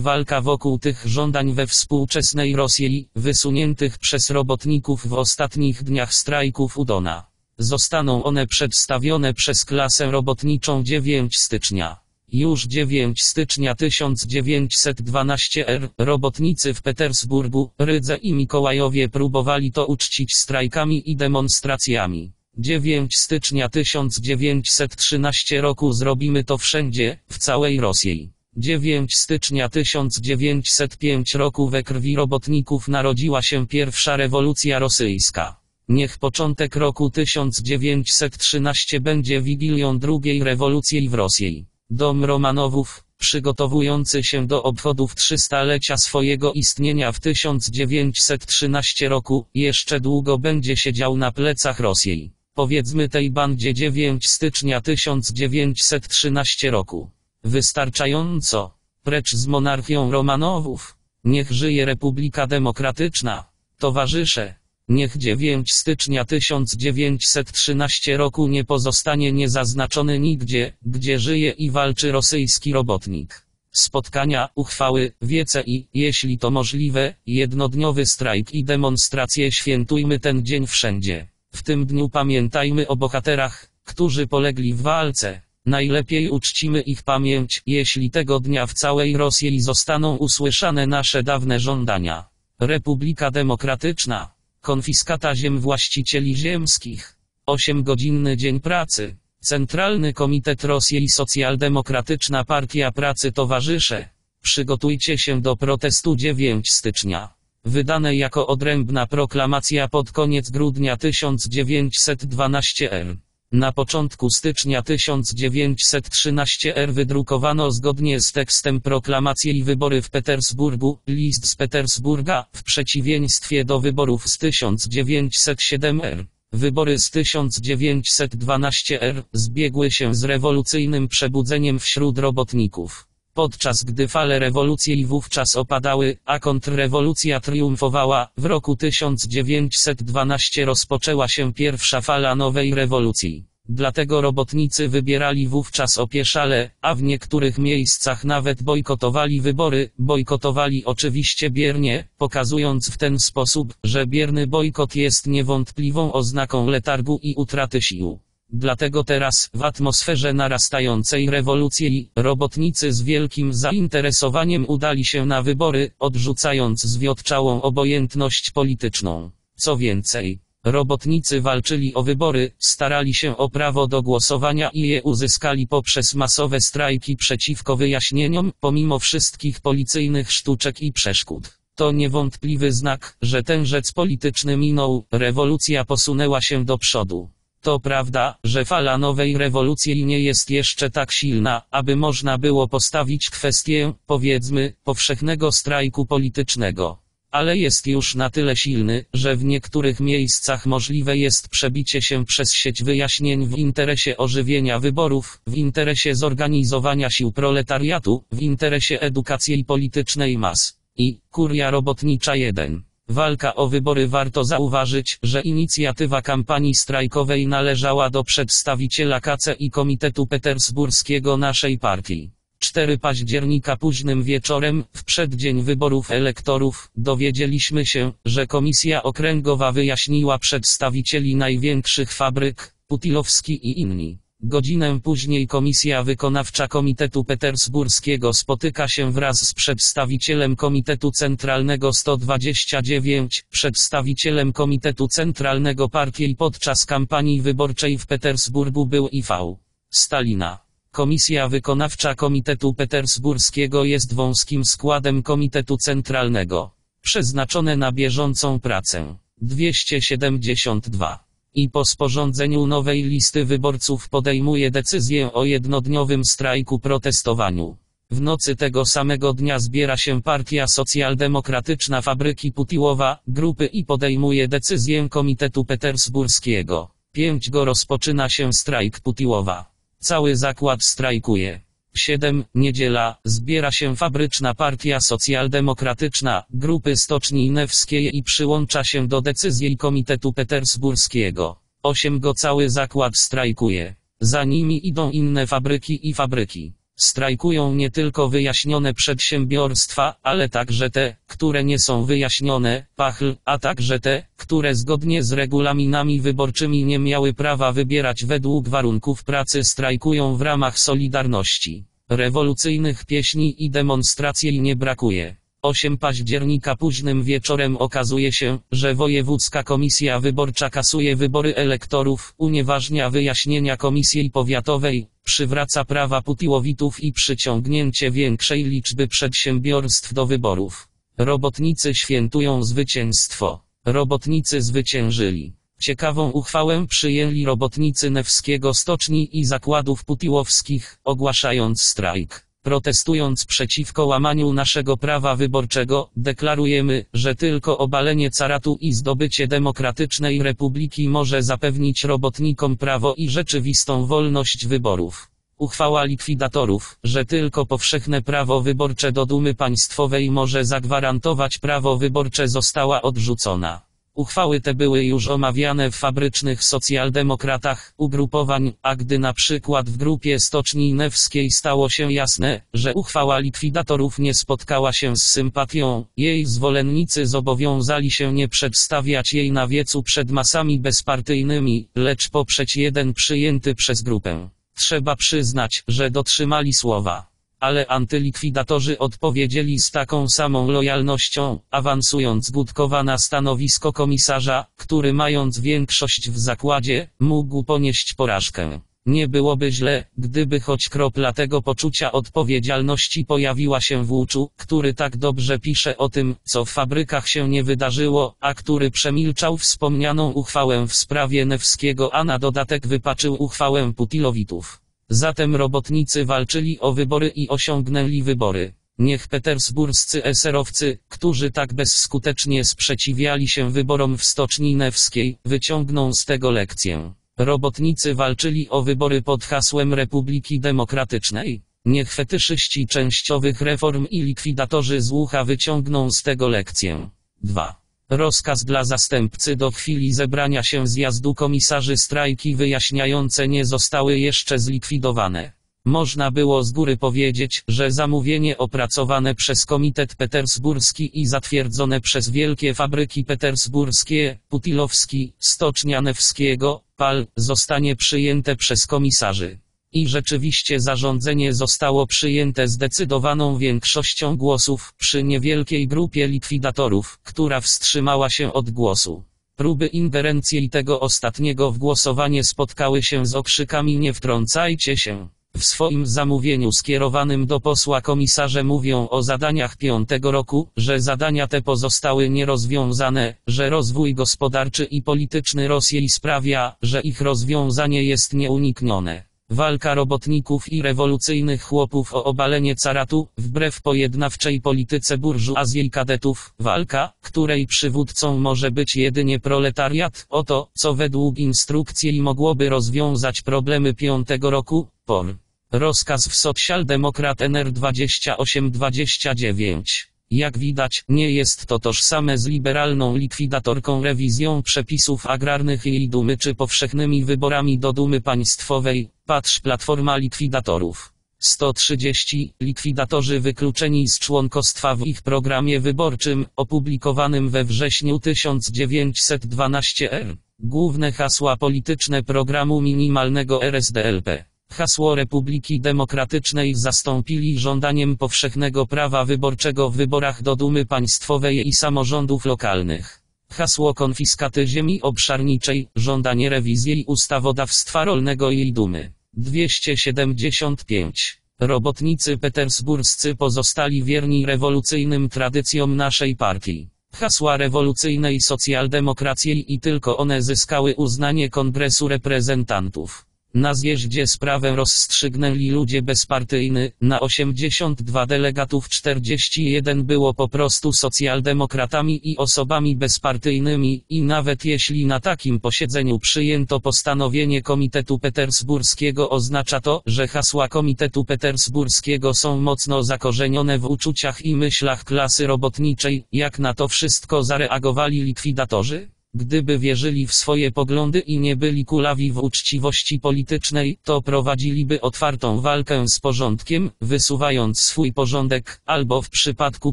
walka wokół tych żądań we współczesnej Rosji, wysuniętych przez robotników w ostatnich dniach strajków Udona. Zostaną one przedstawione przez klasę robotniczą 9 stycznia. Już 9 stycznia 1912 r. robotnicy w Petersburgu, Rydze i Mikołajowie próbowali to uczcić strajkami i demonstracjami. 9 stycznia 1913 roku zrobimy to wszędzie, w całej Rosji. 9 stycznia 1905 roku we krwi robotników narodziła się pierwsza rewolucja rosyjska. Niech początek roku 1913 będzie wigilią drugiej rewolucji w Rosji. Dom Romanowów, przygotowujący się do obchodów 300-lecia swojego istnienia w 1913 roku, jeszcze długo będzie siedział na plecach Rosji. Powiedzmy tej bandzie 9 stycznia 1913 roku. Wystarczająco. Precz z monarchią Romanowów. Niech żyje Republika Demokratyczna. Towarzysze. Niech 9 stycznia 1913 roku nie pozostanie niezaznaczony nigdzie, gdzie żyje i walczy rosyjski robotnik. Spotkania, uchwały, wiece i, jeśli to możliwe, jednodniowy strajk i demonstracje świętujmy ten dzień wszędzie. W tym dniu pamiętajmy o bohaterach, którzy polegli w walce. Najlepiej uczcimy ich pamięć, jeśli tego dnia w całej Rosji zostaną usłyszane nasze dawne żądania. Republika Demokratyczna. Konfiskata ziem właścicieli ziemskich. 8-godzinny dzień pracy. Centralny Komitet Rosji Socjaldemokratyczna Partia Pracy Towarzysze. Przygotujcie się do protestu 9 stycznia. Wydane jako odrębna proklamacja pod koniec grudnia 1912 r. Na początku stycznia 1913 r wydrukowano zgodnie z tekstem proklamację i wybory w Petersburgu, list z Petersburga, w przeciwieństwie do wyborów z 1907 r. Wybory z 1912 r zbiegły się z rewolucyjnym przebudzeniem wśród robotników. Podczas gdy fale rewolucji wówczas opadały, a kontrrewolucja triumfowała, w roku 1912 rozpoczęła się pierwsza fala nowej rewolucji. Dlatego robotnicy wybierali wówczas opieszale, a w niektórych miejscach nawet bojkotowali wybory, bojkotowali oczywiście biernie, pokazując w ten sposób, że bierny bojkot jest niewątpliwą oznaką letargu i utraty sił. Dlatego teraz, w atmosferze narastającej rewolucji, robotnicy z wielkim zainteresowaniem udali się na wybory, odrzucając zwiotczałą obojętność polityczną. Co więcej, robotnicy walczyli o wybory, starali się o prawo do głosowania i je uzyskali poprzez masowe strajki przeciwko wyjaśnieniom, pomimo wszystkich policyjnych sztuczek i przeszkód. To niewątpliwy znak, że ten rzec polityczny minął, rewolucja posunęła się do przodu. To prawda, że fala nowej rewolucji nie jest jeszcze tak silna, aby można było postawić kwestię, powiedzmy, powszechnego strajku politycznego. Ale jest już na tyle silny, że w niektórych miejscach możliwe jest przebicie się przez sieć wyjaśnień w interesie ożywienia wyborów, w interesie zorganizowania sił proletariatu, w interesie edukacji politycznej mas. I, kuria robotnicza 1. Walka o wybory warto zauważyć, że inicjatywa kampanii strajkowej należała do przedstawiciela KC i Komitetu Petersburskiego naszej partii. 4 października późnym wieczorem, w przeddzień wyborów elektorów, dowiedzieliśmy się, że Komisja Okręgowa wyjaśniła przedstawicieli największych fabryk, Putilowski i inni. Godzinę później Komisja Wykonawcza Komitetu Petersburskiego spotyka się wraz z przedstawicielem Komitetu Centralnego 129, przedstawicielem Komitetu Centralnego Partii podczas kampanii wyborczej w Petersburgu był IV. Stalina. Komisja Wykonawcza Komitetu Petersburskiego jest wąskim składem Komitetu Centralnego. Przeznaczone na bieżącą pracę. 272 i po sporządzeniu nowej listy wyborców podejmuje decyzję o jednodniowym strajku protestowaniu. W nocy tego samego dnia zbiera się Partia Socjaldemokratyczna Fabryki Putiłowa, grupy i podejmuje decyzję Komitetu Petersburskiego. 5 go rozpoczyna się strajk Putiłowa. Cały zakład strajkuje. 7. Niedziela, zbiera się fabryczna partia socjaldemokratyczna, grupy Stoczni Newskiej i przyłącza się do decyzji Komitetu Petersburskiego. 8. Go cały zakład strajkuje. Za nimi idą inne fabryki i fabryki. Strajkują nie tylko wyjaśnione przedsiębiorstwa, ale także te, które nie są wyjaśnione, pachl, a także te, które zgodnie z regulaminami wyborczymi nie miały prawa wybierać według warunków pracy strajkują w ramach Solidarności. Rewolucyjnych pieśni i demonstracji nie brakuje. 8 października późnym wieczorem okazuje się, że Wojewódzka Komisja Wyborcza kasuje wybory elektorów, unieważnia wyjaśnienia Komisji Powiatowej, przywraca prawa Putiłowitów i przyciągnięcie większej liczby przedsiębiorstw do wyborów. Robotnicy świętują zwycięstwo. Robotnicy zwyciężyli. Ciekawą uchwałę przyjęli robotnicy Newskiego Stoczni i zakładów putiłowskich, ogłaszając strajk. Protestując przeciwko łamaniu naszego prawa wyborczego, deklarujemy, że tylko obalenie caratu i zdobycie demokratycznej republiki może zapewnić robotnikom prawo i rzeczywistą wolność wyborów. Uchwała likwidatorów, że tylko powszechne prawo wyborcze do dumy państwowej może zagwarantować prawo wyborcze została odrzucona. Uchwały te były już omawiane w fabrycznych socjaldemokratach, ugrupowań, a gdy na przykład w grupie Stoczni Newskiej stało się jasne, że uchwała likwidatorów nie spotkała się z sympatią, jej zwolennicy zobowiązali się nie przedstawiać jej na wiecu przed masami bezpartyjnymi, lecz poprzeć jeden przyjęty przez grupę Trzeba przyznać, że dotrzymali słowa. Ale antylikwidatorzy odpowiedzieli z taką samą lojalnością, awansując Gutkowa na stanowisko komisarza, który mając większość w zakładzie, mógł ponieść porażkę. Nie byłoby źle, gdyby choć kropla tego poczucia odpowiedzialności pojawiła się w Łuczu, który tak dobrze pisze o tym, co w fabrykach się nie wydarzyło, a który przemilczał wspomnianą uchwałę w sprawie Newskiego, a na dodatek wypaczył uchwałę Putilowitów. Zatem robotnicy walczyli o wybory i osiągnęli wybory. Niech petersburscy eserowcy, którzy tak bezskutecznie sprzeciwiali się wyborom w Stoczni Newskiej, wyciągną z tego lekcję. Robotnicy walczyli o wybory pod hasłem Republiki Demokratycznej. Niech fetyszyści częściowych reform i likwidatorzy złucha wyciągną z tego lekcję. 2. Rozkaz dla zastępcy do chwili zebrania się zjazdu komisarzy strajki wyjaśniające nie zostały jeszcze zlikwidowane. Można było z góry powiedzieć, że zamówienie opracowane przez Komitet Petersburski i zatwierdzone przez wielkie fabryki petersburskie, Putilowski, Stocznia Newskiego, PAL, zostanie przyjęte przez komisarzy. I rzeczywiście zarządzenie zostało przyjęte zdecydowaną większością głosów przy niewielkiej grupie likwidatorów, która wstrzymała się od głosu. Próby ingerencji tego ostatniego w głosowanie spotkały się z okrzykami nie wtrącajcie się. W swoim zamówieniu skierowanym do posła komisarze mówią o zadaniach piątego roku, że zadania te pozostały nierozwiązane, że rozwój gospodarczy i polityczny Rosji sprawia, że ich rozwiązanie jest nieuniknione. Walka robotników i rewolucyjnych chłopów o obalenie caratu, wbrew pojednawczej polityce burżuazji kadetów, walka, której przywódcą może być jedynie proletariat, o to, co według instrukcji mogłoby rozwiązać problemy piątego roku, POR. Rozkaz w Socjaldemokrat NR 2829. Jak widać, nie jest to tożsame z liberalną likwidatorką rewizją przepisów agrarnych i Dumy czy powszechnymi wyborami do Dumy Państwowej, patrz Platforma Likwidatorów. 130. Likwidatorzy wykluczeni z członkostwa w ich programie wyborczym, opublikowanym we wrześniu 1912 r. Główne hasła polityczne programu minimalnego RSDLP. Hasło Republiki Demokratycznej zastąpili żądaniem powszechnego prawa wyborczego w wyborach do Dumy Państwowej i samorządów lokalnych. Hasło konfiskaty ziemi obszarniczej, żądanie rewizji ustawodawstwa rolnego i Dumy. 275. Robotnicy petersburscy pozostali wierni rewolucyjnym tradycjom naszej partii. Hasła rewolucyjnej socjaldemokracji i tylko one zyskały uznanie Kongresu Reprezentantów. Na zjeździe sprawę rozstrzygnęli ludzie bezpartyjny, na 82 delegatów 41 było po prostu socjaldemokratami i osobami bezpartyjnymi. I nawet jeśli na takim posiedzeniu przyjęto postanowienie Komitetu Petersburskiego oznacza to, że hasła Komitetu Petersburskiego są mocno zakorzenione w uczuciach i myślach klasy robotniczej, jak na to wszystko zareagowali likwidatorzy? Gdyby wierzyli w swoje poglądy i nie byli kulawi w uczciwości politycznej, to prowadziliby otwartą walkę z porządkiem, wysuwając swój porządek, albo w przypadku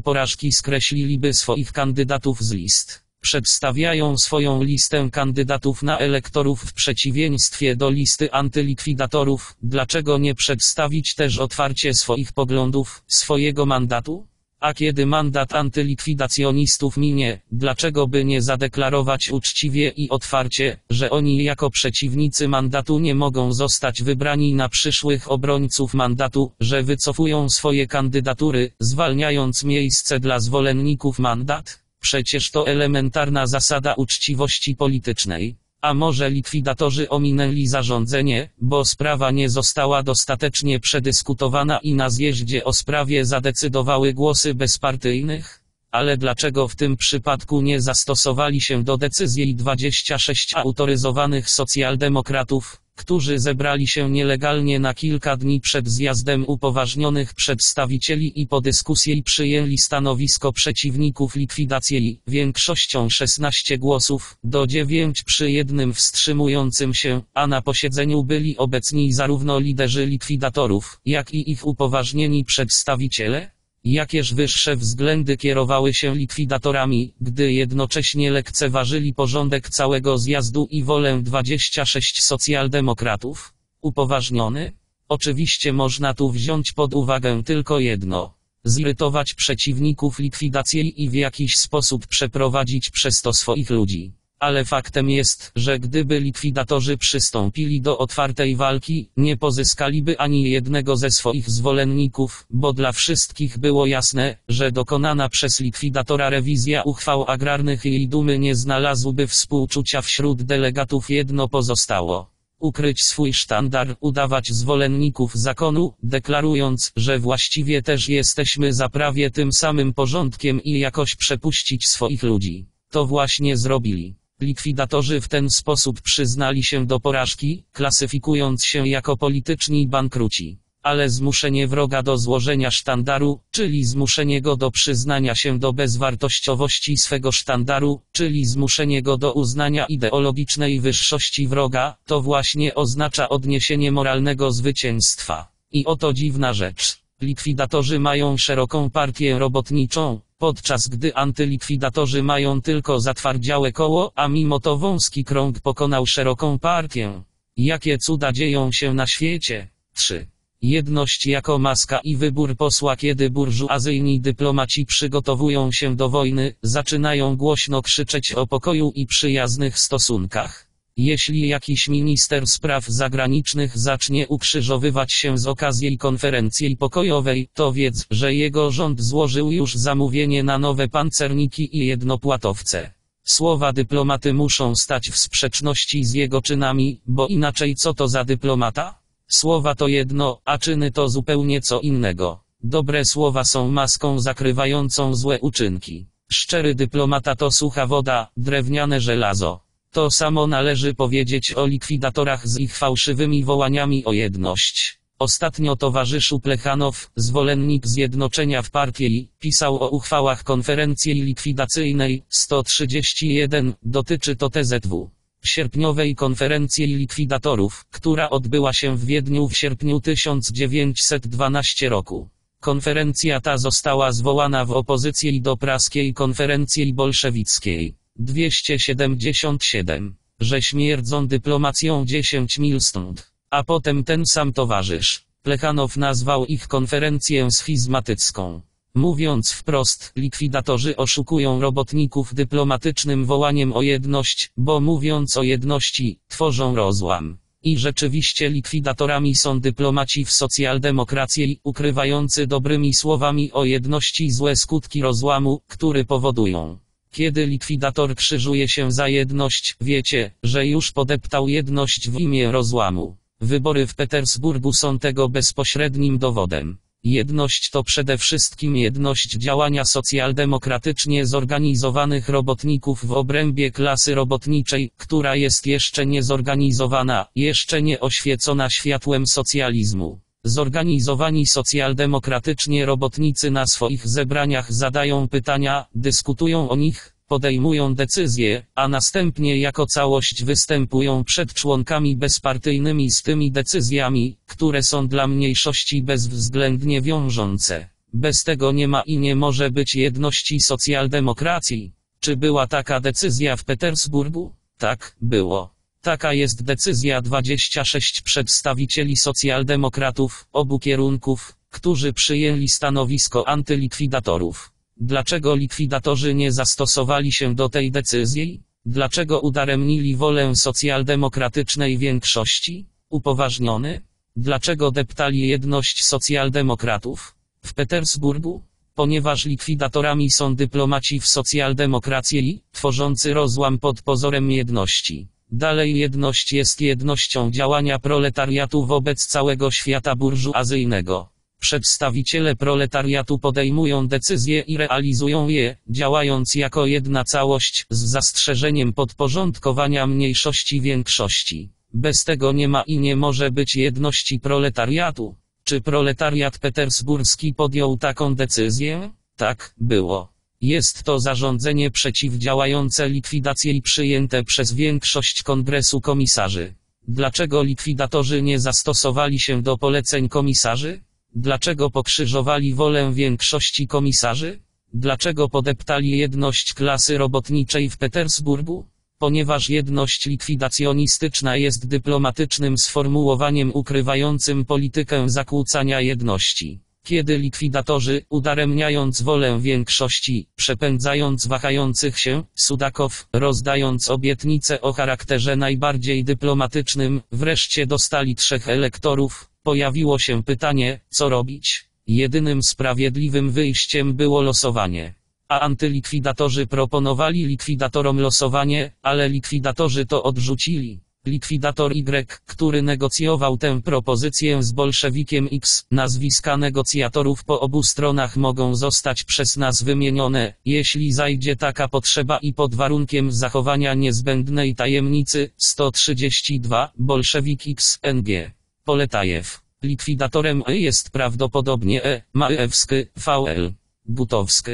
porażki skreśliliby swoich kandydatów z list. Przedstawiają swoją listę kandydatów na elektorów w przeciwieństwie do listy antylikwidatorów. Dlaczego nie przedstawić też otwarcie swoich poglądów, swojego mandatu? A kiedy mandat antylikwidacjonistów minie, dlaczego by nie zadeklarować uczciwie i otwarcie, że oni jako przeciwnicy mandatu nie mogą zostać wybrani na przyszłych obrońców mandatu, że wycofują swoje kandydatury, zwalniając miejsce dla zwolenników mandat? Przecież to elementarna zasada uczciwości politycznej. A może likwidatorzy ominęli zarządzenie, bo sprawa nie została dostatecznie przedyskutowana i na zjeździe o sprawie zadecydowały głosy bezpartyjnych? Ale dlaczego w tym przypadku nie zastosowali się do decyzji 26 autoryzowanych socjaldemokratów, którzy zebrali się nielegalnie na kilka dni przed zjazdem upoważnionych przedstawicieli i po dyskusji przyjęli stanowisko przeciwników likwidacji, większością 16 głosów, do 9 przy jednym wstrzymującym się, a na posiedzeniu byli obecni zarówno liderzy likwidatorów, jak i ich upoważnieni przedstawiciele? Jakież wyższe względy kierowały się likwidatorami, gdy jednocześnie lekceważyli porządek całego zjazdu i wolę 26 socjaldemokratów? Upoważniony? Oczywiście można tu wziąć pod uwagę tylko jedno. Zirytować przeciwników likwidacji i w jakiś sposób przeprowadzić przez to swoich ludzi. Ale faktem jest, że gdyby likwidatorzy przystąpili do otwartej walki, nie pozyskaliby ani jednego ze swoich zwolenników, bo dla wszystkich było jasne, że dokonana przez likwidatora rewizja uchwał agrarnych jej dumy nie znalazłby współczucia wśród delegatów jedno pozostało. Ukryć swój sztandar, udawać zwolenników zakonu, deklarując, że właściwie też jesteśmy za prawie tym samym porządkiem i jakoś przepuścić swoich ludzi. To właśnie zrobili. Likwidatorzy w ten sposób przyznali się do porażki, klasyfikując się jako polityczni bankruci. Ale zmuszenie wroga do złożenia sztandaru, czyli zmuszenie go do przyznania się do bezwartościowości swego sztandaru, czyli zmuszenie go do uznania ideologicznej wyższości wroga, to właśnie oznacza odniesienie moralnego zwycięstwa. I oto dziwna rzecz. Likwidatorzy mają szeroką partię robotniczą, podczas gdy antylikwidatorzy mają tylko zatwardziałe koło, a mimo to wąski krąg pokonał szeroką partię. Jakie cuda dzieją się na świecie? 3. Jedność jako maska i wybór posła Kiedy burżuazyjni dyplomaci przygotowują się do wojny, zaczynają głośno krzyczeć o pokoju i przyjaznych stosunkach. Jeśli jakiś minister spraw zagranicznych zacznie ukrzyżowywać się z okazji konferencji pokojowej, to wiedz, że jego rząd złożył już zamówienie na nowe pancerniki i jednopłatowce. Słowa dyplomaty muszą stać w sprzeczności z jego czynami, bo inaczej co to za dyplomata? Słowa to jedno, a czyny to zupełnie co innego. Dobre słowa są maską zakrywającą złe uczynki. Szczery dyplomata to sucha woda, drewniane żelazo. To samo należy powiedzieć o likwidatorach z ich fałszywymi wołaniami o jedność. Ostatnio towarzyszu Plechanow, zwolennik zjednoczenia w partii, pisał o uchwałach konferencji likwidacyjnej 131, dotyczy to TZW. Sierpniowej konferencji likwidatorów, która odbyła się w Wiedniu w sierpniu 1912 roku. Konferencja ta została zwołana w opozycji do praskiej konferencji bolszewickiej. 277, że śmierdzą dyplomacją 10 mil stąd. A potem ten sam towarzysz, Plechanow nazwał ich konferencję schizmatycką. Mówiąc wprost, likwidatorzy oszukują robotników dyplomatycznym wołaniem o jedność, bo mówiąc o jedności, tworzą rozłam. I rzeczywiście likwidatorami są dyplomaci w socjaldemokracji, ukrywający dobrymi słowami o jedności złe skutki rozłamu, który powodują. Kiedy likwidator krzyżuje się za jedność, wiecie, że już podeptał jedność w imię rozłamu. Wybory w Petersburgu są tego bezpośrednim dowodem. Jedność to przede wszystkim jedność działania socjaldemokratycznie zorganizowanych robotników w obrębie klasy robotniczej, która jest jeszcze niezorganizowana, jeszcze nie oświecona światłem socjalizmu. Zorganizowani socjaldemokratycznie robotnicy na swoich zebraniach zadają pytania, dyskutują o nich, podejmują decyzje, a następnie jako całość występują przed członkami bezpartyjnymi z tymi decyzjami, które są dla mniejszości bezwzględnie wiążące. Bez tego nie ma i nie może być jedności socjaldemokracji. Czy była taka decyzja w Petersburgu? Tak, było. Taka jest decyzja 26 przedstawicieli socjaldemokratów, obu kierunków, którzy przyjęli stanowisko antylikwidatorów. Dlaczego likwidatorzy nie zastosowali się do tej decyzji? Dlaczego udaremnili wolę socjaldemokratycznej większości? Upoważniony? Dlaczego deptali jedność socjaldemokratów? W Petersburgu? Ponieważ likwidatorami są dyplomaci w socjaldemokracji, tworzący rozłam pod pozorem jedności. Dalej jedność jest jednością działania proletariatu wobec całego świata burżuazyjnego. Przedstawiciele proletariatu podejmują decyzje i realizują je, działając jako jedna całość, z zastrzeżeniem podporządkowania mniejszości większości. Bez tego nie ma i nie może być jedności proletariatu. Czy proletariat petersburski podjął taką decyzję? Tak, było. Jest to zarządzenie przeciwdziałające likwidacji przyjęte przez większość kongresu komisarzy. Dlaczego likwidatorzy nie zastosowali się do poleceń komisarzy? Dlaczego pokrzyżowali wolę większości komisarzy? Dlaczego podeptali jedność klasy robotniczej w Petersburgu? Ponieważ jedność likwidacjonistyczna jest dyplomatycznym sformułowaniem ukrywającym politykę zakłócania jedności. Kiedy likwidatorzy, udaremniając wolę większości, przepędzając wahających się, Sudakow, rozdając obietnice o charakterze najbardziej dyplomatycznym, wreszcie dostali trzech elektorów, pojawiło się pytanie, co robić? Jedynym sprawiedliwym wyjściem było losowanie. A antylikwidatorzy proponowali likwidatorom losowanie, ale likwidatorzy to odrzucili. Likwidator Y, który negocjował tę propozycję z bolszewikiem X, nazwiska negocjatorów po obu stronach mogą zostać przez nas wymienione, jeśli zajdzie taka potrzeba i pod warunkiem zachowania niezbędnej tajemnicy. 132, bolszewik X, NG. Poletajew. Likwidatorem E jest prawdopodobnie E. Maejewski, VL. Butowski.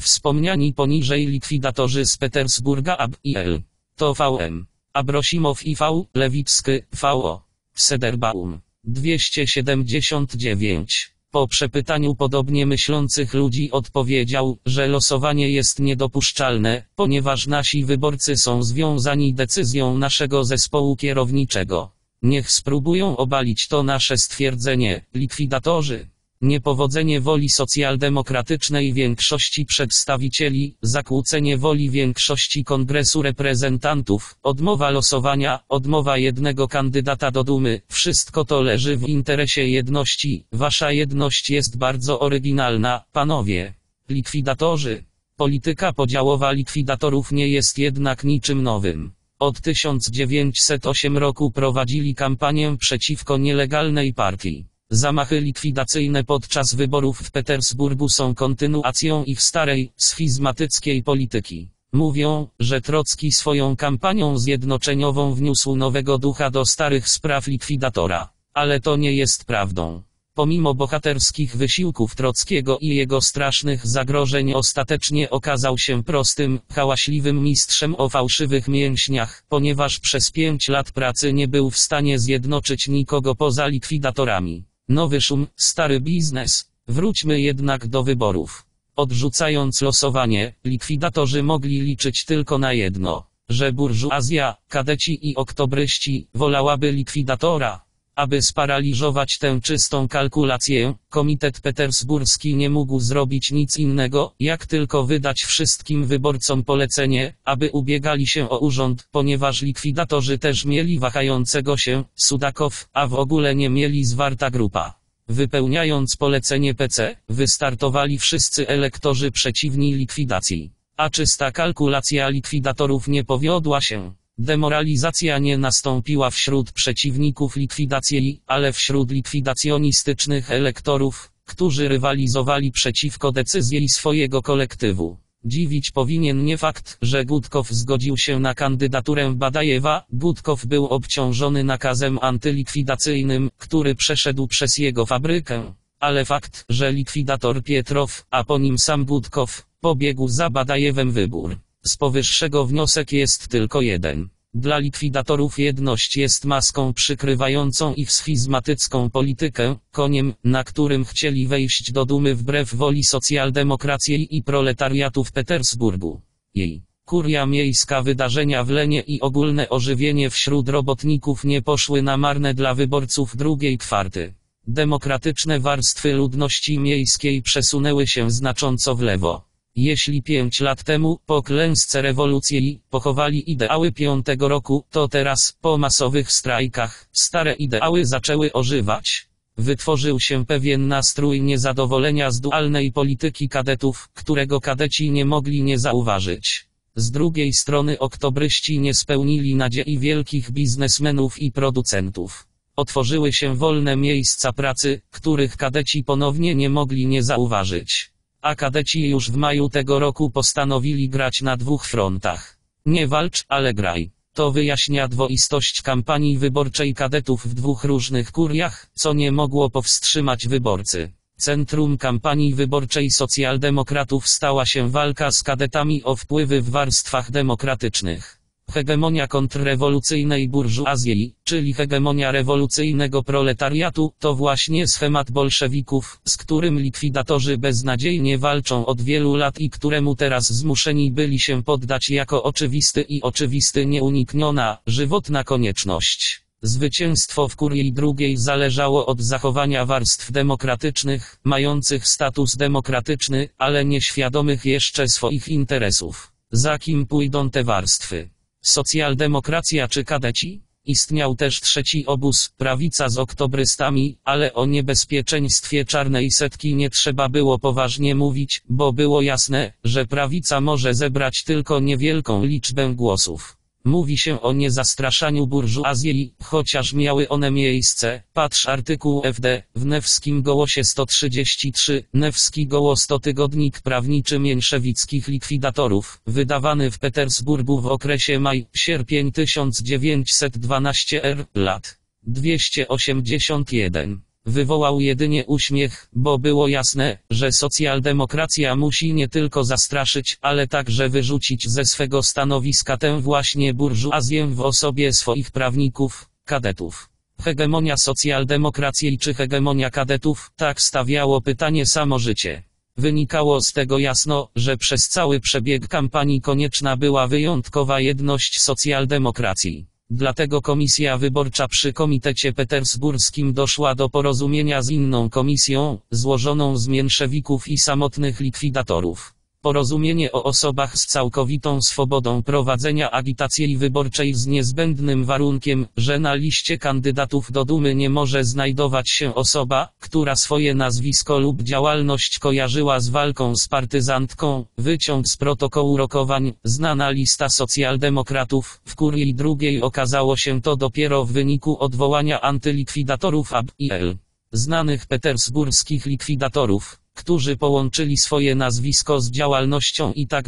Wspomniani poniżej likwidatorzy z Petersburga AB i L. To VM. Abrosimow i V. Lewicki, VO. Sederbaum. 279. Po przepytaniu podobnie myślących ludzi odpowiedział, że losowanie jest niedopuszczalne, ponieważ nasi wyborcy są związani decyzją naszego zespołu kierowniczego. Niech spróbują obalić to nasze stwierdzenie, likwidatorzy. Niepowodzenie woli socjaldemokratycznej większości przedstawicieli, zakłócenie woli większości Kongresu Reprezentantów, odmowa losowania, odmowa jednego kandydata do Dumy, wszystko to leży w interesie jedności. Wasza jedność jest bardzo oryginalna, panowie. Likwidatorzy. Polityka podziałowa likwidatorów nie jest jednak niczym nowym. Od 1908 roku prowadzili kampanię przeciwko nielegalnej partii. Zamachy likwidacyjne podczas wyborów w Petersburgu są kontynuacją ich starej, schizmatyckiej polityki. Mówią, że Trocki swoją kampanią zjednoczeniową wniósł nowego ducha do starych spraw likwidatora. Ale to nie jest prawdą. Pomimo bohaterskich wysiłków Trockiego i jego strasznych zagrożeń ostatecznie okazał się prostym, hałaśliwym mistrzem o fałszywych mięśniach, ponieważ przez pięć lat pracy nie był w stanie zjednoczyć nikogo poza likwidatorami. Nowy szum, stary biznes. Wróćmy jednak do wyborów. Odrzucając losowanie, likwidatorzy mogli liczyć tylko na jedno, że burżuazja, kadeci i oktobryści wolałaby likwidatora. Aby sparaliżować tę czystą kalkulację, Komitet Petersburski nie mógł zrobić nic innego, jak tylko wydać wszystkim wyborcom polecenie, aby ubiegali się o urząd, ponieważ likwidatorzy też mieli wahającego się, Sudakow, a w ogóle nie mieli zwarta grupa. Wypełniając polecenie PC, wystartowali wszyscy elektorzy przeciwni likwidacji. A czysta kalkulacja likwidatorów nie powiodła się. Demoralizacja nie nastąpiła wśród przeciwników likwidacji, ale wśród likwidacjonistycznych elektorów, którzy rywalizowali przeciwko decyzji swojego kolektywu. Dziwić powinien nie fakt, że Gudkow zgodził się na kandydaturę Badajewa, Gudkow był obciążony nakazem antylikwidacyjnym, który przeszedł przez jego fabrykę. Ale fakt, że likwidator Pietrow, a po nim sam Gudkow, pobiegł za Badajewem wybór. Z powyższego wniosek jest tylko jeden. Dla likwidatorów jedność jest maską przykrywającą ich schizmatycką politykę, koniem, na którym chcieli wejść do dumy wbrew woli socjaldemokracji i proletariatu w Petersburgu. Jej kuria miejska wydarzenia w Lenie i ogólne ożywienie wśród robotników nie poszły na marne dla wyborców drugiej kwarty. Demokratyczne warstwy ludności miejskiej przesunęły się znacząco w lewo. Jeśli pięć lat temu, po klęsce rewolucji, pochowali ideały piątego roku, to teraz, po masowych strajkach, stare ideały zaczęły ożywać. Wytworzył się pewien nastrój niezadowolenia z dualnej polityki kadetów, którego kadeci nie mogli nie zauważyć. Z drugiej strony oktobryści nie spełnili nadziei wielkich biznesmenów i producentów. Otworzyły się wolne miejsca pracy, których kadeci ponownie nie mogli nie zauważyć a kadeci już w maju tego roku postanowili grać na dwóch frontach. Nie walcz, ale graj. To wyjaśnia dwoistość kampanii wyborczej kadetów w dwóch różnych kuriach, co nie mogło powstrzymać wyborcy. Centrum kampanii wyborczej socjaldemokratów stała się walka z kadetami o wpływy w warstwach demokratycznych. Hegemonia kontrrewolucyjnej burżuazji, czyli hegemonia rewolucyjnego proletariatu, to właśnie schemat bolszewików, z którym likwidatorzy beznadziejnie walczą od wielu lat i któremu teraz zmuszeni byli się poddać jako oczywisty i oczywisty nieunikniona, żywotna konieczność. Zwycięstwo w kurii drugiej zależało od zachowania warstw demokratycznych, mających status demokratyczny, ale nieświadomych jeszcze swoich interesów. Za kim pójdą te warstwy? Socjaldemokracja czy kadeci? Istniał też trzeci obóz, prawica z oktobrystami, ale o niebezpieczeństwie czarnej setki nie trzeba było poważnie mówić, bo było jasne, że prawica może zebrać tylko niewielką liczbę głosów. Mówi się o niezastraszaniu burżuazji, chociaż miały one miejsce, patrz artykuł FD, w Newskim Gołosie 133, Newski Gołos to tygodnik prawniczy mięszewickich likwidatorów, wydawany w Petersburgu w okresie maj-sierpień 1912 r. lat 281 wywołał jedynie uśmiech, bo było jasne, że socjaldemokracja musi nie tylko zastraszyć, ale także wyrzucić ze swego stanowiska tę właśnie burżuazję w osobie swoich prawników, kadetów. Hegemonia socjaldemokracji czy hegemonia kadetów, tak stawiało pytanie samo życie. Wynikało z tego jasno, że przez cały przebieg kampanii konieczna była wyjątkowa jedność socjaldemokracji. Dlatego komisja wyborcza przy Komitecie Petersburskim doszła do porozumienia z inną komisją, złożoną z mięszewików i samotnych likwidatorów. Porozumienie o osobach z całkowitą swobodą prowadzenia agitacji wyborczej z niezbędnym warunkiem, że na liście kandydatów do Dumy nie może znajdować się osoba, która swoje nazwisko lub działalność kojarzyła z walką z partyzantką, wyciąg z protokołu rokowań, znana lista socjaldemokratów, w kurii drugiej okazało się to dopiero w wyniku odwołania antylikwidatorów AB i L. Znanych petersburskich likwidatorów, którzy połączyli swoje nazwisko z działalnością i tak.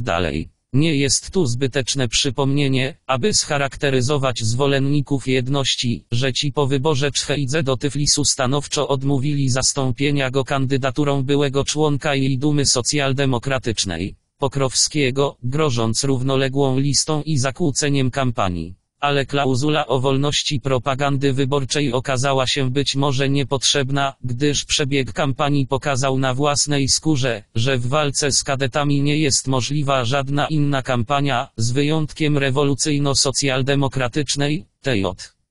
Nie jest tu zbyteczne przypomnienie, aby scharakteryzować zwolenników jedności, że ci po wyborze Czchejdze do Tyflisu stanowczo odmówili zastąpienia go kandydaturą byłego członka jej Dumy Socjaldemokratycznej, Pokrowskiego, grożąc równoległą listą i zakłóceniem kampanii ale klauzula o wolności propagandy wyborczej okazała się być może niepotrzebna, gdyż przebieg kampanii pokazał na własnej skórze, że w walce z kadetami nie jest możliwa żadna inna kampania, z wyjątkiem rewolucyjno-socjaldemokratycznej, TJ.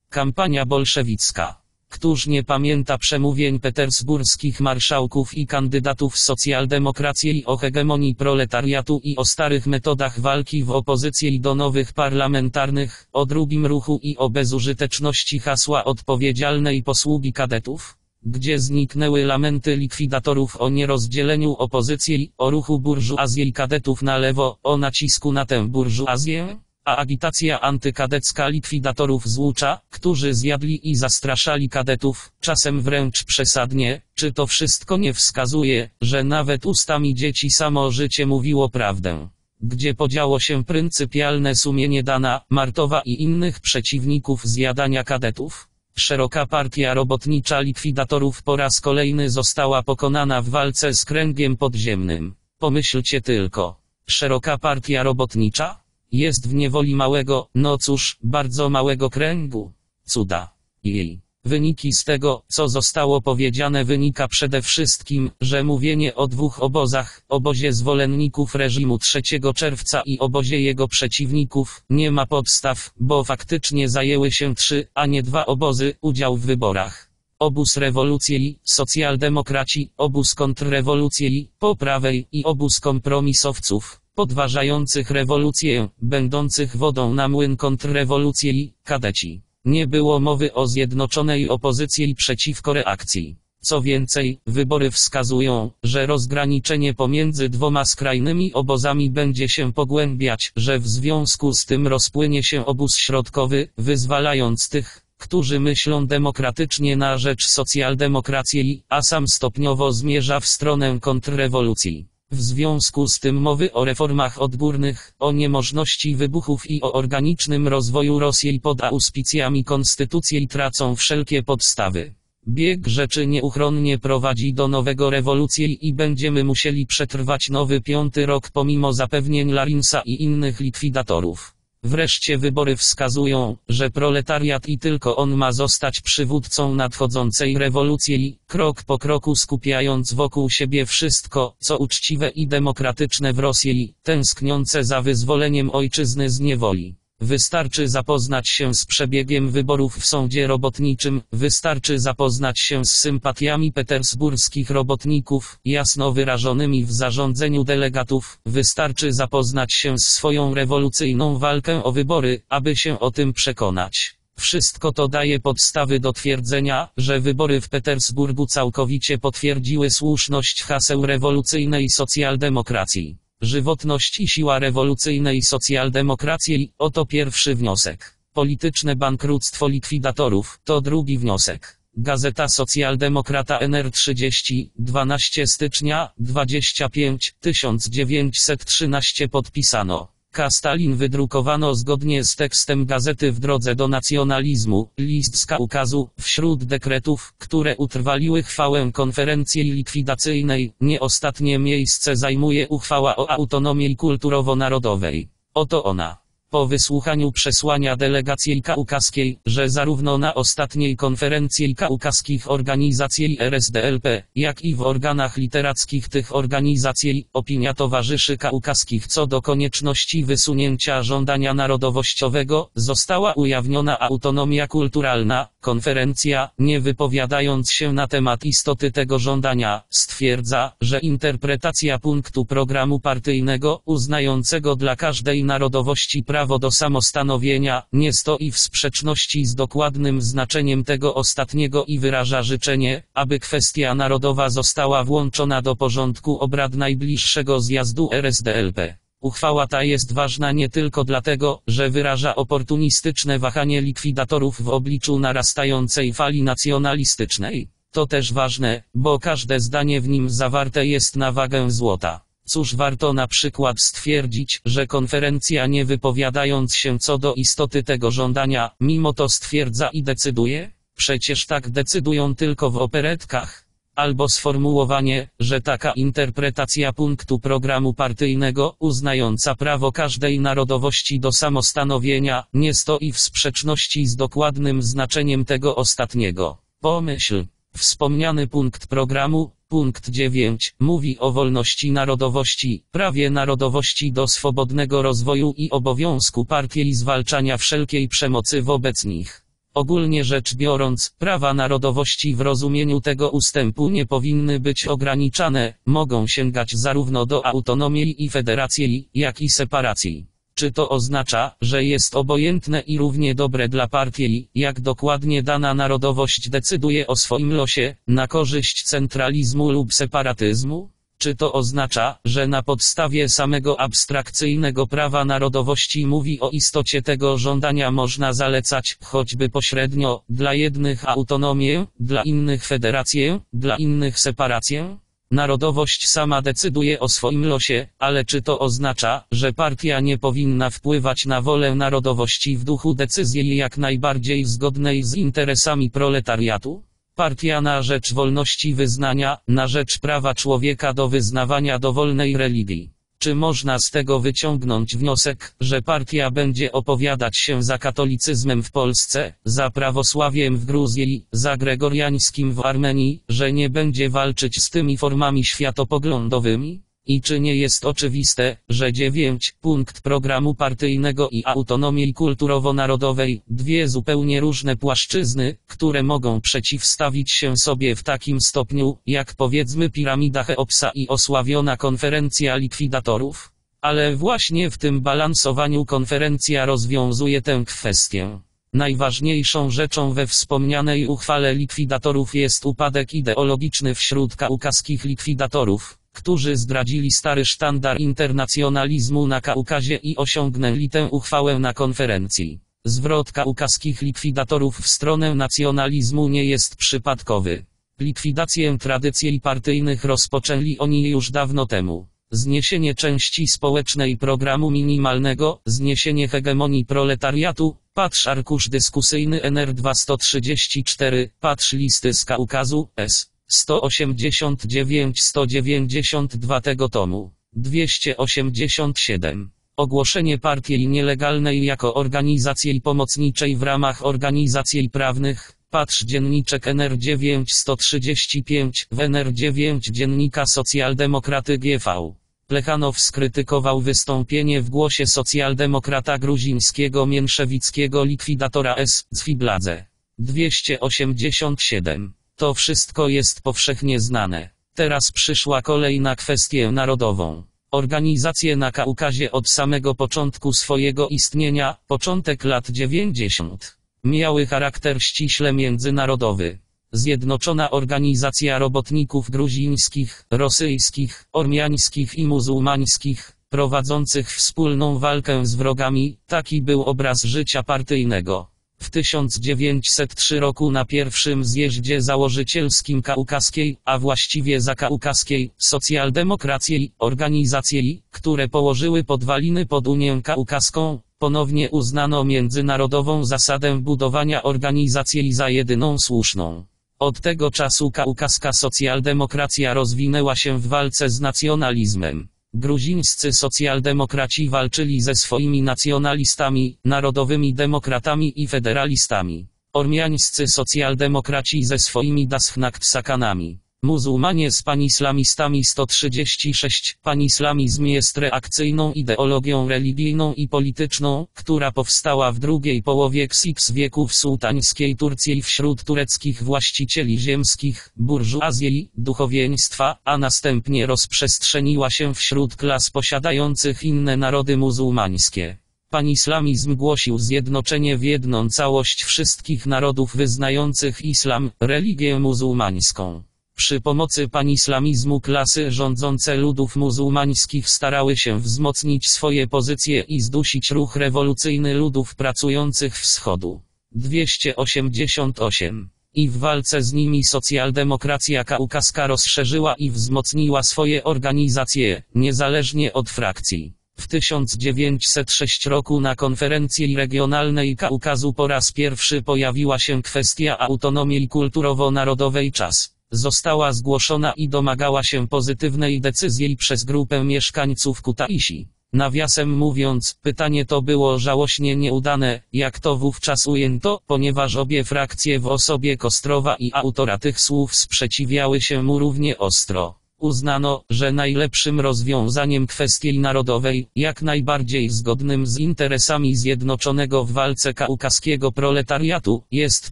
Kampania bolszewicka. Któż nie pamięta przemówień petersburskich marszałków i kandydatów socjaldemokracji o hegemonii proletariatu i o starych metodach walki w opozycji do nowych parlamentarnych, o drugim ruchu i o bezużyteczności hasła odpowiedzialnej posługi kadetów? Gdzie zniknęły lamenty likwidatorów o nierozdzieleniu opozycji, o ruchu burżuazji kadetów na lewo, o nacisku na tę burżuazję? A agitacja antykadecka likwidatorów złucza, którzy zjadli i zastraszali kadetów, czasem wręcz przesadnie, czy to wszystko nie wskazuje, że nawet ustami dzieci samo życie mówiło prawdę. Gdzie podziało się pryncypialne sumienie Dana, Martowa i innych przeciwników zjadania kadetów? Szeroka partia robotnicza likwidatorów po raz kolejny została pokonana w walce z kręgiem podziemnym. Pomyślcie tylko. Szeroka partia robotnicza? Jest w niewoli małego, no cóż, bardzo małego kręgu. Cuda. Jej. Wyniki z tego, co zostało powiedziane wynika przede wszystkim, że mówienie o dwóch obozach, obozie zwolenników reżimu 3 czerwca i obozie jego przeciwników, nie ma podstaw, bo faktycznie zajęły się trzy, a nie dwa obozy, udział w wyborach. Obóz rewolucji, socjaldemokraci, obóz kontrrewolucji, po prawej i obóz kompromisowców, podważających rewolucję, będących wodą na młyn kontrrewolucji, kadeci. Nie było mowy o zjednoczonej opozycji przeciwko reakcji. Co więcej, wybory wskazują, że rozgraniczenie pomiędzy dwoma skrajnymi obozami będzie się pogłębiać, że w związku z tym rozpłynie się obóz środkowy, wyzwalając tych, którzy myślą demokratycznie na rzecz socjaldemokracji, a sam stopniowo zmierza w stronę kontrrewolucji. W związku z tym mowy o reformach odgórnych, o niemożności wybuchów i o organicznym rozwoju Rosji pod auspicjami konstytucji tracą wszelkie podstawy. Bieg rzeczy nieuchronnie prowadzi do nowego rewolucji i będziemy musieli przetrwać nowy piąty rok pomimo zapewnień Larinsa i innych likwidatorów. Wreszcie wybory wskazują, że proletariat i tylko on ma zostać przywódcą nadchodzącej rewolucji i, krok po kroku skupiając wokół siebie wszystko, co uczciwe i demokratyczne w Rosji, tęskniące za wyzwoleniem ojczyzny z niewoli. Wystarczy zapoznać się z przebiegiem wyborów w sądzie robotniczym, wystarczy zapoznać się z sympatiami petersburskich robotników, jasno wyrażonymi w zarządzeniu delegatów, wystarczy zapoznać się z swoją rewolucyjną walkę o wybory, aby się o tym przekonać. Wszystko to daje podstawy do twierdzenia, że wybory w Petersburgu całkowicie potwierdziły słuszność haseł rewolucyjnej socjaldemokracji. Żywotność i siła rewolucyjnej socjaldemokracji, oto pierwszy wniosek. Polityczne bankructwo likwidatorów, to drugi wniosek. Gazeta Socjaldemokrata NR30, 12 stycznia, 25, 1913 podpisano. K. Stalin wydrukowano zgodnie z tekstem gazety w drodze do nacjonalizmu, list z Kaukazu, wśród dekretów, które utrwaliły chwałę konferencji likwidacyjnej, nie ostatnie miejsce zajmuje uchwała o autonomii kulturowo-narodowej. Oto ona. Po wysłuchaniu przesłania delegacji kaukaskiej, że zarówno na ostatniej konferencji kaukaskich organizacji RSDLP, jak i w organach literackich tych organizacji, opinia towarzyszy kaukaskich co do konieczności wysunięcia żądania narodowościowego, została ujawniona autonomia kulturalna, konferencja, nie wypowiadając się na temat istoty tego żądania, stwierdza, że interpretacja punktu programu partyjnego, uznającego dla każdej narodowości prawo prawo do samostanowienia, nie stoi w sprzeczności z dokładnym znaczeniem tego ostatniego i wyraża życzenie, aby kwestia narodowa została włączona do porządku obrad najbliższego zjazdu RSDLP. Uchwała ta jest ważna nie tylko dlatego, że wyraża oportunistyczne wahanie likwidatorów w obliczu narastającej fali nacjonalistycznej. To też ważne, bo każde zdanie w nim zawarte jest na wagę złota. Cóż warto na przykład stwierdzić, że konferencja nie wypowiadając się co do istoty tego żądania, mimo to stwierdza i decyduje? Przecież tak decydują tylko w operetkach. Albo sformułowanie, że taka interpretacja punktu programu partyjnego, uznająca prawo każdej narodowości do samostanowienia, nie stoi w sprzeczności z dokładnym znaczeniem tego ostatniego. Pomyśl. Wspomniany punkt programu, punkt 9, mówi o wolności narodowości, prawie narodowości do swobodnego rozwoju i obowiązku partii zwalczania wszelkiej przemocy wobec nich. Ogólnie rzecz biorąc, prawa narodowości w rozumieniu tego ustępu nie powinny być ograniczane, mogą sięgać zarówno do autonomii i federacji, jak i separacji. Czy to oznacza, że jest obojętne i równie dobre dla partii, jak dokładnie dana narodowość decyduje o swoim losie, na korzyść centralizmu lub separatyzmu? Czy to oznacza, że na podstawie samego abstrakcyjnego prawa narodowości mówi o istocie tego żądania można zalecać, choćby pośrednio, dla jednych autonomię, dla innych federację, dla innych separację? Narodowość sama decyduje o swoim losie, ale czy to oznacza, że partia nie powinna wpływać na wolę narodowości w duchu decyzji jak najbardziej zgodnej z interesami proletariatu? Partia na rzecz wolności wyznania, na rzecz prawa człowieka do wyznawania dowolnej religii. Czy można z tego wyciągnąć wniosek, że partia będzie opowiadać się za katolicyzmem w Polsce, za prawosławiem w Gruzji, za gregoriańskim w Armenii, że nie będzie walczyć z tymi formami światopoglądowymi? I czy nie jest oczywiste, że 9. Punkt programu partyjnego i autonomii kulturowo-narodowej, dwie zupełnie różne płaszczyzny, które mogą przeciwstawić się sobie w takim stopniu, jak powiedzmy piramida Cheopsa i osławiona konferencja likwidatorów? Ale właśnie w tym balansowaniu konferencja rozwiązuje tę kwestię. Najważniejszą rzeczą we wspomnianej uchwale likwidatorów jest upadek ideologiczny wśród kaukaskich likwidatorów, którzy zdradzili stary sztandar internacjonalizmu na Kaukazie i osiągnęli tę uchwałę na konferencji. Zwrot kaukaskich likwidatorów w stronę nacjonalizmu nie jest przypadkowy. Likwidację tradycji partyjnych rozpoczęli oni już dawno temu. Zniesienie części społecznej programu minimalnego, zniesienie hegemonii proletariatu, patrz arkusz dyskusyjny NR2 134, patrz listy z Kaukazu, S. 189-192 tego tomu. 287. Ogłoszenie partii nielegalnej jako organizacji pomocniczej w ramach organizacji prawnych. Patrz dzienniczek NR9 135 w NR9 dziennika Socjaldemokraty GV. Plechanow skrytykował wystąpienie w głosie socjaldemokrata gruzińskiego Mięszewickiego likwidatora S. Zwibladze. 287. To wszystko jest powszechnie znane. Teraz przyszła kolej na kwestię narodową. Organizacje na Kaukazie od samego początku swojego istnienia, początek lat 90, miały charakter ściśle międzynarodowy. Zjednoczona Organizacja Robotników Gruzińskich, Rosyjskich, Ormiańskich i Muzułmańskich, prowadzących wspólną walkę z wrogami, taki był obraz życia partyjnego. W 1903 roku na pierwszym zjeździe założycielskim kaukaskiej, a właściwie zakaukaskiej, socjaldemokracji, organizacji, które położyły podwaliny pod Unię Kaukaską, ponownie uznano międzynarodową zasadę budowania organizacji za jedyną słuszną. Od tego czasu kaukaska socjaldemokracja rozwinęła się w walce z nacjonalizmem. Gruzińscy socjaldemokraci walczyli ze swoimi nacjonalistami, narodowymi demokratami i federalistami. Ormiańscy socjaldemokraci ze swoimi daschnaktsakanami. Muzułmanie z panislamistami 136 Panislamizm jest reakcyjną ideologią religijną i polityczną, która powstała w drugiej połowie XX wieku w sułtańskiej Turcji wśród tureckich właścicieli ziemskich, burżuazji, duchowieństwa, a następnie rozprzestrzeniła się wśród klas posiadających inne narody muzułmańskie. Panislamizm głosił zjednoczenie w jedną całość wszystkich narodów wyznających islam, religię muzułmańską. Przy pomocy panislamizmu klasy rządzące ludów muzułmańskich starały się wzmocnić swoje pozycje i zdusić ruch rewolucyjny ludów pracujących wschodu. 288. I w walce z nimi socjaldemokracja kaukaska rozszerzyła i wzmocniła swoje organizacje, niezależnie od frakcji. W 1906 roku na konferencji regionalnej Kaukazu po raz pierwszy pojawiła się kwestia autonomii kulturowo-narodowej czas została zgłoszona i domagała się pozytywnej decyzji przez grupę mieszkańców Kutaisi. Nawiasem mówiąc, pytanie to było żałośnie nieudane, jak to wówczas ujęto, ponieważ obie frakcje w osobie Kostrowa i autora tych słów sprzeciwiały się mu równie ostro. Uznano, że najlepszym rozwiązaniem kwestii narodowej, jak najbardziej zgodnym z interesami zjednoczonego w walce kaukaskiego proletariatu, jest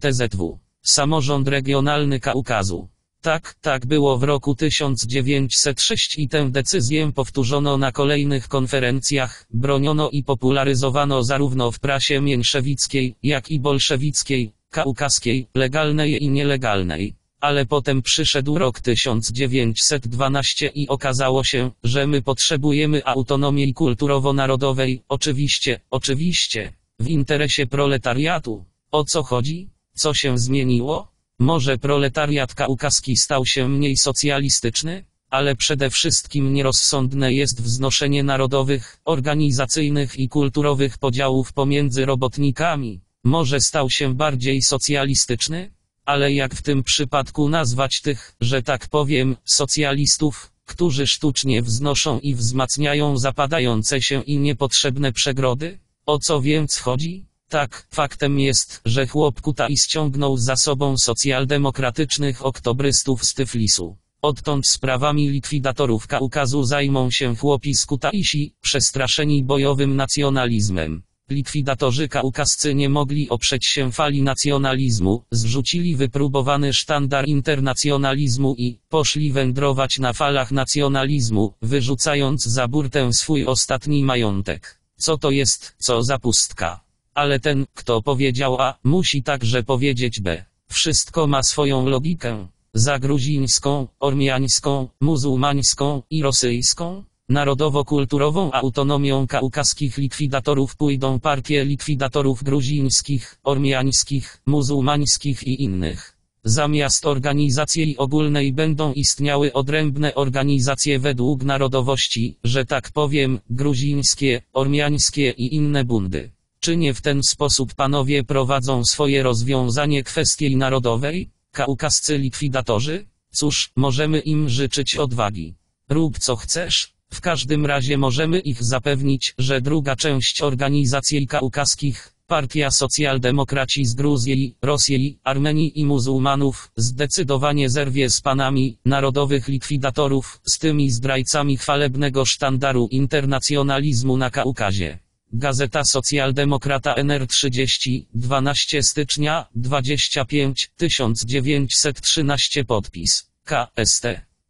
TZW. Samorząd Regionalny Kaukazu. Tak, tak było w roku 1906 i tę decyzję powtórzono na kolejnych konferencjach, broniono i popularyzowano zarówno w prasie mięszewickiej, jak i bolszewickiej, kaukaskiej, legalnej i nielegalnej. Ale potem przyszedł rok 1912 i okazało się, że my potrzebujemy autonomii kulturowo-narodowej, oczywiście, oczywiście, w interesie proletariatu. O co chodzi? Co się zmieniło? Może proletariat kaukaski stał się mniej socjalistyczny? Ale przede wszystkim nierozsądne jest wznoszenie narodowych, organizacyjnych i kulturowych podziałów pomiędzy robotnikami. Może stał się bardziej socjalistyczny? Ale jak w tym przypadku nazwać tych, że tak powiem, socjalistów, którzy sztucznie wznoszą i wzmacniają zapadające się i niepotrzebne przegrody? O co więc chodzi? Tak, faktem jest, że chłop Kutai ściągnął za sobą socjaldemokratycznych oktobrystów z Tyflisu. Odtąd sprawami likwidatorów Kaukazu zajmą się chłopi z Kutaisi, przestraszeni bojowym nacjonalizmem. Likwidatorzy kaukascy nie mogli oprzeć się fali nacjonalizmu, zrzucili wypróbowany sztandar internacjonalizmu i poszli wędrować na falach nacjonalizmu, wyrzucając za burtę swój ostatni majątek. Co to jest, co za pustka? Ale ten, kto powiedział A, musi także powiedzieć B. Wszystko ma swoją logikę. Za gruzińską, ormiańską, muzułmańską i rosyjską, narodowo-kulturową autonomią kaukaskich likwidatorów pójdą partie likwidatorów gruzińskich, ormiańskich, muzułmańskich i innych. Zamiast organizacji ogólnej będą istniały odrębne organizacje według narodowości, że tak powiem, gruzińskie, ormiańskie i inne bundy. Czy nie w ten sposób panowie prowadzą swoje rozwiązanie kwestii narodowej? Kaukascy likwidatorzy? Cóż, możemy im życzyć odwagi. Rób co chcesz. W każdym razie możemy ich zapewnić, że druga część organizacji kaukaskich, Partia Socjaldemokraci z Gruzji, Rosji, Armenii i muzułmanów, zdecydowanie zerwie z panami, narodowych likwidatorów, z tymi zdrajcami chwalebnego sztandaru internacjonalizmu na Kaukazie. Gazeta Socjaldemokrata NR30, 12 stycznia, 25, 1913 podpis, KST.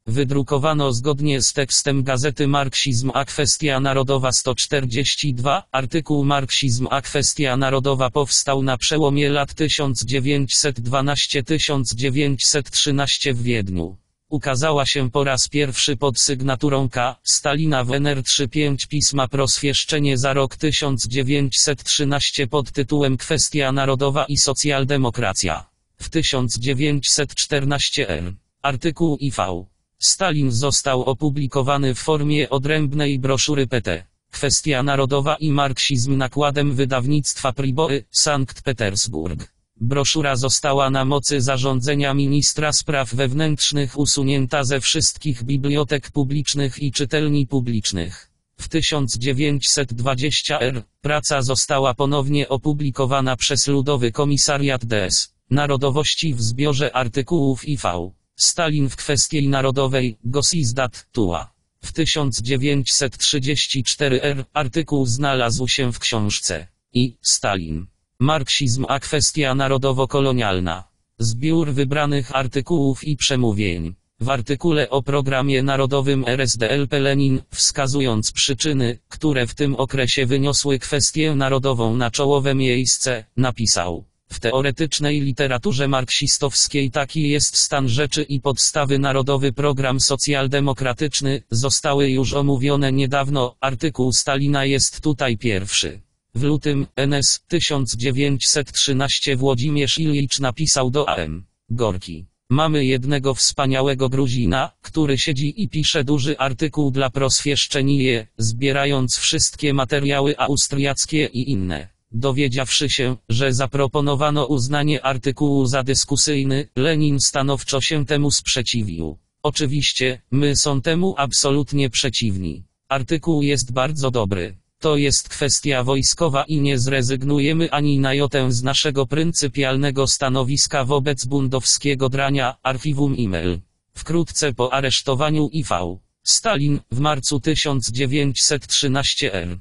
Wydrukowano zgodnie z tekstem gazety Marksizm a kwestia narodowa 142. Artykuł Marksizm a kwestia narodowa powstał na przełomie lat 1912-1913 w Wiedniu. Ukazała się po raz pierwszy pod sygnaturą K. Stalina w NR35 pisma Proswieszczenie za rok 1913 pod tytułem Kwestia narodowa i socjaldemokracja. W 1914 r. Artykuł IV. Stalin został opublikowany w formie odrębnej broszury PT. Kwestia narodowa i marksizm nakładem wydawnictwa Pribory, Sankt Petersburg. Broszura została na mocy zarządzenia ministra spraw wewnętrznych usunięta ze wszystkich bibliotek publicznych i czytelni publicznych. W 1920 r. praca została ponownie opublikowana przez Ludowy Komisariat DS. Narodowości w zbiorze artykułów IV. Stalin w kwestii narodowej, Gosizdat, Tuła. W 1934 r. artykuł znalazł się w książce. I. Stalin. Marksizm a kwestia narodowo-kolonialna. Zbiór wybranych artykułów i przemówień. W artykule o programie narodowym RSDLP Lenin, wskazując przyczyny, które w tym okresie wyniosły kwestię narodową na czołowe miejsce, napisał. W teoretycznej literaturze marksistowskiej taki jest stan rzeczy i podstawy narodowy program socjaldemokratyczny, zostały już omówione niedawno, artykuł Stalina jest tutaj pierwszy. W lutym, NS 1913 Włodzimierz Ilicz napisał do AM. Gorki. Mamy jednego wspaniałego Gruzina, który siedzi i pisze duży artykuł dla proswieszczenije, zbierając wszystkie materiały austriackie i inne. Dowiedziawszy się, że zaproponowano uznanie artykułu za dyskusyjny, Lenin stanowczo się temu sprzeciwił. Oczywiście, my są temu absolutnie przeciwni. Artykuł jest bardzo dobry. To jest kwestia wojskowa i nie zrezygnujemy ani na jotę z naszego pryncypialnego stanowiska wobec bundowskiego drania, archiwum e-mail. Wkrótce po aresztowaniu IV. Stalin, w marcu 1913 r.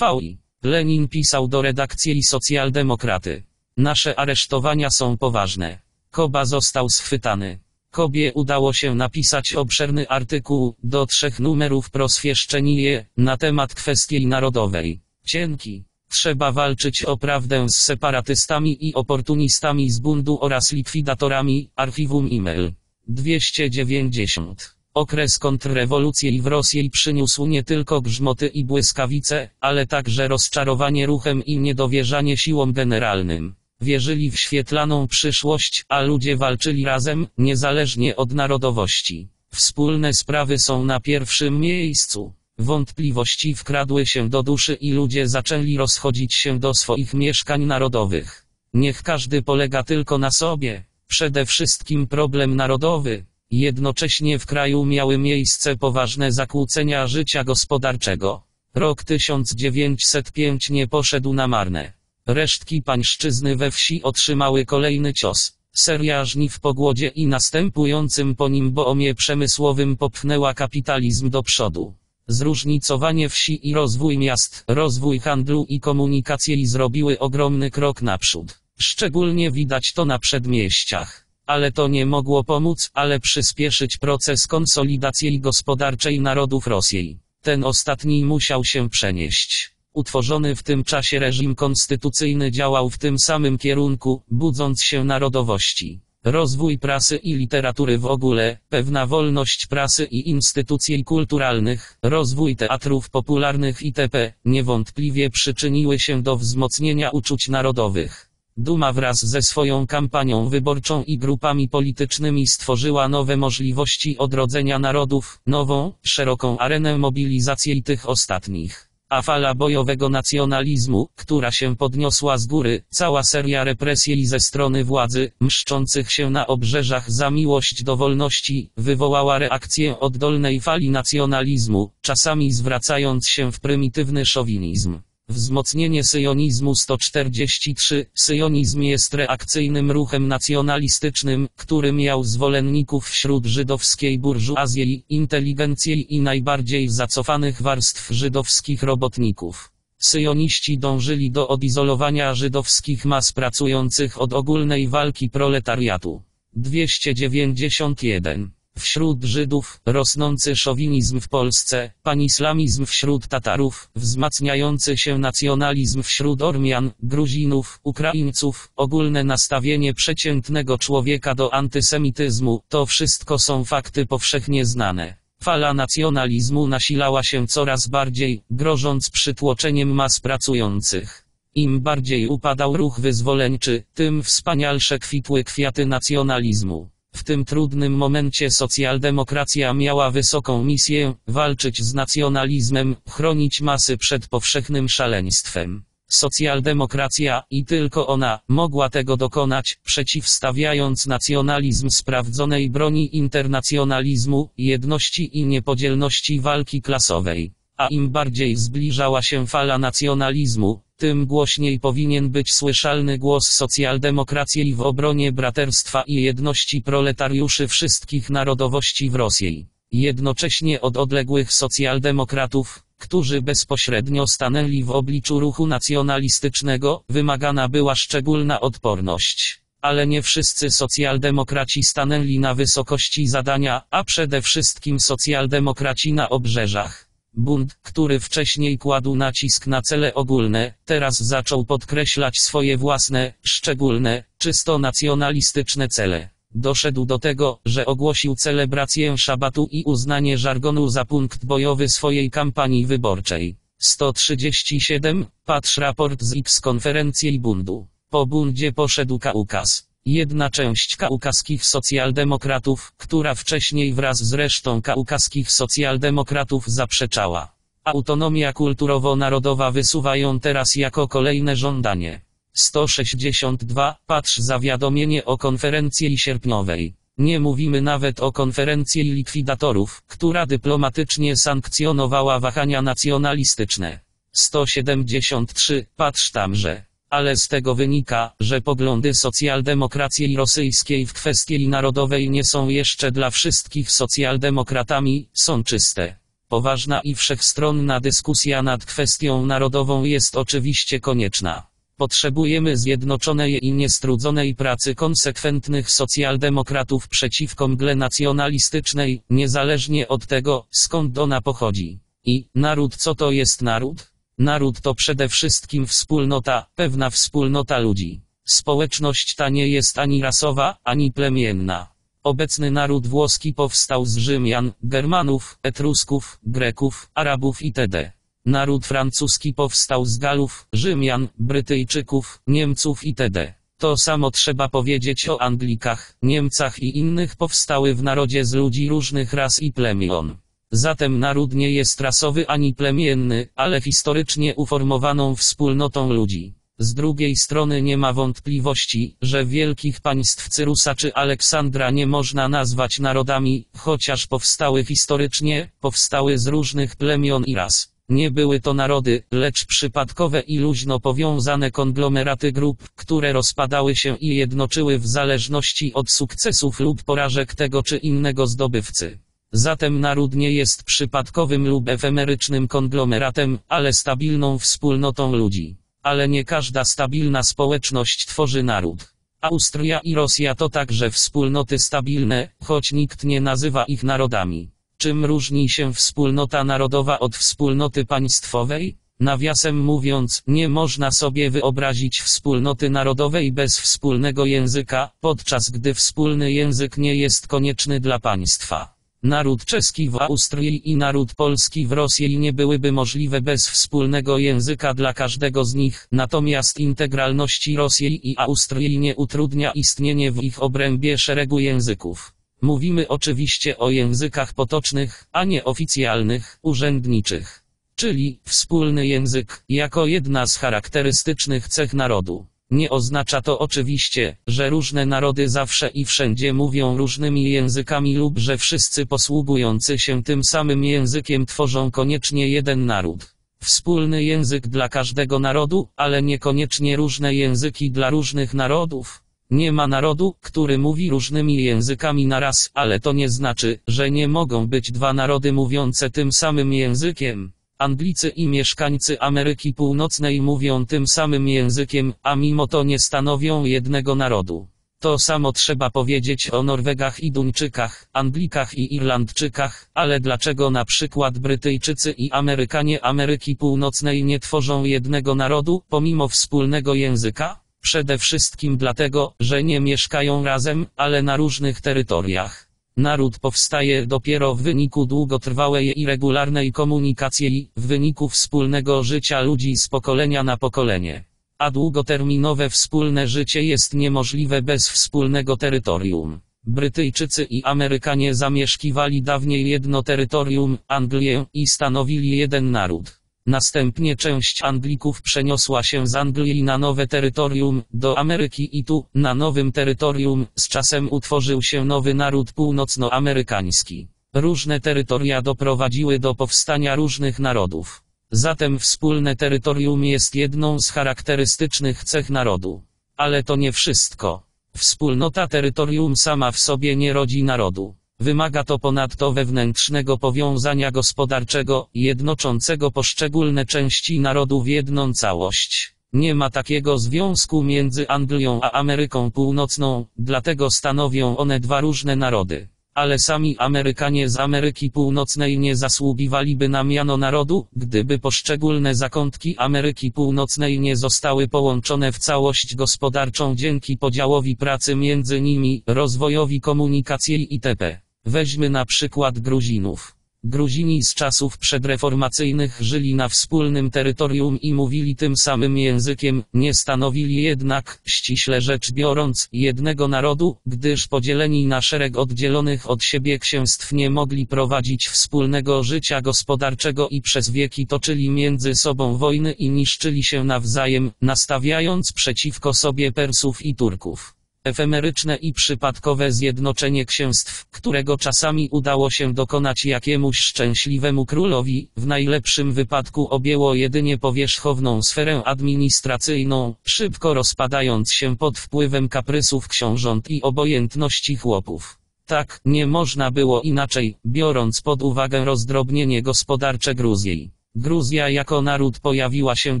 VI. Lenin pisał do redakcji socjaldemokraty. Nasze aresztowania są poważne. Koba został schwytany. Kobie udało się napisać obszerny artykuł, do trzech numerów proswieszczenie, na temat kwestii narodowej. Cienki. Trzeba walczyć o prawdę z separatystami i oportunistami z bundu oraz likwidatorami, archiwum e-mail. 290. Okres kontrrewolucji w Rosji przyniósł nie tylko grzmoty i błyskawice, ale także rozczarowanie ruchem i niedowierzanie siłom generalnym. Wierzyli w świetlaną przyszłość, a ludzie walczyli razem, niezależnie od narodowości. Wspólne sprawy są na pierwszym miejscu. Wątpliwości wkradły się do duszy i ludzie zaczęli rozchodzić się do swoich mieszkań narodowych. Niech każdy polega tylko na sobie. Przede wszystkim problem narodowy. Jednocześnie w kraju miały miejsce poważne zakłócenia życia gospodarczego. Rok 1905 nie poszedł na marne. Resztki pańszczyzny we wsi otrzymały kolejny cios. Seria żniw po głodzie i następującym po nim boomie przemysłowym popchnęła kapitalizm do przodu. Zróżnicowanie wsi i rozwój miast, rozwój handlu i komunikacji zrobiły ogromny krok naprzód. Szczególnie widać to na przedmieściach. Ale to nie mogło pomóc, ale przyspieszyć proces konsolidacji gospodarczej narodów Rosji. Ten ostatni musiał się przenieść. Utworzony w tym czasie reżim konstytucyjny działał w tym samym kierunku, budząc się narodowości. Rozwój prasy i literatury w ogóle, pewna wolność prasy i instytucji kulturalnych, rozwój teatrów popularnych itp. niewątpliwie przyczyniły się do wzmocnienia uczuć narodowych. Duma wraz ze swoją kampanią wyborczą i grupami politycznymi stworzyła nowe możliwości odrodzenia narodów, nową, szeroką arenę mobilizacji tych ostatnich. A fala bojowego nacjonalizmu, która się podniosła z góry, cała seria represji ze strony władzy, mszczących się na obrzeżach za miłość do wolności, wywołała reakcję oddolnej fali nacjonalizmu, czasami zwracając się w prymitywny szowinizm. Wzmocnienie syjonizmu 143 Syjonizm jest reakcyjnym ruchem nacjonalistycznym, który miał zwolenników wśród żydowskiej burżuazji, inteligencji i najbardziej zacofanych warstw żydowskich robotników. Syjoniści dążyli do odizolowania żydowskich mas pracujących od ogólnej walki proletariatu. 291 Wśród Żydów, rosnący szowinizm w Polsce, panislamizm wśród Tatarów, wzmacniający się nacjonalizm wśród Ormian, Gruzinów, Ukraińców, ogólne nastawienie przeciętnego człowieka do antysemityzmu, to wszystko są fakty powszechnie znane. Fala nacjonalizmu nasilała się coraz bardziej, grożąc przytłoczeniem mas pracujących. Im bardziej upadał ruch wyzwoleńczy, tym wspanialsze kwitły kwiaty nacjonalizmu. W tym trudnym momencie socjaldemokracja miała wysoką misję, walczyć z nacjonalizmem, chronić masy przed powszechnym szaleństwem. Socjaldemokracja, i tylko ona, mogła tego dokonać, przeciwstawiając nacjonalizm sprawdzonej broni internacjonalizmu, jedności i niepodzielności walki klasowej. A im bardziej zbliżała się fala nacjonalizmu, tym głośniej powinien być słyszalny głos socjaldemokracji w obronie braterstwa i jedności proletariuszy wszystkich narodowości w Rosji. Jednocześnie od odległych socjaldemokratów, którzy bezpośrednio stanęli w obliczu ruchu nacjonalistycznego, wymagana była szczególna odporność. Ale nie wszyscy socjaldemokraci stanęli na wysokości zadania, a przede wszystkim socjaldemokraci na obrzeżach. Bunt, który wcześniej kładł nacisk na cele ogólne, teraz zaczął podkreślać swoje własne, szczególne, czysto nacjonalistyczne cele. Doszedł do tego, że ogłosił celebrację szabatu i uznanie żargonu za punkt bojowy swojej kampanii wyborczej. 137. Patrz raport z X konferencji bundu. Po bundzie poszedł Kaukaz. Jedna część kaukaskich socjaldemokratów, która wcześniej wraz z resztą kaukaskich socjaldemokratów zaprzeczała. Autonomia kulturowo-narodowa wysuwają teraz jako kolejne żądanie. 162. Patrz zawiadomienie o konferencji sierpniowej. Nie mówimy nawet o konferencji likwidatorów, która dyplomatycznie sankcjonowała wahania nacjonalistyczne. 173. Patrz tamże ale z tego wynika, że poglądy socjaldemokracji rosyjskiej w kwestii narodowej nie są jeszcze dla wszystkich socjaldemokratami, są czyste. Poważna i wszechstronna dyskusja nad kwestią narodową jest oczywiście konieczna. Potrzebujemy zjednoczonej i niestrudzonej pracy konsekwentnych socjaldemokratów przeciwko mgle nacjonalistycznej, niezależnie od tego, skąd ona pochodzi. I naród co to jest naród? Naród to przede wszystkim wspólnota, pewna wspólnota ludzi. Społeczność ta nie jest ani rasowa, ani plemienna. Obecny naród włoski powstał z Rzymian, Germanów, Etrusków, Greków, Arabów itd. Naród francuski powstał z Galów, Rzymian, Brytyjczyków, Niemców itd. To samo trzeba powiedzieć o Anglikach, Niemcach i innych powstały w narodzie z ludzi różnych ras i plemion. Zatem naród nie jest rasowy ani plemienny, ale historycznie uformowaną wspólnotą ludzi. Z drugiej strony nie ma wątpliwości, że wielkich państw Cyrusa czy Aleksandra nie można nazwać narodami, chociaż powstały historycznie, powstały z różnych plemion i ras. Nie były to narody, lecz przypadkowe i luźno powiązane konglomeraty grup, które rozpadały się i jednoczyły w zależności od sukcesów lub porażek tego czy innego zdobywcy. Zatem naród nie jest przypadkowym lub efemerycznym konglomeratem, ale stabilną wspólnotą ludzi. Ale nie każda stabilna społeczność tworzy naród. Austria i Rosja to także wspólnoty stabilne, choć nikt nie nazywa ich narodami. Czym różni się wspólnota narodowa od wspólnoty państwowej? Nawiasem mówiąc, nie można sobie wyobrazić wspólnoty narodowej bez wspólnego języka, podczas gdy wspólny język nie jest konieczny dla państwa. Naród czeski w Austrii i naród polski w Rosji nie byłyby możliwe bez wspólnego języka dla każdego z nich, natomiast integralności Rosji i Austrii nie utrudnia istnienie w ich obrębie szeregu języków. Mówimy oczywiście o językach potocznych, a nie oficjalnych, urzędniczych. czyli wspólny język, jako jedna z charakterystycznych cech narodu. Nie oznacza to oczywiście, że różne narody zawsze i wszędzie mówią różnymi językami lub że wszyscy posługujący się tym samym językiem tworzą koniecznie jeden naród. Wspólny język dla każdego narodu, ale niekoniecznie różne języki dla różnych narodów. Nie ma narodu, który mówi różnymi językami naraz, ale to nie znaczy, że nie mogą być dwa narody mówiące tym samym językiem. Anglicy i mieszkańcy Ameryki Północnej mówią tym samym językiem, a mimo to nie stanowią jednego narodu. To samo trzeba powiedzieć o Norwegach i Duńczykach, Anglikach i Irlandczykach, ale dlaczego na przykład Brytyjczycy i Amerykanie Ameryki Północnej nie tworzą jednego narodu, pomimo wspólnego języka? Przede wszystkim dlatego, że nie mieszkają razem, ale na różnych terytoriach. Naród powstaje dopiero w wyniku długotrwałej i regularnej komunikacji i w wyniku wspólnego życia ludzi z pokolenia na pokolenie. A długoterminowe wspólne życie jest niemożliwe bez wspólnego terytorium. Brytyjczycy i Amerykanie zamieszkiwali dawniej jedno terytorium, Anglię, i stanowili jeden naród. Następnie część Anglików przeniosła się z Anglii na nowe terytorium, do Ameryki i tu, na nowym terytorium, z czasem utworzył się nowy naród północnoamerykański. Różne terytoria doprowadziły do powstania różnych narodów. Zatem wspólne terytorium jest jedną z charakterystycznych cech narodu. Ale to nie wszystko. Wspólnota terytorium sama w sobie nie rodzi narodu. Wymaga to ponadto wewnętrznego powiązania gospodarczego, jednoczącego poszczególne części narodu w jedną całość. Nie ma takiego związku między Anglią a Ameryką Północną, dlatego stanowią one dwa różne narody. Ale sami Amerykanie z Ameryki Północnej nie zasługiwaliby na miano narodu, gdyby poszczególne zakątki Ameryki Północnej nie zostały połączone w całość gospodarczą dzięki podziałowi pracy między nimi, rozwojowi komunikacji itp. Weźmy na przykład Gruzinów. Gruzini z czasów przedreformacyjnych żyli na wspólnym terytorium i mówili tym samym językiem, nie stanowili jednak, ściśle rzecz biorąc, jednego narodu, gdyż podzieleni na szereg oddzielonych od siebie księstw nie mogli prowadzić wspólnego życia gospodarczego i przez wieki toczyli między sobą wojny i niszczyli się nawzajem, nastawiając przeciwko sobie Persów i Turków efemeryczne i przypadkowe zjednoczenie księstw, którego czasami udało się dokonać jakiemuś szczęśliwemu królowi, w najlepszym wypadku objęło jedynie powierzchowną sferę administracyjną, szybko rozpadając się pod wpływem kaprysów książąt i obojętności chłopów. Tak, nie można było inaczej, biorąc pod uwagę rozdrobnienie gospodarcze Gruzji. Gruzja jako naród pojawiła się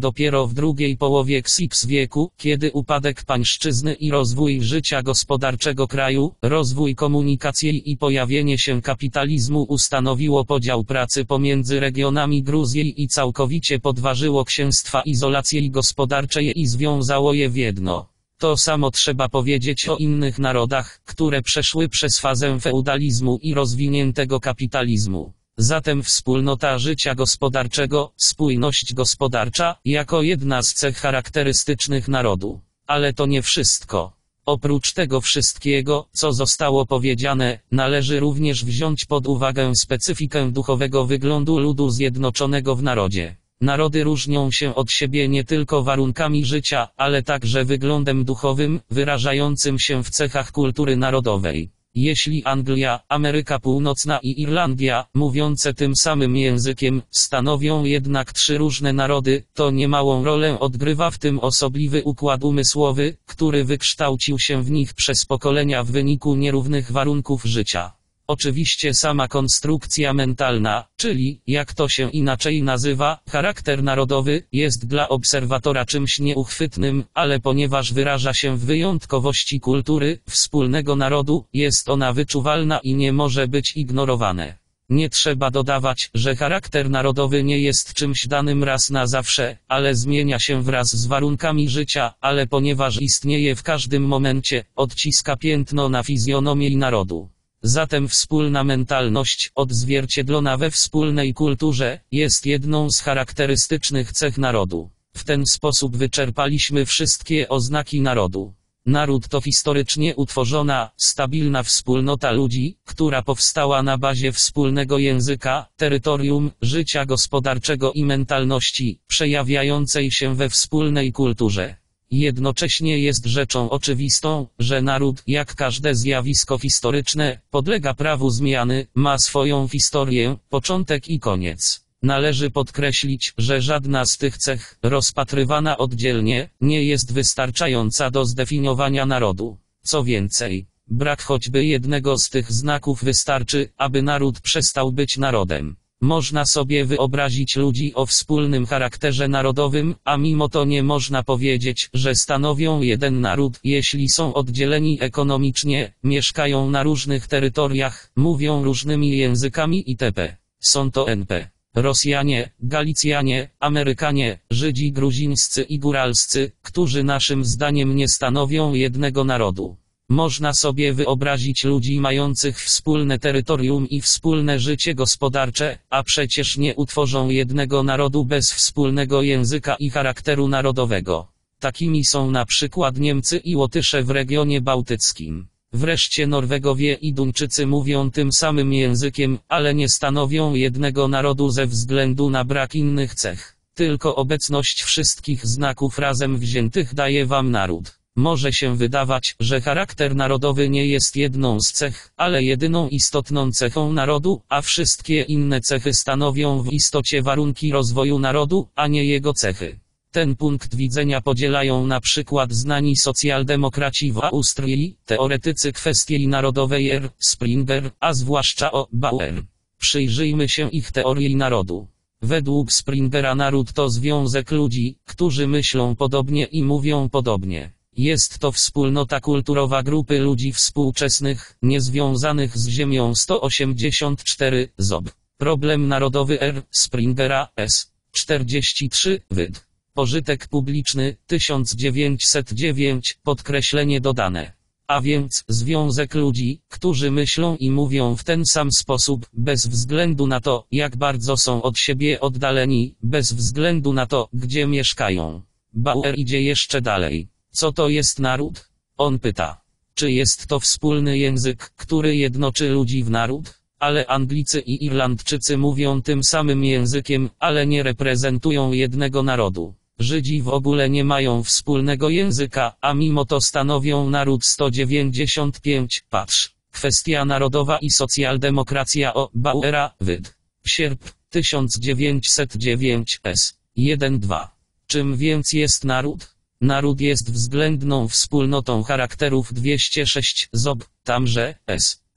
dopiero w drugiej połowie XIPS wieku, kiedy upadek pańszczyzny i rozwój życia gospodarczego kraju, rozwój komunikacji i pojawienie się kapitalizmu ustanowiło podział pracy pomiędzy regionami Gruzji i całkowicie podważyło księstwa izolację gospodarczej i związało je w jedno. To samo trzeba powiedzieć o innych narodach, które przeszły przez fazę feudalizmu i rozwiniętego kapitalizmu. Zatem wspólnota życia gospodarczego, spójność gospodarcza, jako jedna z cech charakterystycznych narodu. Ale to nie wszystko. Oprócz tego wszystkiego, co zostało powiedziane, należy również wziąć pod uwagę specyfikę duchowego wyglądu ludu zjednoczonego w narodzie. Narody różnią się od siebie nie tylko warunkami życia, ale także wyglądem duchowym, wyrażającym się w cechach kultury narodowej. Jeśli Anglia, Ameryka Północna i Irlandia, mówiące tym samym językiem, stanowią jednak trzy różne narody, to niemałą rolę odgrywa w tym osobliwy układ umysłowy, który wykształcił się w nich przez pokolenia w wyniku nierównych warunków życia. Oczywiście sama konstrukcja mentalna, czyli, jak to się inaczej nazywa, charakter narodowy, jest dla obserwatora czymś nieuchwytnym, ale ponieważ wyraża się w wyjątkowości kultury, wspólnego narodu, jest ona wyczuwalna i nie może być ignorowane. Nie trzeba dodawać, że charakter narodowy nie jest czymś danym raz na zawsze, ale zmienia się wraz z warunkami życia, ale ponieważ istnieje w każdym momencie, odciska piętno na fizjonomię narodu. Zatem wspólna mentalność, odzwierciedlona we wspólnej kulturze, jest jedną z charakterystycznych cech narodu. W ten sposób wyczerpaliśmy wszystkie oznaki narodu. Naród to historycznie utworzona, stabilna wspólnota ludzi, która powstała na bazie wspólnego języka, terytorium, życia gospodarczego i mentalności, przejawiającej się we wspólnej kulturze. Jednocześnie jest rzeczą oczywistą, że naród, jak każde zjawisko historyczne, podlega prawu zmiany, ma swoją historię, początek i koniec. Należy podkreślić, że żadna z tych cech, rozpatrywana oddzielnie, nie jest wystarczająca do zdefiniowania narodu. Co więcej, brak choćby jednego z tych znaków wystarczy, aby naród przestał być narodem. Można sobie wyobrazić ludzi o wspólnym charakterze narodowym, a mimo to nie można powiedzieć, że stanowią jeden naród, jeśli są oddzieleni ekonomicznie, mieszkają na różnych terytoriach, mówią różnymi językami itp. Są to NP. Rosjanie, Galicjanie, Amerykanie, Żydzi gruzińscy i góralscy, którzy naszym zdaniem nie stanowią jednego narodu. Można sobie wyobrazić ludzi mających wspólne terytorium i wspólne życie gospodarcze, a przecież nie utworzą jednego narodu bez wspólnego języka i charakteru narodowego. Takimi są na przykład Niemcy i Łotysze w regionie bałtyckim. Wreszcie Norwegowie i Duńczycy mówią tym samym językiem, ale nie stanowią jednego narodu ze względu na brak innych cech. Tylko obecność wszystkich znaków razem wziętych daje wam naród. Może się wydawać, że charakter narodowy nie jest jedną z cech, ale jedyną istotną cechą narodu, a wszystkie inne cechy stanowią w istocie warunki rozwoju narodu, a nie jego cechy. Ten punkt widzenia podzielają na przykład znani socjaldemokraci w Austrii, teoretycy kwestii narodowej R. Springer, a zwłaszcza O. Bauer. Przyjrzyjmy się ich teorii narodu. Według Springera naród to związek ludzi, którzy myślą podobnie i mówią podobnie. Jest to wspólnota kulturowa grupy ludzi współczesnych, niezwiązanych z Ziemią 184, ZOB. Problem narodowy R. Springera, S. 43, wyd. Pożytek publiczny, 1909, podkreślenie dodane. A więc, związek ludzi, którzy myślą i mówią w ten sam sposób, bez względu na to, jak bardzo są od siebie oddaleni, bez względu na to, gdzie mieszkają. Bauer idzie jeszcze dalej. Co to jest naród? On pyta. Czy jest to wspólny język, który jednoczy ludzi w naród? Ale Anglicy i Irlandczycy mówią tym samym językiem, ale nie reprezentują jednego narodu. Żydzi w ogóle nie mają wspólnego języka, a mimo to stanowią naród 195. Patrz. Kwestia narodowa i socjaldemokracja o Bauera, wyd. Sierp, 1909 s. 1-2. Czym więc jest naród? Naród jest względną wspólnotą charakterów 206 zob, tamże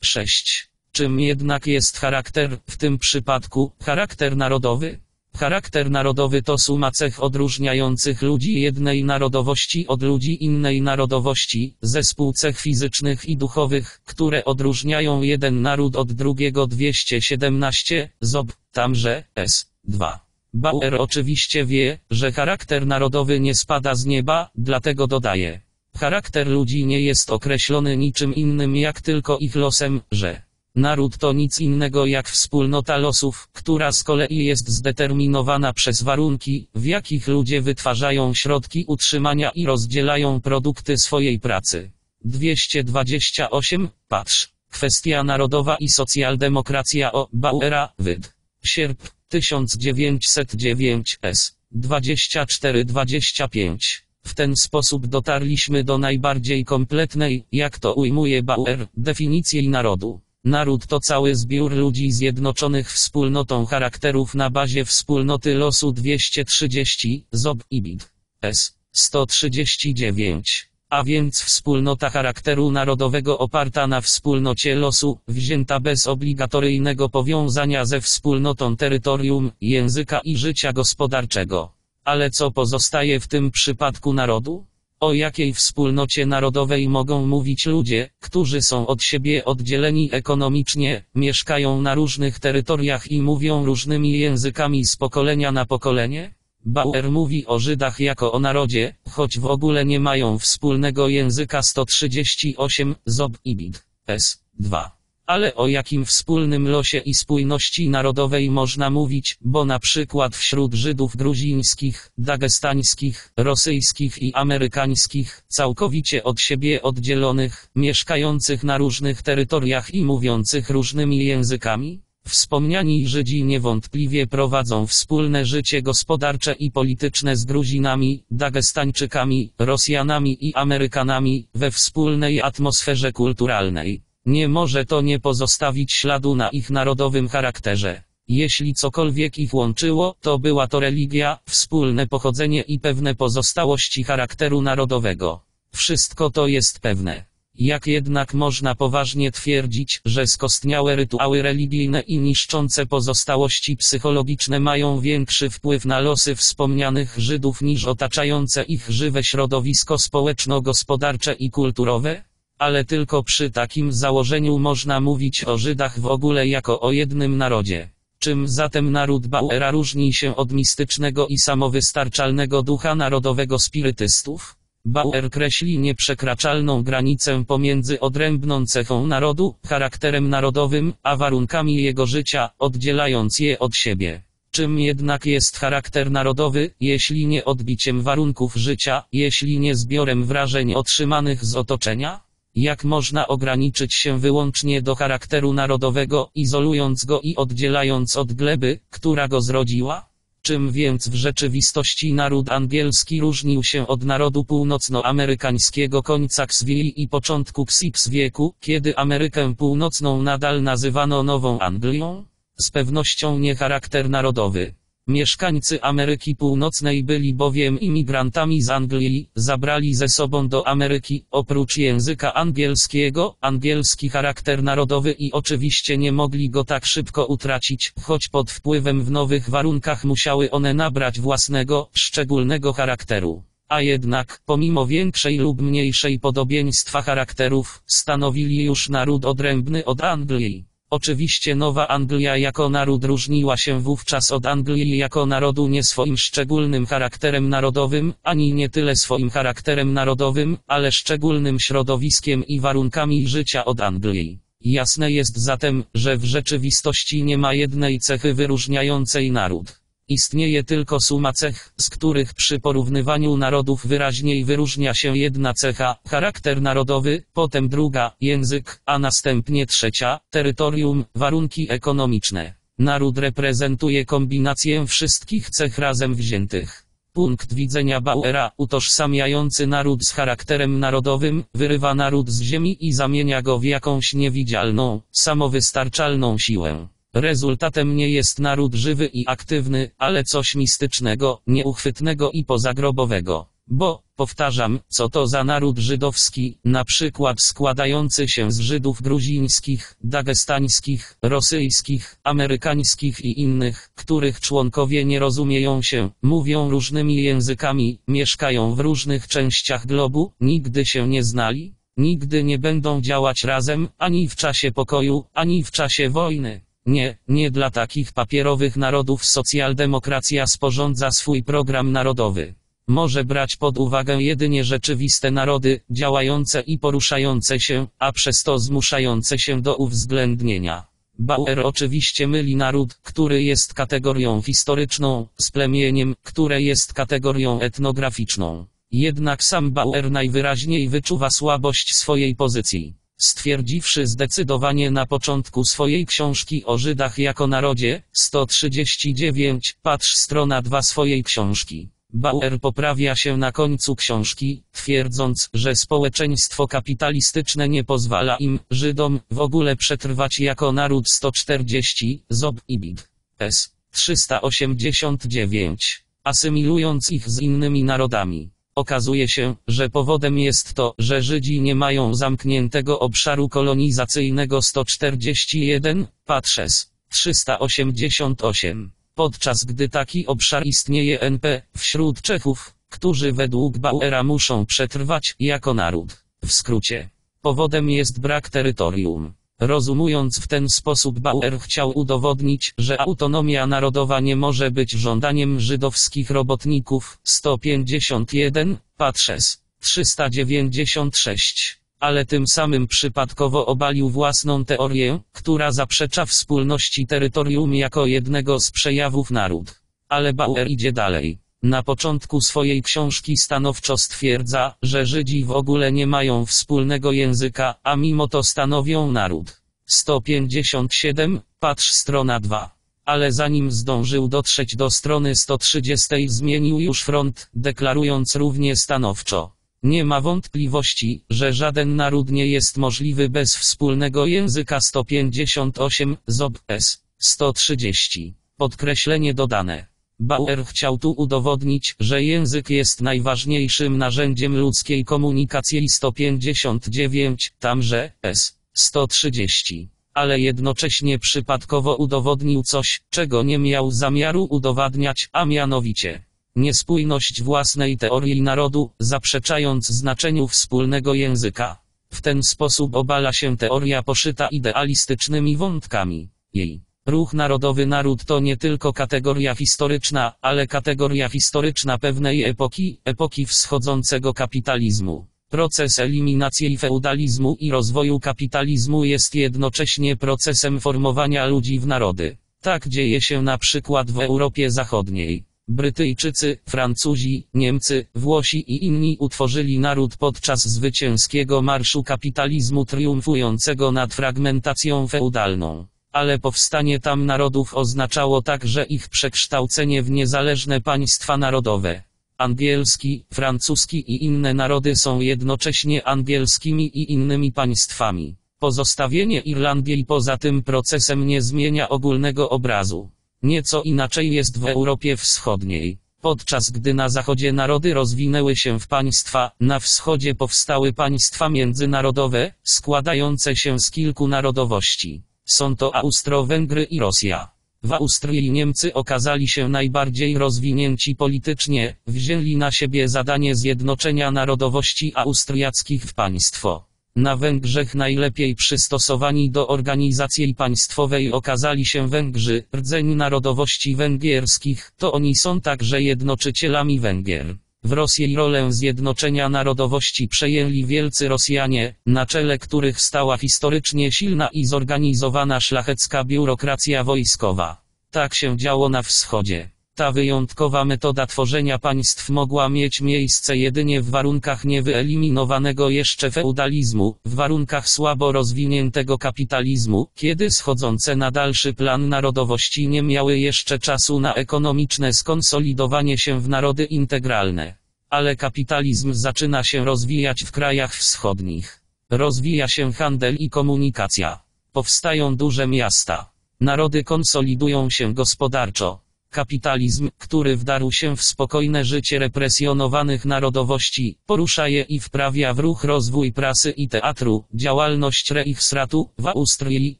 S6. Czym jednak jest charakter, w tym przypadku, charakter narodowy? Charakter narodowy to suma cech odróżniających ludzi jednej narodowości od ludzi innej narodowości, zespół cech fizycznych i duchowych, które odróżniają jeden naród od drugiego 217, zob, tamże S2. Bauer oczywiście wie, że charakter narodowy nie spada z nieba, dlatego dodaje. Charakter ludzi nie jest określony niczym innym jak tylko ich losem, że Naród to nic innego jak wspólnota losów, która z kolei jest zdeterminowana przez warunki, w jakich ludzie wytwarzają środki utrzymania i rozdzielają produkty swojej pracy. 228, patrz. Kwestia narodowa i socjaldemokracja o Bauera, wyd. Sierp, 1909 s. 24-25. W ten sposób dotarliśmy do najbardziej kompletnej, jak to ujmuje Bauer, definicji narodu. Naród to cały zbiór ludzi zjednoczonych wspólnotą charakterów na bazie wspólnoty losu 230, ZOB i BID. S. 139. A więc wspólnota charakteru narodowego oparta na wspólnocie losu, wzięta bez obligatoryjnego powiązania ze wspólnotą terytorium, języka i życia gospodarczego. Ale co pozostaje w tym przypadku narodu? O jakiej wspólnocie narodowej mogą mówić ludzie, którzy są od siebie oddzieleni ekonomicznie, mieszkają na różnych terytoriach i mówią różnymi językami z pokolenia na pokolenie? Bauer mówi o Żydach jako o narodzie, choć w ogóle nie mają wspólnego języka 138, Zob i Bid. S. 2. Ale o jakim wspólnym losie i spójności narodowej można mówić, bo na przykład wśród Żydów gruzińskich, dagestańskich, rosyjskich i amerykańskich, całkowicie od siebie oddzielonych, mieszkających na różnych terytoriach i mówiących różnymi językami? Wspomniani Żydzi niewątpliwie prowadzą wspólne życie gospodarcze i polityczne z Gruzinami, Dagestańczykami, Rosjanami i Amerykanami, we wspólnej atmosferze kulturalnej. Nie może to nie pozostawić śladu na ich narodowym charakterze. Jeśli cokolwiek ich łączyło, to była to religia, wspólne pochodzenie i pewne pozostałości charakteru narodowego. Wszystko to jest pewne. Jak jednak można poważnie twierdzić, że skostniałe rytuały religijne i niszczące pozostałości psychologiczne mają większy wpływ na losy wspomnianych Żydów niż otaczające ich żywe środowisko społeczno-gospodarcze i kulturowe? Ale tylko przy takim założeniu można mówić o Żydach w ogóle jako o jednym narodzie. Czym zatem naród Bauera różni się od mistycznego i samowystarczalnego ducha narodowego spirytystów? Bauer kreśli nieprzekraczalną granicę pomiędzy odrębną cechą narodu, charakterem narodowym, a warunkami jego życia, oddzielając je od siebie. Czym jednak jest charakter narodowy, jeśli nie odbiciem warunków życia, jeśli nie zbiorem wrażeń otrzymanych z otoczenia? Jak można ograniczyć się wyłącznie do charakteru narodowego, izolując go i oddzielając od gleby, która go zrodziła? Czym więc w rzeczywistości naród angielski różnił się od narodu północnoamerykańskiego końca XVII i początku XI wieku, kiedy Amerykę Północną nadal nazywano Nową Anglią? Z pewnością nie charakter narodowy. Mieszkańcy Ameryki Północnej byli bowiem imigrantami z Anglii, zabrali ze sobą do Ameryki, oprócz języka angielskiego, angielski charakter narodowy i oczywiście nie mogli go tak szybko utracić, choć pod wpływem w nowych warunkach musiały one nabrać własnego, szczególnego charakteru. A jednak, pomimo większej lub mniejszej podobieństwa charakterów, stanowili już naród odrębny od Anglii. Oczywiście Nowa Anglia jako naród różniła się wówczas od Anglii jako narodu nie swoim szczególnym charakterem narodowym, ani nie tyle swoim charakterem narodowym, ale szczególnym środowiskiem i warunkami życia od Anglii. Jasne jest zatem, że w rzeczywistości nie ma jednej cechy wyróżniającej naród. Istnieje tylko suma cech, z których przy porównywaniu narodów wyraźniej wyróżnia się jedna cecha, charakter narodowy, potem druga, język, a następnie trzecia, terytorium, warunki ekonomiczne. Naród reprezentuje kombinację wszystkich cech razem wziętych. Punkt widzenia Bauera, utożsamiający naród z charakterem narodowym, wyrywa naród z ziemi i zamienia go w jakąś niewidzialną, samowystarczalną siłę. Rezultatem nie jest naród żywy i aktywny, ale coś mistycznego, nieuchwytnego i pozagrobowego. Bo, powtarzam, co to za naród żydowski, na przykład składający się z Żydów gruzińskich, dagestańskich, rosyjskich, amerykańskich i innych, których członkowie nie rozumieją się, mówią różnymi językami, mieszkają w różnych częściach globu, nigdy się nie znali, nigdy nie będą działać razem, ani w czasie pokoju, ani w czasie wojny. Nie, nie dla takich papierowych narodów socjaldemokracja sporządza swój program narodowy. Może brać pod uwagę jedynie rzeczywiste narody, działające i poruszające się, a przez to zmuszające się do uwzględnienia. Bauer oczywiście myli naród, który jest kategorią historyczną, z plemieniem, które jest kategorią etnograficzną. Jednak sam Bauer najwyraźniej wyczuwa słabość swojej pozycji. Stwierdziwszy zdecydowanie na początku swojej książki o Żydach jako narodzie, 139, patrz strona 2 swojej książki. Bauer poprawia się na końcu książki, twierdząc, że społeczeństwo kapitalistyczne nie pozwala im, Żydom, w ogóle przetrwać jako naród 140, Zob i Bid. S. 389. Asymilując ich z innymi narodami. Okazuje się, że powodem jest to, że Żydzi nie mają zamkniętego obszaru kolonizacyjnego 141, patrzes 388. Podczas gdy taki obszar istnieje NP, wśród Czechów, którzy według Bauera muszą przetrwać jako naród. W skrócie. Powodem jest brak terytorium. Rozumując w ten sposób Bauer chciał udowodnić, że autonomia narodowa nie może być żądaniem żydowskich robotników. 151, Patrzes. 396. ale tym samym przypadkowo obalił własną teorię, która zaprzecza wspólności terytorium jako jednego z przejawów naród. Ale Bauer idzie dalej. Na początku swojej książki stanowczo stwierdza, że Żydzi w ogóle nie mają wspólnego języka, a mimo to stanowią naród. 157, patrz strona 2. Ale zanim zdążył dotrzeć do strony 130 zmienił już front, deklarując równie stanowczo. Nie ma wątpliwości, że żaden naród nie jest możliwy bez wspólnego języka 158, ZOB S. 130. Podkreślenie dodane. Bauer chciał tu udowodnić, że język jest najważniejszym narzędziem ludzkiej komunikacji 159, tamże S. 130. Ale jednocześnie przypadkowo udowodnił coś, czego nie miał zamiaru udowadniać, a mianowicie niespójność własnej teorii narodu, zaprzeczając znaczeniu wspólnego języka. W ten sposób obala się teoria poszyta idealistycznymi wątkami. Jej ruch narodowy naród to nie tylko kategoria historyczna, ale kategoria historyczna pewnej epoki, epoki wschodzącego kapitalizmu. Proces eliminacji feudalizmu i rozwoju kapitalizmu jest jednocześnie procesem formowania ludzi w narody. Tak dzieje się na przykład w Europie Zachodniej. Brytyjczycy, Francuzi, Niemcy, Włosi i inni utworzyli naród podczas zwycięskiego marszu kapitalizmu triumfującego nad fragmentacją feudalną. Ale powstanie tam narodów oznaczało także ich przekształcenie w niezależne państwa narodowe. Angielski, francuski i inne narody są jednocześnie angielskimi i innymi państwami. Pozostawienie Irlandii poza tym procesem nie zmienia ogólnego obrazu. Nieco inaczej jest w Europie Wschodniej. Podczas gdy na zachodzie narody rozwinęły się w państwa, na wschodzie powstały państwa międzynarodowe, składające się z kilku narodowości. Są to Austro-Węgry i Rosja. W Austrii Niemcy okazali się najbardziej rozwinięci politycznie, wzięli na siebie zadanie zjednoczenia narodowości austriackich w państwo. Na Węgrzech najlepiej przystosowani do organizacji państwowej okazali się Węgrzy, rdzeń narodowości węgierskich, to oni są także jednoczycielami Węgier. W Rosji rolę zjednoczenia narodowości przejęli wielcy Rosjanie, na czele których stała historycznie silna i zorganizowana szlachecka biurokracja wojskowa. Tak się działo na wschodzie. Ta wyjątkowa metoda tworzenia państw mogła mieć miejsce jedynie w warunkach niewyeliminowanego jeszcze feudalizmu, w warunkach słabo rozwiniętego kapitalizmu, kiedy schodzące na dalszy plan narodowości nie miały jeszcze czasu na ekonomiczne skonsolidowanie się w narody integralne. Ale kapitalizm zaczyna się rozwijać w krajach wschodnich. Rozwija się handel i komunikacja. Powstają duże miasta. Narody konsolidują się gospodarczo. Kapitalizm, który wdarł się w spokojne życie represjonowanych narodowości, porusza je i wprawia w ruch rozwój prasy i teatru, działalność Reichsratu w Austrii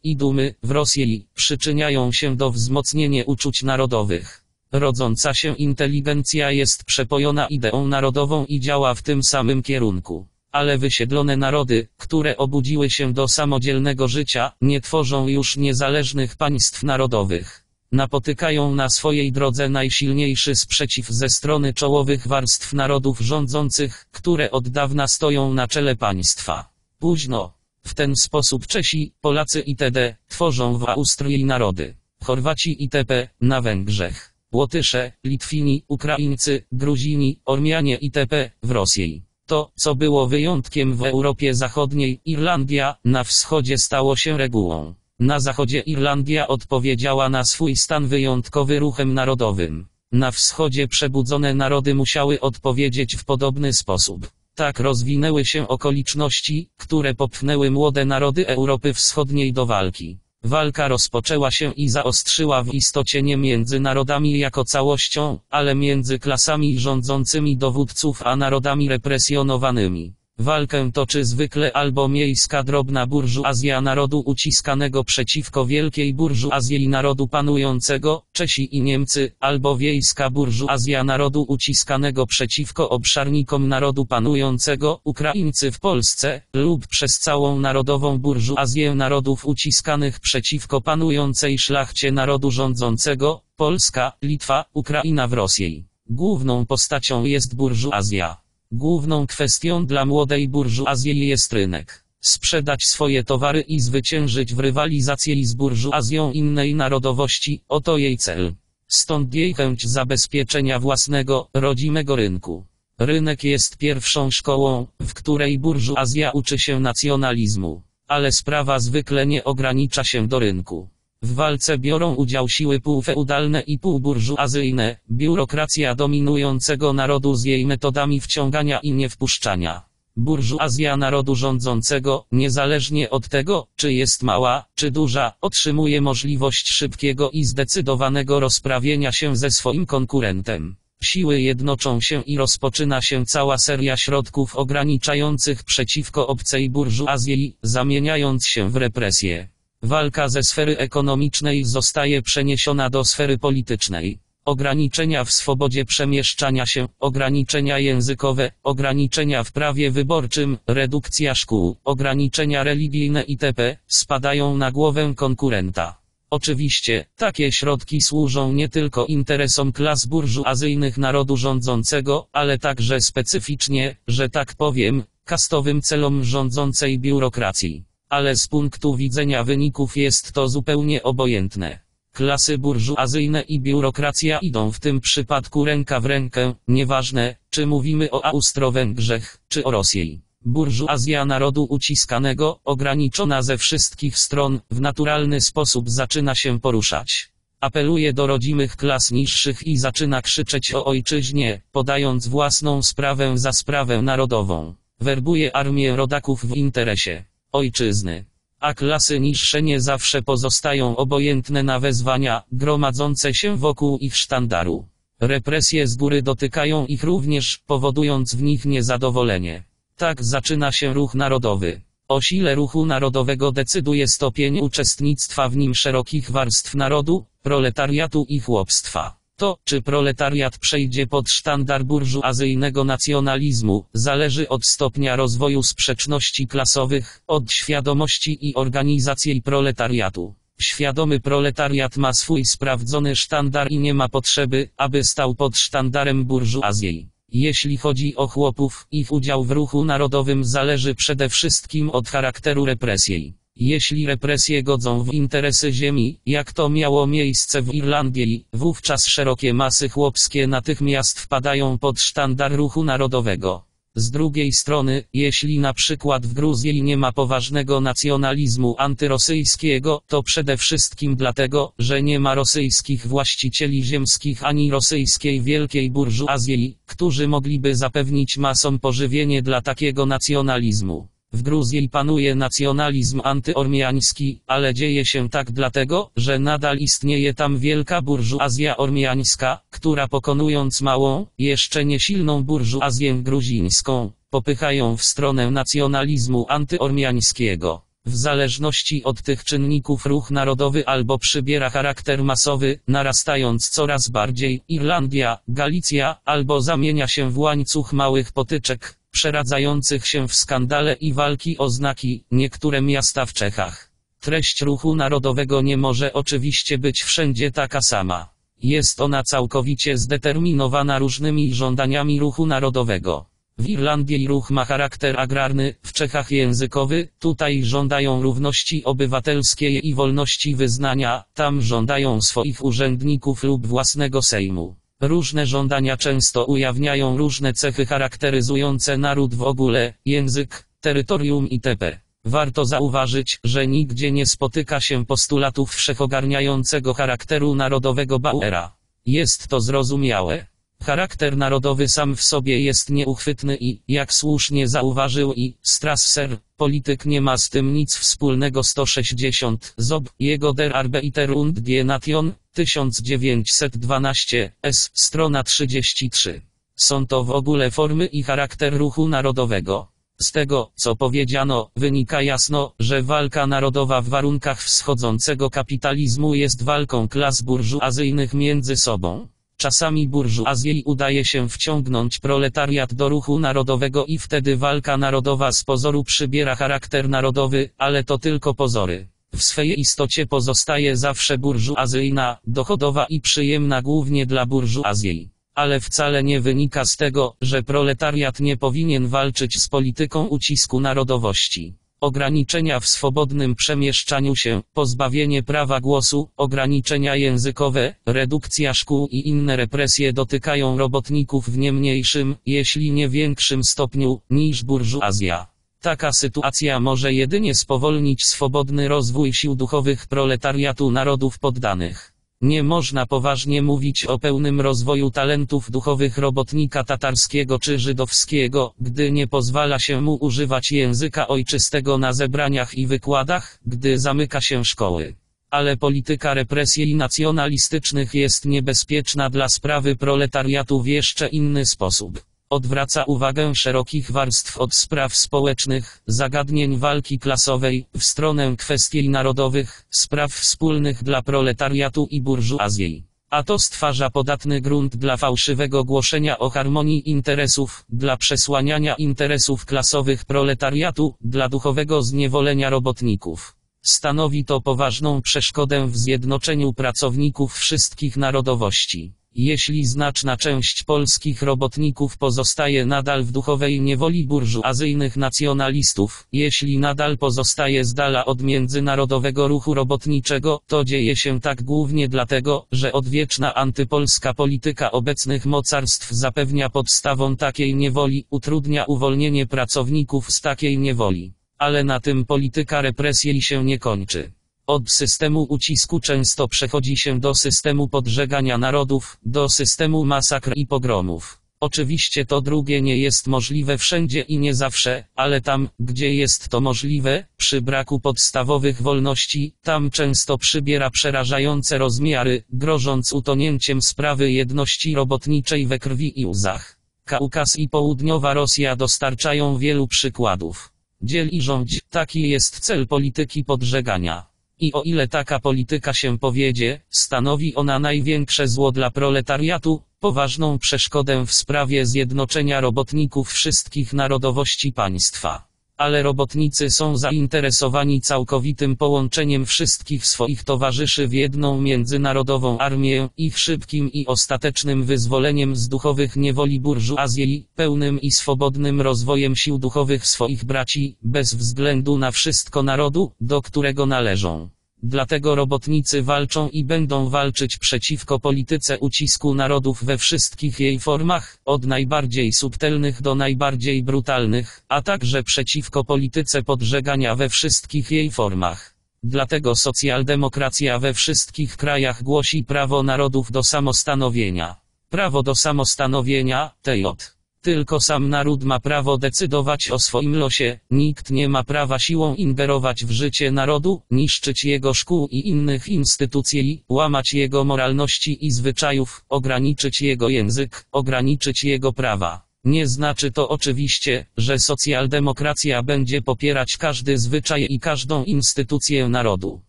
i Dumy w Rosji, przyczyniają się do wzmocnienia uczuć narodowych. Rodząca się inteligencja jest przepojona ideą narodową i działa w tym samym kierunku. Ale wysiedlone narody, które obudziły się do samodzielnego życia, nie tworzą już niezależnych państw narodowych napotykają na swojej drodze najsilniejszy sprzeciw ze strony czołowych warstw narodów rządzących, które od dawna stoją na czele państwa. Późno. W ten sposób Czesi, Polacy itd. tworzą w Austrii narody. Chorwaci itp. na Węgrzech. Łotysze, Litwini, Ukraińcy, Gruzini, Ormianie itp. w Rosji. To, co było wyjątkiem w Europie Zachodniej, Irlandia, na wschodzie stało się regułą. Na zachodzie Irlandia odpowiedziała na swój stan wyjątkowy ruchem narodowym. Na wschodzie przebudzone narody musiały odpowiedzieć w podobny sposób. Tak rozwinęły się okoliczności, które popchnęły młode narody Europy Wschodniej do walki. Walka rozpoczęła się i zaostrzyła w istocie nie między narodami jako całością, ale między klasami rządzącymi dowódców a narodami represjonowanymi. Walkę toczy zwykle albo miejska drobna burżuazja narodu uciskanego przeciwko wielkiej burżuazji narodu panującego, Czesi i Niemcy, albo wiejska burżuazja narodu uciskanego przeciwko obszarnikom narodu panującego, Ukraińcy w Polsce, lub przez całą narodową burżuazję narodów uciskanych przeciwko panującej szlachcie narodu rządzącego, Polska, Litwa, Ukraina w Rosji. Główną postacią jest burżuazja. Główną kwestią dla młodej burżuazji jest rynek. Sprzedać swoje towary i zwyciężyć w rywalizacji z burżuazją innej narodowości, oto jej cel. Stąd jej chęć zabezpieczenia własnego, rodzimego rynku. Rynek jest pierwszą szkołą, w której burżuazja uczy się nacjonalizmu. Ale sprawa zwykle nie ogranicza się do rynku. W walce biorą udział siły półfeudalne i półburżuazyjne, biurokracja dominującego narodu z jej metodami wciągania i niewpuszczania. Burżuazja narodu rządzącego, niezależnie od tego, czy jest mała, czy duża, otrzymuje możliwość szybkiego i zdecydowanego rozprawienia się ze swoim konkurentem. Siły jednoczą się i rozpoczyna się cała seria środków ograniczających przeciwko obcej burżuazji, zamieniając się w represję. Walka ze sfery ekonomicznej zostaje przeniesiona do sfery politycznej. Ograniczenia w swobodzie przemieszczania się, ograniczenia językowe, ograniczenia w prawie wyborczym, redukcja szkół, ograniczenia religijne itp. spadają na głowę konkurenta. Oczywiście, takie środki służą nie tylko interesom klas burżuazyjnych narodu rządzącego, ale także specyficznie, że tak powiem, kastowym celom rządzącej biurokracji. Ale z punktu widzenia wyników jest to zupełnie obojętne. Klasy burżuazyjne i biurokracja idą w tym przypadku ręka w rękę, nieważne, czy mówimy o Austro-Węgrzech, czy o Rosji. Burżuazja narodu uciskanego, ograniczona ze wszystkich stron, w naturalny sposób zaczyna się poruszać. Apeluje do rodzimych klas niższych i zaczyna krzyczeć o ojczyźnie, podając własną sprawę za sprawę narodową. Werbuje armię rodaków w interesie ojczyzny. A klasy niższe nie zawsze pozostają obojętne na wezwania, gromadzące się wokół ich sztandaru. Represje z góry dotykają ich również, powodując w nich niezadowolenie. Tak zaczyna się ruch narodowy. O sile ruchu narodowego decyduje stopień uczestnictwa w nim szerokich warstw narodu, proletariatu i chłopstwa. To, czy proletariat przejdzie pod sztandar burżuazyjnego nacjonalizmu, zależy od stopnia rozwoju sprzeczności klasowych, od świadomości i organizacji proletariatu. Świadomy proletariat ma swój sprawdzony sztandar i nie ma potrzeby, aby stał pod sztandarem burżuazji. Jeśli chodzi o chłopów, ich udział w ruchu narodowym zależy przede wszystkim od charakteru represji. Jeśli represje godzą w interesy ziemi, jak to miało miejsce w Irlandii, wówczas szerokie masy chłopskie natychmiast wpadają pod sztandar ruchu narodowego. Z drugiej strony, jeśli na przykład w Gruzji nie ma poważnego nacjonalizmu antyrosyjskiego, to przede wszystkim dlatego, że nie ma rosyjskich właścicieli ziemskich ani rosyjskiej wielkiej burżuazji, którzy mogliby zapewnić masom pożywienie dla takiego nacjonalizmu. W Gruzji panuje nacjonalizm antyormiański, ale dzieje się tak dlatego, że nadal istnieje tam wielka burżuazja ormiańska, która pokonując małą, jeszcze niesilną burżuazję gruzińską, popychają w stronę nacjonalizmu antyormiańskiego. W zależności od tych czynników ruch narodowy albo przybiera charakter masowy, narastając coraz bardziej, Irlandia, Galicja, albo zamienia się w łańcuch małych potyczek, przeradzających się w skandale i walki o znaki, niektóre miasta w Czechach. Treść ruchu narodowego nie może oczywiście być wszędzie taka sama. Jest ona całkowicie zdeterminowana różnymi żądaniami ruchu narodowego. W Irlandii ruch ma charakter agrarny, w Czechach językowy, tutaj żądają równości obywatelskiej i wolności wyznania, tam żądają swoich urzędników lub własnego sejmu. Różne żądania często ujawniają różne cechy charakteryzujące naród w ogóle, język, terytorium itp. Warto zauważyć, że nigdzie nie spotyka się postulatów wszechogarniającego charakteru narodowego Bauera. Jest to zrozumiałe. Charakter narodowy sam w sobie jest nieuchwytny i, jak słusznie zauważył i Strasser, polityk nie ma z tym nic wspólnego 160 Zob, jego Der Arbeiter und die Nation, 1912, S, strona 33. Są to w ogóle formy i charakter ruchu narodowego. Z tego, co powiedziano, wynika jasno, że walka narodowa w warunkach wschodzącego kapitalizmu jest walką klas burżuazyjnych między sobą. Czasami burżuazji udaje się wciągnąć proletariat do ruchu narodowego i wtedy walka narodowa z pozoru przybiera charakter narodowy, ale to tylko pozory. W swej istocie pozostaje zawsze burżuazyjna, dochodowa i przyjemna głównie dla burżuazji. ale wcale nie wynika z tego, że proletariat nie powinien walczyć z polityką ucisku narodowości. Ograniczenia w swobodnym przemieszczaniu się, pozbawienie prawa głosu, ograniczenia językowe, redukcja szkół i inne represje dotykają robotników w nie mniejszym, jeśli nie większym stopniu, niż burżuazja. Taka sytuacja może jedynie spowolnić swobodny rozwój sił duchowych proletariatu narodów poddanych. Nie można poważnie mówić o pełnym rozwoju talentów duchowych robotnika tatarskiego czy żydowskiego, gdy nie pozwala się mu używać języka ojczystego na zebraniach i wykładach, gdy zamyka się szkoły. Ale polityka represji nacjonalistycznych jest niebezpieczna dla sprawy proletariatu w jeszcze inny sposób. Odwraca uwagę szerokich warstw od spraw społecznych, zagadnień walki klasowej, w stronę kwestii narodowych, spraw wspólnych dla proletariatu i burżuazji. A to stwarza podatny grunt dla fałszywego głoszenia o harmonii interesów, dla przesłaniania interesów klasowych proletariatu, dla duchowego zniewolenia robotników. Stanowi to poważną przeszkodę w zjednoczeniu pracowników wszystkich narodowości. Jeśli znaczna część polskich robotników pozostaje nadal w duchowej niewoli burżuazyjnych nacjonalistów, jeśli nadal pozostaje z dala od międzynarodowego ruchu robotniczego, to dzieje się tak głównie dlatego, że odwieczna antypolska polityka obecnych mocarstw zapewnia podstawą takiej niewoli, utrudnia uwolnienie pracowników z takiej niewoli. Ale na tym polityka represji się nie kończy. Od systemu ucisku często przechodzi się do systemu podżegania narodów, do systemu masakr i pogromów. Oczywiście to drugie nie jest możliwe wszędzie i nie zawsze, ale tam, gdzie jest to możliwe, przy braku podstawowych wolności, tam często przybiera przerażające rozmiary, grożąc utonięciem sprawy jedności robotniczej we krwi i łzach. Kaukaz i południowa Rosja dostarczają wielu przykładów. Dziel i rządź, taki jest cel polityki podżegania. I o ile taka polityka się powiedzie, stanowi ona największe zło dla proletariatu, poważną przeszkodę w sprawie zjednoczenia robotników wszystkich narodowości państwa. Ale robotnicy są zainteresowani całkowitym połączeniem wszystkich swoich towarzyszy w jedną międzynarodową armię, ich szybkim i ostatecznym wyzwoleniem z duchowych niewoli burżuazji, pełnym i swobodnym rozwojem sił duchowych swoich braci, bez względu na wszystko narodu, do którego należą. Dlatego robotnicy walczą i będą walczyć przeciwko polityce ucisku narodów we wszystkich jej formach, od najbardziej subtelnych do najbardziej brutalnych, a także przeciwko polityce podżegania we wszystkich jej formach. Dlatego socjaldemokracja we wszystkich krajach głosi prawo narodów do samostanowienia. Prawo do samostanowienia, TJ. Tylko sam naród ma prawo decydować o swoim losie, nikt nie ma prawa siłą ingerować w życie narodu, niszczyć jego szkół i innych instytucji, łamać jego moralności i zwyczajów, ograniczyć jego język, ograniczyć jego prawa. Nie znaczy to oczywiście, że socjaldemokracja będzie popierać każdy zwyczaj i każdą instytucję narodu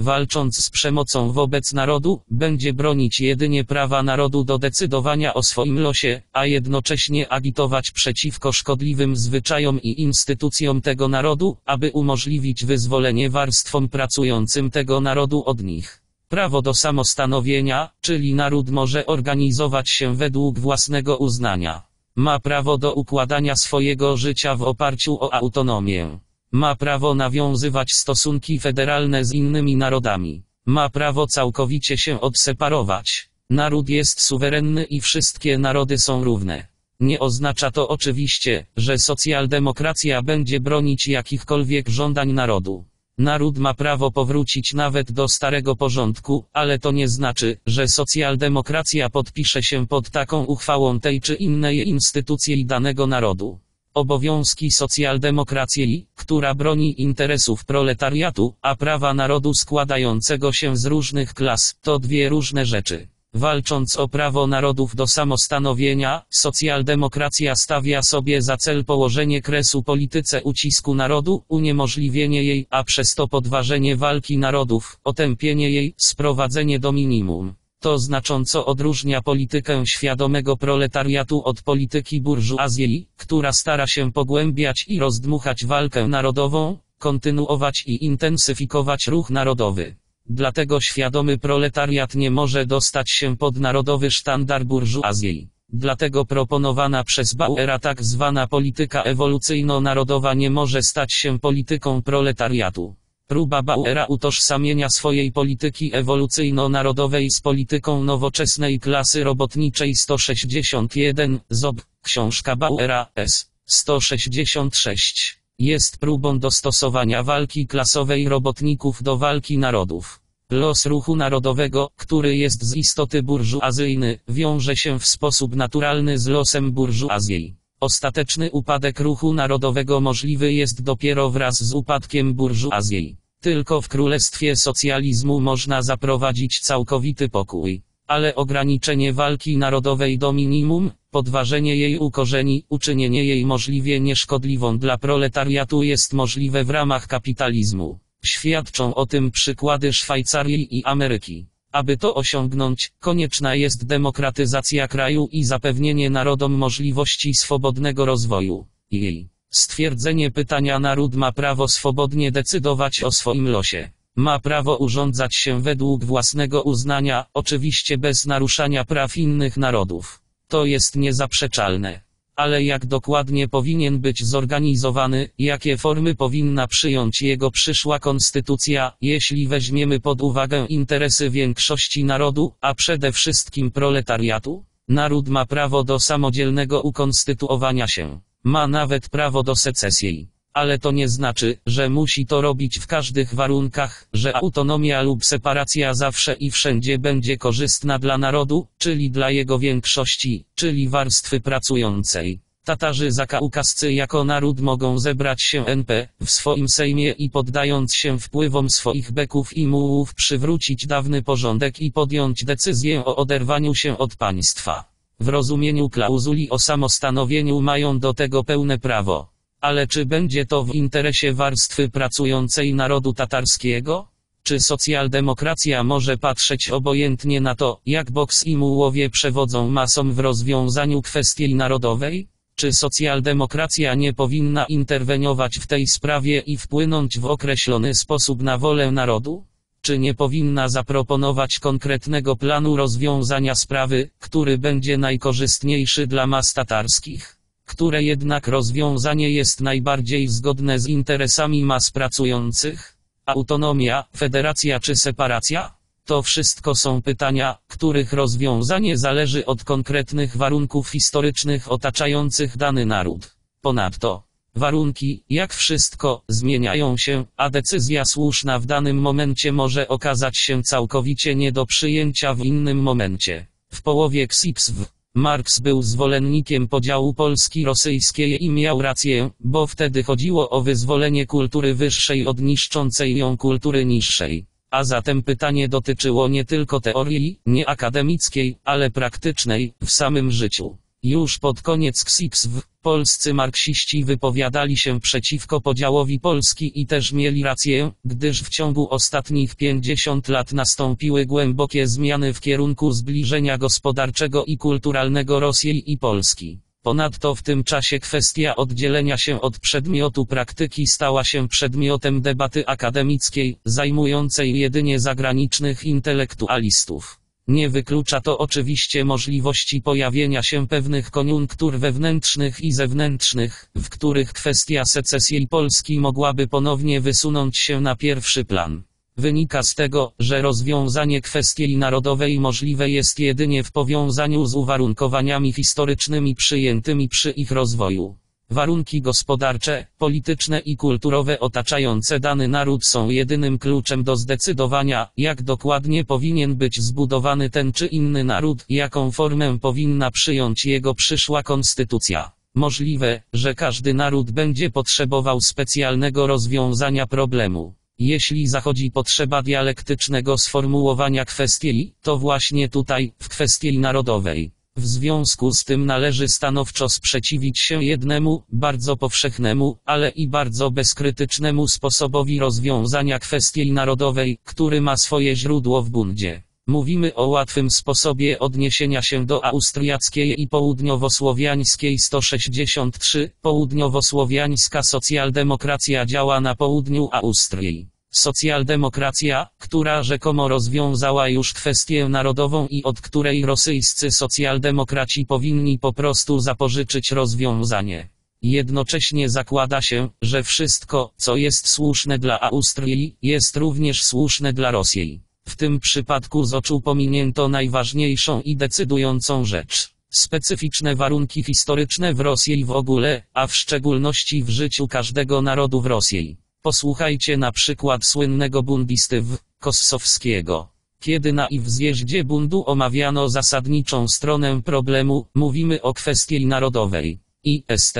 walcząc z przemocą wobec narodu, będzie bronić jedynie prawa narodu do decydowania o swoim losie, a jednocześnie agitować przeciwko szkodliwym zwyczajom i instytucjom tego narodu, aby umożliwić wyzwolenie warstwom pracującym tego narodu od nich. Prawo do samostanowienia, czyli naród może organizować się według własnego uznania. Ma prawo do układania swojego życia w oparciu o autonomię. Ma prawo nawiązywać stosunki federalne z innymi narodami. Ma prawo całkowicie się odseparować. Naród jest suwerenny i wszystkie narody są równe. Nie oznacza to oczywiście, że socjaldemokracja będzie bronić jakichkolwiek żądań narodu. Naród ma prawo powrócić nawet do starego porządku, ale to nie znaczy, że socjaldemokracja podpisze się pod taką uchwałą tej czy innej instytucji danego narodu. Obowiązki socjaldemokracji, która broni interesów proletariatu, a prawa narodu składającego się z różnych klas, to dwie różne rzeczy. Walcząc o prawo narodów do samostanowienia, socjaldemokracja stawia sobie za cel położenie kresu polityce ucisku narodu, uniemożliwienie jej, a przez to podważenie walki narodów, otępienie jej, sprowadzenie do minimum. To znacząco odróżnia politykę świadomego proletariatu od polityki burżuazji, która stara się pogłębiać i rozdmuchać walkę narodową, kontynuować i intensyfikować ruch narodowy. Dlatego świadomy proletariat nie może dostać się pod narodowy sztandar burżuazji. Dlatego proponowana przez Bauera tak zwana polityka ewolucyjno-narodowa nie może stać się polityką proletariatu. Próba Bauera utożsamienia swojej polityki ewolucyjno-narodowej z polityką nowoczesnej klasy robotniczej 161, ZOB, książka Bauera, S. 166, jest próbą dostosowania walki klasowej robotników do walki narodów. Los ruchu narodowego, który jest z istoty burżuazyjny, wiąże się w sposób naturalny z losem burżuazji. Ostateczny upadek ruchu narodowego możliwy jest dopiero wraz z upadkiem burżuazji. Tylko w królestwie socjalizmu można zaprowadzić całkowity pokój. Ale ograniczenie walki narodowej do minimum, podważenie jej ukorzeni, uczynienie jej możliwie nieszkodliwą dla proletariatu jest możliwe w ramach kapitalizmu. Świadczą o tym przykłady Szwajcarii i Ameryki. Aby to osiągnąć, konieczna jest demokratyzacja kraju i zapewnienie narodom możliwości swobodnego rozwoju. Jej stwierdzenie pytania naród ma prawo swobodnie decydować o swoim losie. Ma prawo urządzać się według własnego uznania, oczywiście bez naruszania praw innych narodów. To jest niezaprzeczalne ale jak dokładnie powinien być zorganizowany, jakie formy powinna przyjąć jego przyszła konstytucja, jeśli weźmiemy pod uwagę interesy większości narodu, a przede wszystkim proletariatu? Naród ma prawo do samodzielnego ukonstytuowania się. Ma nawet prawo do secesji. Ale to nie znaczy, że musi to robić w każdych warunkach, że autonomia lub separacja zawsze i wszędzie będzie korzystna dla narodu, czyli dla jego większości, czyli warstwy pracującej. Tatarzy zakaukascy jako naród mogą zebrać się NP w swoim sejmie i poddając się wpływom swoich beków i mułów przywrócić dawny porządek i podjąć decyzję o oderwaniu się od państwa. W rozumieniu klauzuli o samostanowieniu mają do tego pełne prawo. Ale czy będzie to w interesie warstwy pracującej narodu tatarskiego? Czy socjaldemokracja może patrzeć obojętnie na to, jak Boks i Mułowie przewodzą masom w rozwiązaniu kwestii narodowej? Czy socjaldemokracja nie powinna interweniować w tej sprawie i wpłynąć w określony sposób na wolę narodu? Czy nie powinna zaproponować konkretnego planu rozwiązania sprawy, który będzie najkorzystniejszy dla mas tatarskich? które jednak rozwiązanie jest najbardziej zgodne z interesami mas pracujących? Autonomia, federacja czy separacja? To wszystko są pytania, których rozwiązanie zależy od konkretnych warunków historycznych otaczających dany naród. Ponadto, warunki, jak wszystko, zmieniają się, a decyzja słuszna w danym momencie może okazać się całkowicie nie do przyjęcia w innym momencie. W połowie XIV Marx był zwolennikiem podziału Polski rosyjskiej i miał rację, bo wtedy chodziło o wyzwolenie kultury wyższej od niszczącej ją kultury niższej. A zatem pytanie dotyczyło nie tylko teorii, nie akademickiej, ale praktycznej, w samym życiu. Już pod koniec XIV, polscy marksiści wypowiadali się przeciwko podziałowi Polski i też mieli rację, gdyż w ciągu ostatnich 50 lat nastąpiły głębokie zmiany w kierunku zbliżenia gospodarczego i kulturalnego Rosji i Polski. Ponadto w tym czasie kwestia oddzielenia się od przedmiotu praktyki stała się przedmiotem debaty akademickiej, zajmującej jedynie zagranicznych intelektualistów. Nie wyklucza to oczywiście możliwości pojawienia się pewnych koniunktur wewnętrznych i zewnętrznych, w których kwestia secesji Polski mogłaby ponownie wysunąć się na pierwszy plan. Wynika z tego, że rozwiązanie kwestii narodowej możliwe jest jedynie w powiązaniu z uwarunkowaniami historycznymi przyjętymi przy ich rozwoju. Warunki gospodarcze, polityczne i kulturowe otaczające dany naród są jedynym kluczem do zdecydowania, jak dokładnie powinien być zbudowany ten czy inny naród, jaką formę powinna przyjąć jego przyszła konstytucja. Możliwe, że każdy naród będzie potrzebował specjalnego rozwiązania problemu. Jeśli zachodzi potrzeba dialektycznego sformułowania kwestii, to właśnie tutaj, w kwestii narodowej. W związku z tym należy stanowczo sprzeciwić się jednemu, bardzo powszechnemu, ale i bardzo bezkrytycznemu sposobowi rozwiązania kwestii narodowej, który ma swoje źródło w bundzie. Mówimy o łatwym sposobie odniesienia się do austriackiej i południowosłowiańskiej 163. Południowosłowiańska socjaldemokracja działa na południu Austrii. Socjaldemokracja, która rzekomo rozwiązała już kwestię narodową i od której rosyjscy socjaldemokraci powinni po prostu zapożyczyć rozwiązanie. Jednocześnie zakłada się, że wszystko, co jest słuszne dla Austrii, jest również słuszne dla Rosji. W tym przypadku z oczu pominięto najważniejszą i decydującą rzecz. Specyficzne warunki historyczne w Rosji w ogóle, a w szczególności w życiu każdego narodu w Rosji. Posłuchajcie na przykład słynnego bundisty w Kossowskiego. Kiedy na i w zjeździe bundu omawiano zasadniczą stronę problemu, mówimy o kwestii narodowej. IST.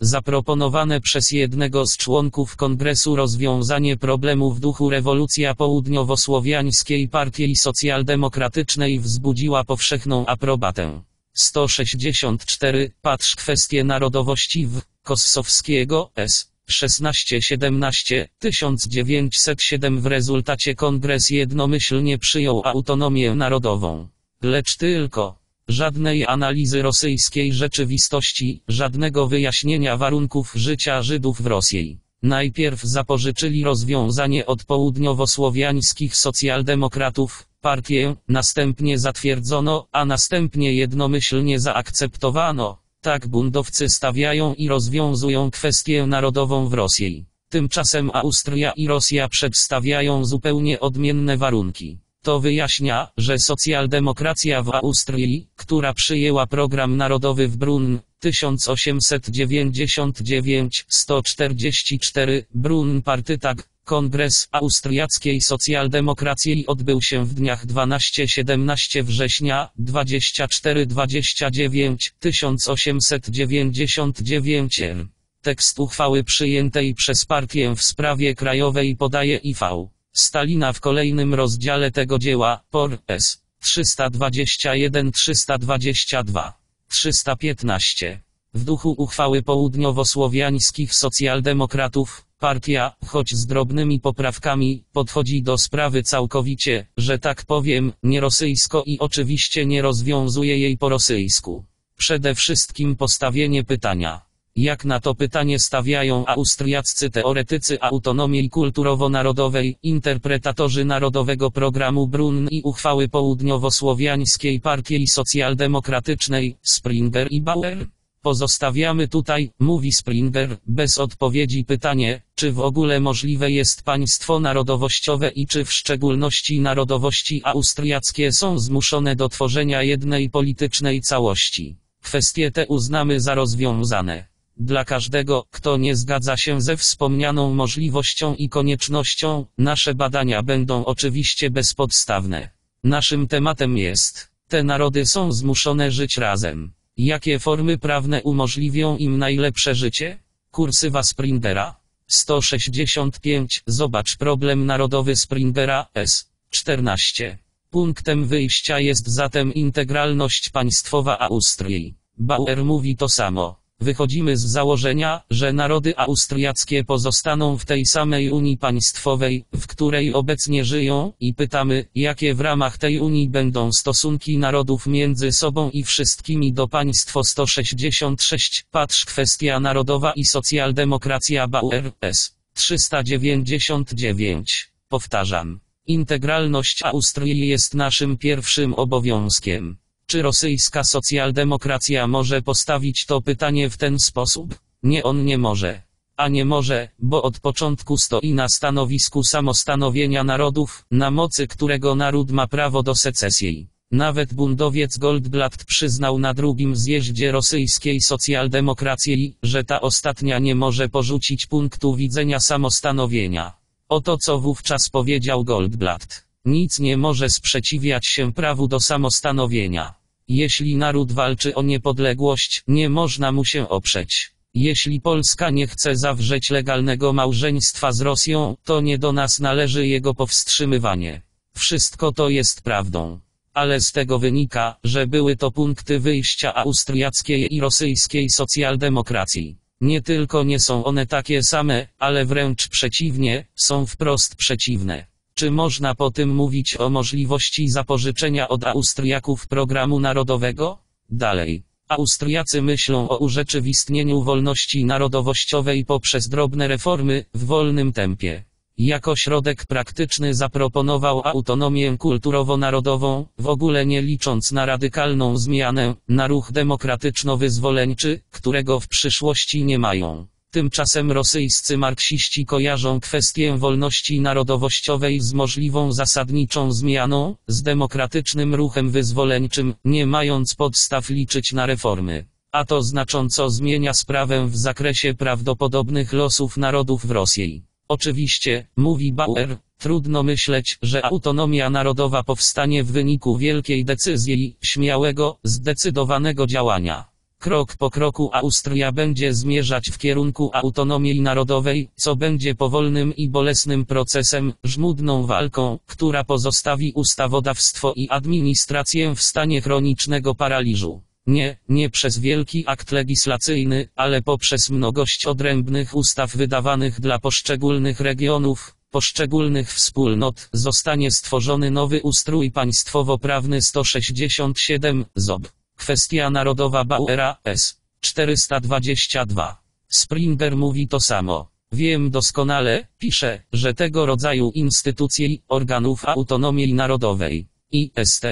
Zaproponowane przez jednego z członków kongresu rozwiązanie problemu w duchu rewolucja południowosłowiańskiej partii socjaldemokratycznej wzbudziła powszechną aprobatę. 164. Patrz kwestie narodowości w Kossowskiego S. 1617, 1907 W rezultacie kongres jednomyślnie przyjął autonomię narodową. Lecz tylko żadnej analizy rosyjskiej rzeczywistości, żadnego wyjaśnienia warunków życia Żydów w Rosji. Najpierw zapożyczyli rozwiązanie od południowosłowiańskich socjaldemokratów, partię, następnie zatwierdzono, a następnie jednomyślnie zaakceptowano. Tak bundowcy stawiają i rozwiązują kwestię narodową w Rosji. Tymczasem Austria i Rosja przedstawiają zupełnie odmienne warunki. To wyjaśnia, że socjaldemokracja w Austrii, która przyjęła program narodowy w Brunn 1899-144 Brunn Partytag, Kongres Austriackiej Socjaldemokracji odbył się w dniach 12-17 września 24-29 1899 Tekst uchwały przyjętej przez partię w sprawie krajowej podaje IV. Stalina w kolejnym rozdziale tego dzieła, por s. 321-322. 315. W duchu uchwały południowosłowiańskich socjaldemokratów, partia, choć z drobnymi poprawkami, podchodzi do sprawy całkowicie, że tak powiem, nie rosyjsko i oczywiście nie rozwiązuje jej po rosyjsku. Przede wszystkim postawienie pytania. Jak na to pytanie stawiają austriaccy teoretycy autonomii kulturowo-narodowej, interpretatorzy Narodowego Programu Brunn i uchwały południowosłowiańskiej Partii Socjaldemokratycznej, Springer i Bauer? Pozostawiamy tutaj, mówi Springer, bez odpowiedzi pytanie, czy w ogóle możliwe jest państwo narodowościowe i czy w szczególności narodowości austriackie są zmuszone do tworzenia jednej politycznej całości. Kwestie te uznamy za rozwiązane. Dla każdego, kto nie zgadza się ze wspomnianą możliwością i koniecznością, nasze badania będą oczywiście bezpodstawne. Naszym tematem jest, te narody są zmuszone żyć razem. Jakie formy prawne umożliwią im najlepsze życie? Kursywa Springera. 165. Zobacz problem narodowy Springera S. 14. Punktem wyjścia jest zatem integralność państwowa Austrii. Bauer mówi to samo. Wychodzimy z założenia, że narody austriackie pozostaną w tej samej Unii Państwowej, w której obecnie żyją, i pytamy, jakie w ramach tej Unii będą stosunki narodów między sobą i wszystkimi do państwo 166. Patrz kwestia narodowa i socjaldemokracja Bauer S. 399. Powtarzam. Integralność Austrii jest naszym pierwszym obowiązkiem. Czy rosyjska socjaldemokracja może postawić to pytanie w ten sposób? Nie on nie może. A nie może, bo od początku stoi na stanowisku samostanowienia narodów, na mocy którego naród ma prawo do secesji. Nawet bundowiec Goldblatt przyznał na drugim zjeździe rosyjskiej socjaldemokracji, że ta ostatnia nie może porzucić punktu widzenia samostanowienia. Oto co wówczas powiedział Goldblatt. Nic nie może sprzeciwiać się prawu do samostanowienia. Jeśli naród walczy o niepodległość, nie można mu się oprzeć. Jeśli Polska nie chce zawrzeć legalnego małżeństwa z Rosją, to nie do nas należy jego powstrzymywanie. Wszystko to jest prawdą. Ale z tego wynika, że były to punkty wyjścia austriackiej i rosyjskiej socjaldemokracji. Nie tylko nie są one takie same, ale wręcz przeciwnie, są wprost przeciwne. Czy można po tym mówić o możliwości zapożyczenia od Austriaków programu narodowego? Dalej. Austriacy myślą o urzeczywistnieniu wolności narodowościowej poprzez drobne reformy, w wolnym tempie. Jako środek praktyczny zaproponował autonomię kulturowo-narodową, w ogóle nie licząc na radykalną zmianę, na ruch demokratyczno-wyzwoleńczy, którego w przyszłości nie mają. Tymczasem rosyjscy marksiści kojarzą kwestię wolności narodowościowej z możliwą zasadniczą zmianą, z demokratycznym ruchem wyzwoleńczym, nie mając podstaw liczyć na reformy. A to znacząco zmienia sprawę w zakresie prawdopodobnych losów narodów w Rosji. Oczywiście, mówi Bauer, trudno myśleć, że autonomia narodowa powstanie w wyniku wielkiej decyzji, śmiałego, zdecydowanego działania. Krok po kroku Austria będzie zmierzać w kierunku autonomii narodowej, co będzie powolnym i bolesnym procesem, żmudną walką, która pozostawi ustawodawstwo i administrację w stanie chronicznego paraliżu. Nie, nie przez wielki akt legislacyjny, ale poprzez mnogość odrębnych ustaw wydawanych dla poszczególnych regionów, poszczególnych wspólnot, zostanie stworzony nowy ustrój państwowo-prawny 167, ZOB. Kwestia narodowa Bauera, S. 422. Springer mówi to samo. Wiem doskonale, pisze, że tego rodzaju instytucje i organów autonomii narodowej, IST,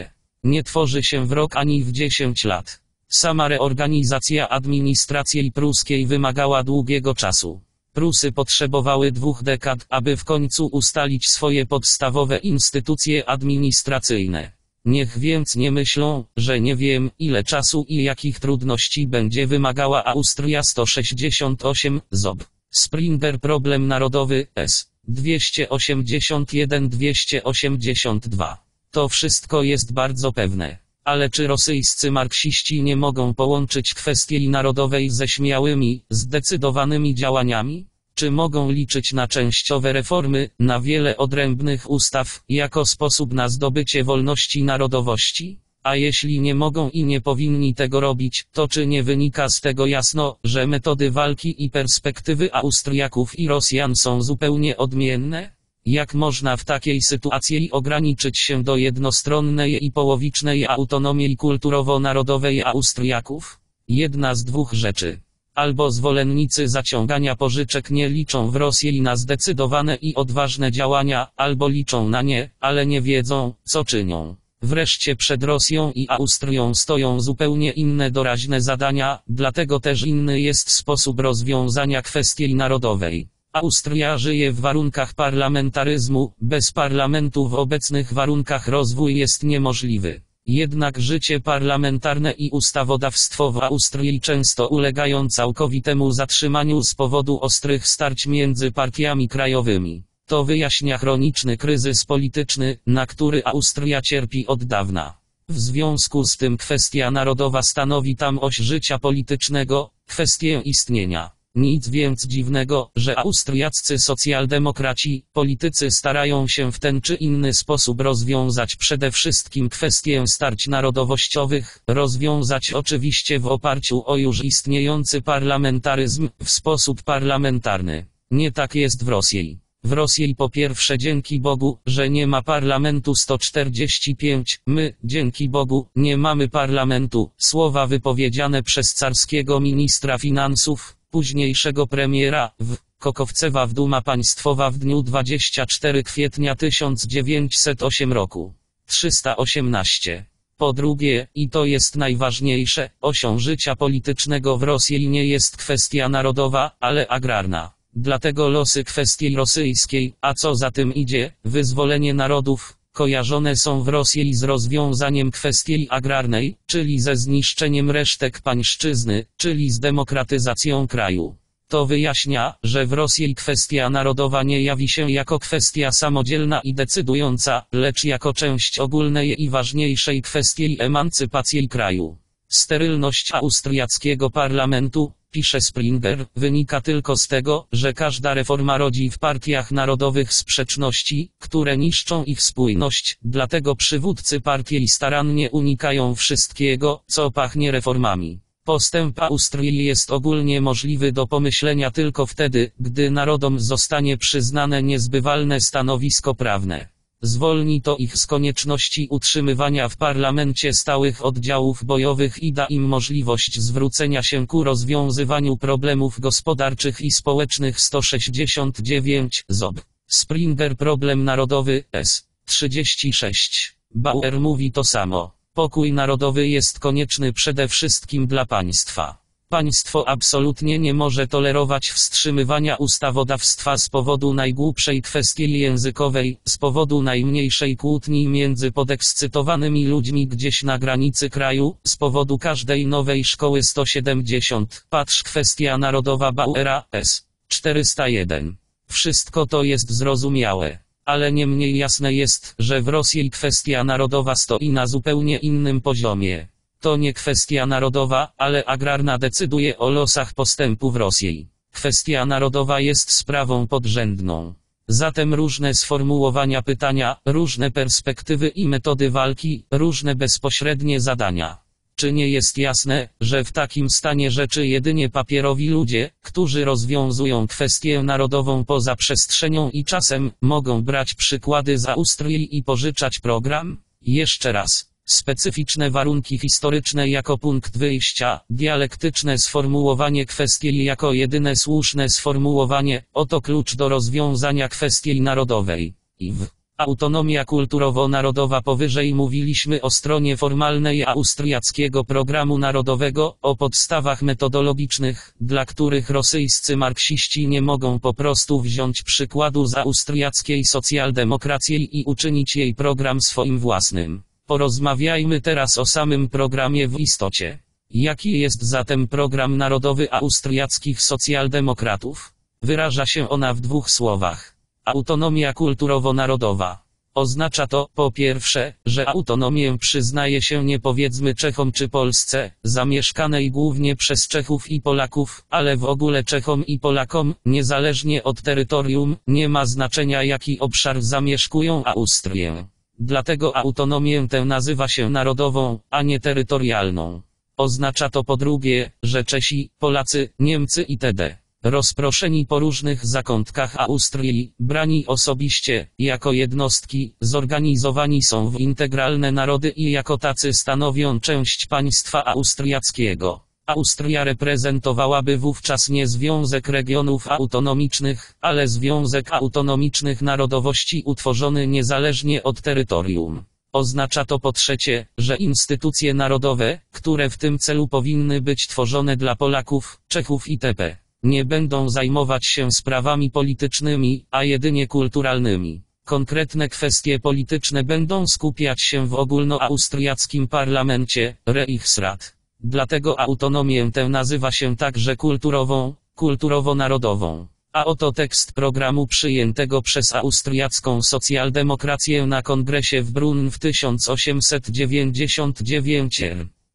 nie tworzy się w rok ani w 10 lat. Sama reorganizacja administracji pruskiej wymagała długiego czasu. Prusy potrzebowały dwóch dekad, aby w końcu ustalić swoje podstawowe instytucje administracyjne. Niech więc nie myślą, że nie wiem, ile czasu i jakich trudności będzie wymagała Austria 168, ZOB. Springer Problem Narodowy, S. 281-282. To wszystko jest bardzo pewne. Ale czy rosyjscy marksiści nie mogą połączyć kwestii narodowej ze śmiałymi, zdecydowanymi działaniami? Czy mogą liczyć na częściowe reformy, na wiele odrębnych ustaw, jako sposób na zdobycie wolności narodowości? A jeśli nie mogą i nie powinni tego robić, to czy nie wynika z tego jasno, że metody walki i perspektywy Austriaków i Rosjan są zupełnie odmienne? Jak można w takiej sytuacji ograniczyć się do jednostronnej i połowicznej autonomii kulturowo-narodowej Austriaków? Jedna z dwóch rzeczy. Albo zwolennicy zaciągania pożyczek nie liczą w Rosji na zdecydowane i odważne działania, albo liczą na nie, ale nie wiedzą, co czynią. Wreszcie przed Rosją i Austrią stoją zupełnie inne doraźne zadania, dlatego też inny jest sposób rozwiązania kwestii narodowej. Austria żyje w warunkach parlamentaryzmu, bez parlamentu w obecnych warunkach rozwój jest niemożliwy. Jednak życie parlamentarne i ustawodawstwo w Austrii często ulegają całkowitemu zatrzymaniu z powodu ostrych starć między partiami krajowymi. To wyjaśnia chroniczny kryzys polityczny, na który Austria cierpi od dawna. W związku z tym kwestia narodowa stanowi tam oś życia politycznego, kwestię istnienia. Nic więc dziwnego, że austriaccy socjaldemokraci, politycy starają się w ten czy inny sposób rozwiązać przede wszystkim kwestię starć narodowościowych, rozwiązać oczywiście w oparciu o już istniejący parlamentaryzm, w sposób parlamentarny. Nie tak jest w Rosji. W Rosji po pierwsze dzięki Bogu, że nie ma parlamentu 145, my, dzięki Bogu, nie mamy parlamentu, słowa wypowiedziane przez carskiego ministra finansów, późniejszego premiera, w Kokowcewa w Duma Państwowa w dniu 24 kwietnia 1908 roku. 318. Po drugie, i to jest najważniejsze, osią życia politycznego w Rosji nie jest kwestia narodowa, ale agrarna. Dlatego losy kwestii rosyjskiej, a co za tym idzie, wyzwolenie narodów, kojarzone są w Rosji z rozwiązaniem kwestii agrarnej, czyli ze zniszczeniem resztek pańszczyzny, czyli z demokratyzacją kraju. To wyjaśnia, że w Rosji kwestia narodowa nie jawi się jako kwestia samodzielna i decydująca, lecz jako część ogólnej i ważniejszej kwestii emancypacji kraju. Sterylność austriackiego parlamentu, pisze Springer, wynika tylko z tego, że każda reforma rodzi w partiach narodowych sprzeczności, które niszczą ich spójność, dlatego przywódcy partii starannie unikają wszystkiego, co pachnie reformami. Postęp Austrii jest ogólnie możliwy do pomyślenia tylko wtedy, gdy narodom zostanie przyznane niezbywalne stanowisko prawne. Zwolni to ich z konieczności utrzymywania w parlamencie stałych oddziałów bojowych i da im możliwość zwrócenia się ku rozwiązywaniu problemów gospodarczych i społecznych 169 ZOB. Springer Problem Narodowy S. 36. Bauer mówi to samo. Pokój narodowy jest konieczny przede wszystkim dla państwa. Państwo absolutnie nie może tolerować wstrzymywania ustawodawstwa z powodu najgłupszej kwestii językowej, z powodu najmniejszej kłótni między podekscytowanymi ludźmi gdzieś na granicy kraju, z powodu każdej nowej szkoły 170. Patrz kwestia narodowa Bauera S. 401. Wszystko to jest zrozumiałe. Ale nie mniej jasne jest, że w Rosji kwestia narodowa stoi na zupełnie innym poziomie. To nie kwestia narodowa, ale agrarna decyduje o losach postępu w Rosji. Kwestia narodowa jest sprawą podrzędną. Zatem różne sformułowania pytania, różne perspektywy i metody walki, różne bezpośrednie zadania. Czy nie jest jasne, że w takim stanie rzeczy jedynie papierowi ludzie, którzy rozwiązują kwestię narodową poza przestrzenią i czasem, mogą brać przykłady z Austrii i pożyczać program? Jeszcze raz. Specyficzne warunki historyczne jako punkt wyjścia, dialektyczne sformułowanie kwestii jako jedyne słuszne sformułowanie, oto klucz do rozwiązania kwestii narodowej. W Autonomia kulturowo-narodowa powyżej mówiliśmy o stronie formalnej austriackiego programu narodowego, o podstawach metodologicznych, dla których rosyjscy marksiści nie mogą po prostu wziąć przykładu z austriackiej socjaldemokracji i uczynić jej program swoim własnym. Porozmawiajmy teraz o samym programie w istocie. Jaki jest zatem program narodowy austriackich socjaldemokratów? Wyraża się ona w dwóch słowach. Autonomia kulturowo-narodowa. Oznacza to, po pierwsze, że autonomię przyznaje się nie powiedzmy Czechom czy Polsce, zamieszkanej głównie przez Czechów i Polaków, ale w ogóle Czechom i Polakom, niezależnie od terytorium, nie ma znaczenia jaki obszar zamieszkują Austrię. Dlatego autonomię tę nazywa się narodową, a nie terytorialną. Oznacza to po drugie, że Czesi, Polacy, Niemcy itd. rozproszeni po różnych zakątkach Austrii, brani osobiście, jako jednostki, zorganizowani są w integralne narody i jako tacy stanowią część państwa austriackiego. Austria reprezentowałaby wówczas nie Związek Regionów Autonomicznych, ale Związek Autonomicznych Narodowości utworzony niezależnie od terytorium. Oznacza to po trzecie, że instytucje narodowe, które w tym celu powinny być tworzone dla Polaków, Czechów itp., nie będą zajmować się sprawami politycznymi, a jedynie kulturalnymi. Konkretne kwestie polityczne będą skupiać się w ogólnoaustriackim parlamencie, Reichsrat. Dlatego autonomię tę nazywa się także kulturową, kulturowo-narodową. A oto tekst programu przyjętego przez austriacką socjaldemokrację na kongresie w Brunn w 1899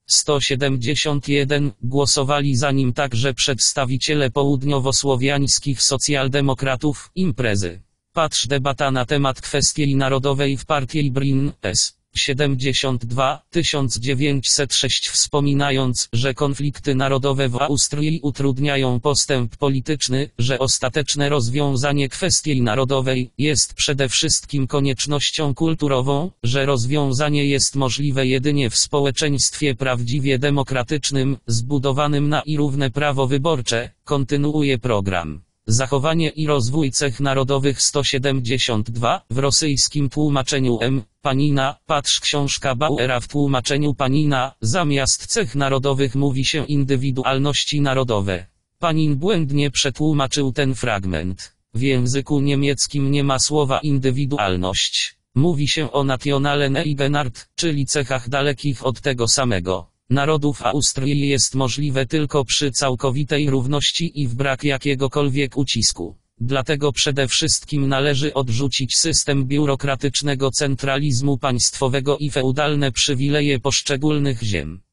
171 głosowali za nim także przedstawiciele południowosłowiańskich socjaldemokratów imprezy. Patrz debata na temat kwestii narodowej w partii Brin S. 72, 1906 wspominając, że konflikty narodowe w Austrii utrudniają postęp polityczny, że ostateczne rozwiązanie kwestii narodowej jest przede wszystkim koniecznością kulturową, że rozwiązanie jest możliwe jedynie w społeczeństwie prawdziwie demokratycznym, zbudowanym na i równe prawo wyborcze, kontynuuje program. Zachowanie i rozwój cech narodowych 172 w rosyjskim tłumaczeniu M. Panina, patrz książka Bauera w tłumaczeniu Panina, zamiast cech narodowych mówi się indywidualności narodowe. Panin błędnie przetłumaczył ten fragment. W języku niemieckim nie ma słowa indywidualność. Mówi się o nationalen Eigenart, czyli cechach dalekich od tego samego narodów Austrii jest możliwe tylko przy całkowitej równości i w brak jakiegokolwiek ucisku. Dlatego przede wszystkim należy odrzucić system biurokratycznego centralizmu państwowego i feudalne przywileje poszczególnych ziem.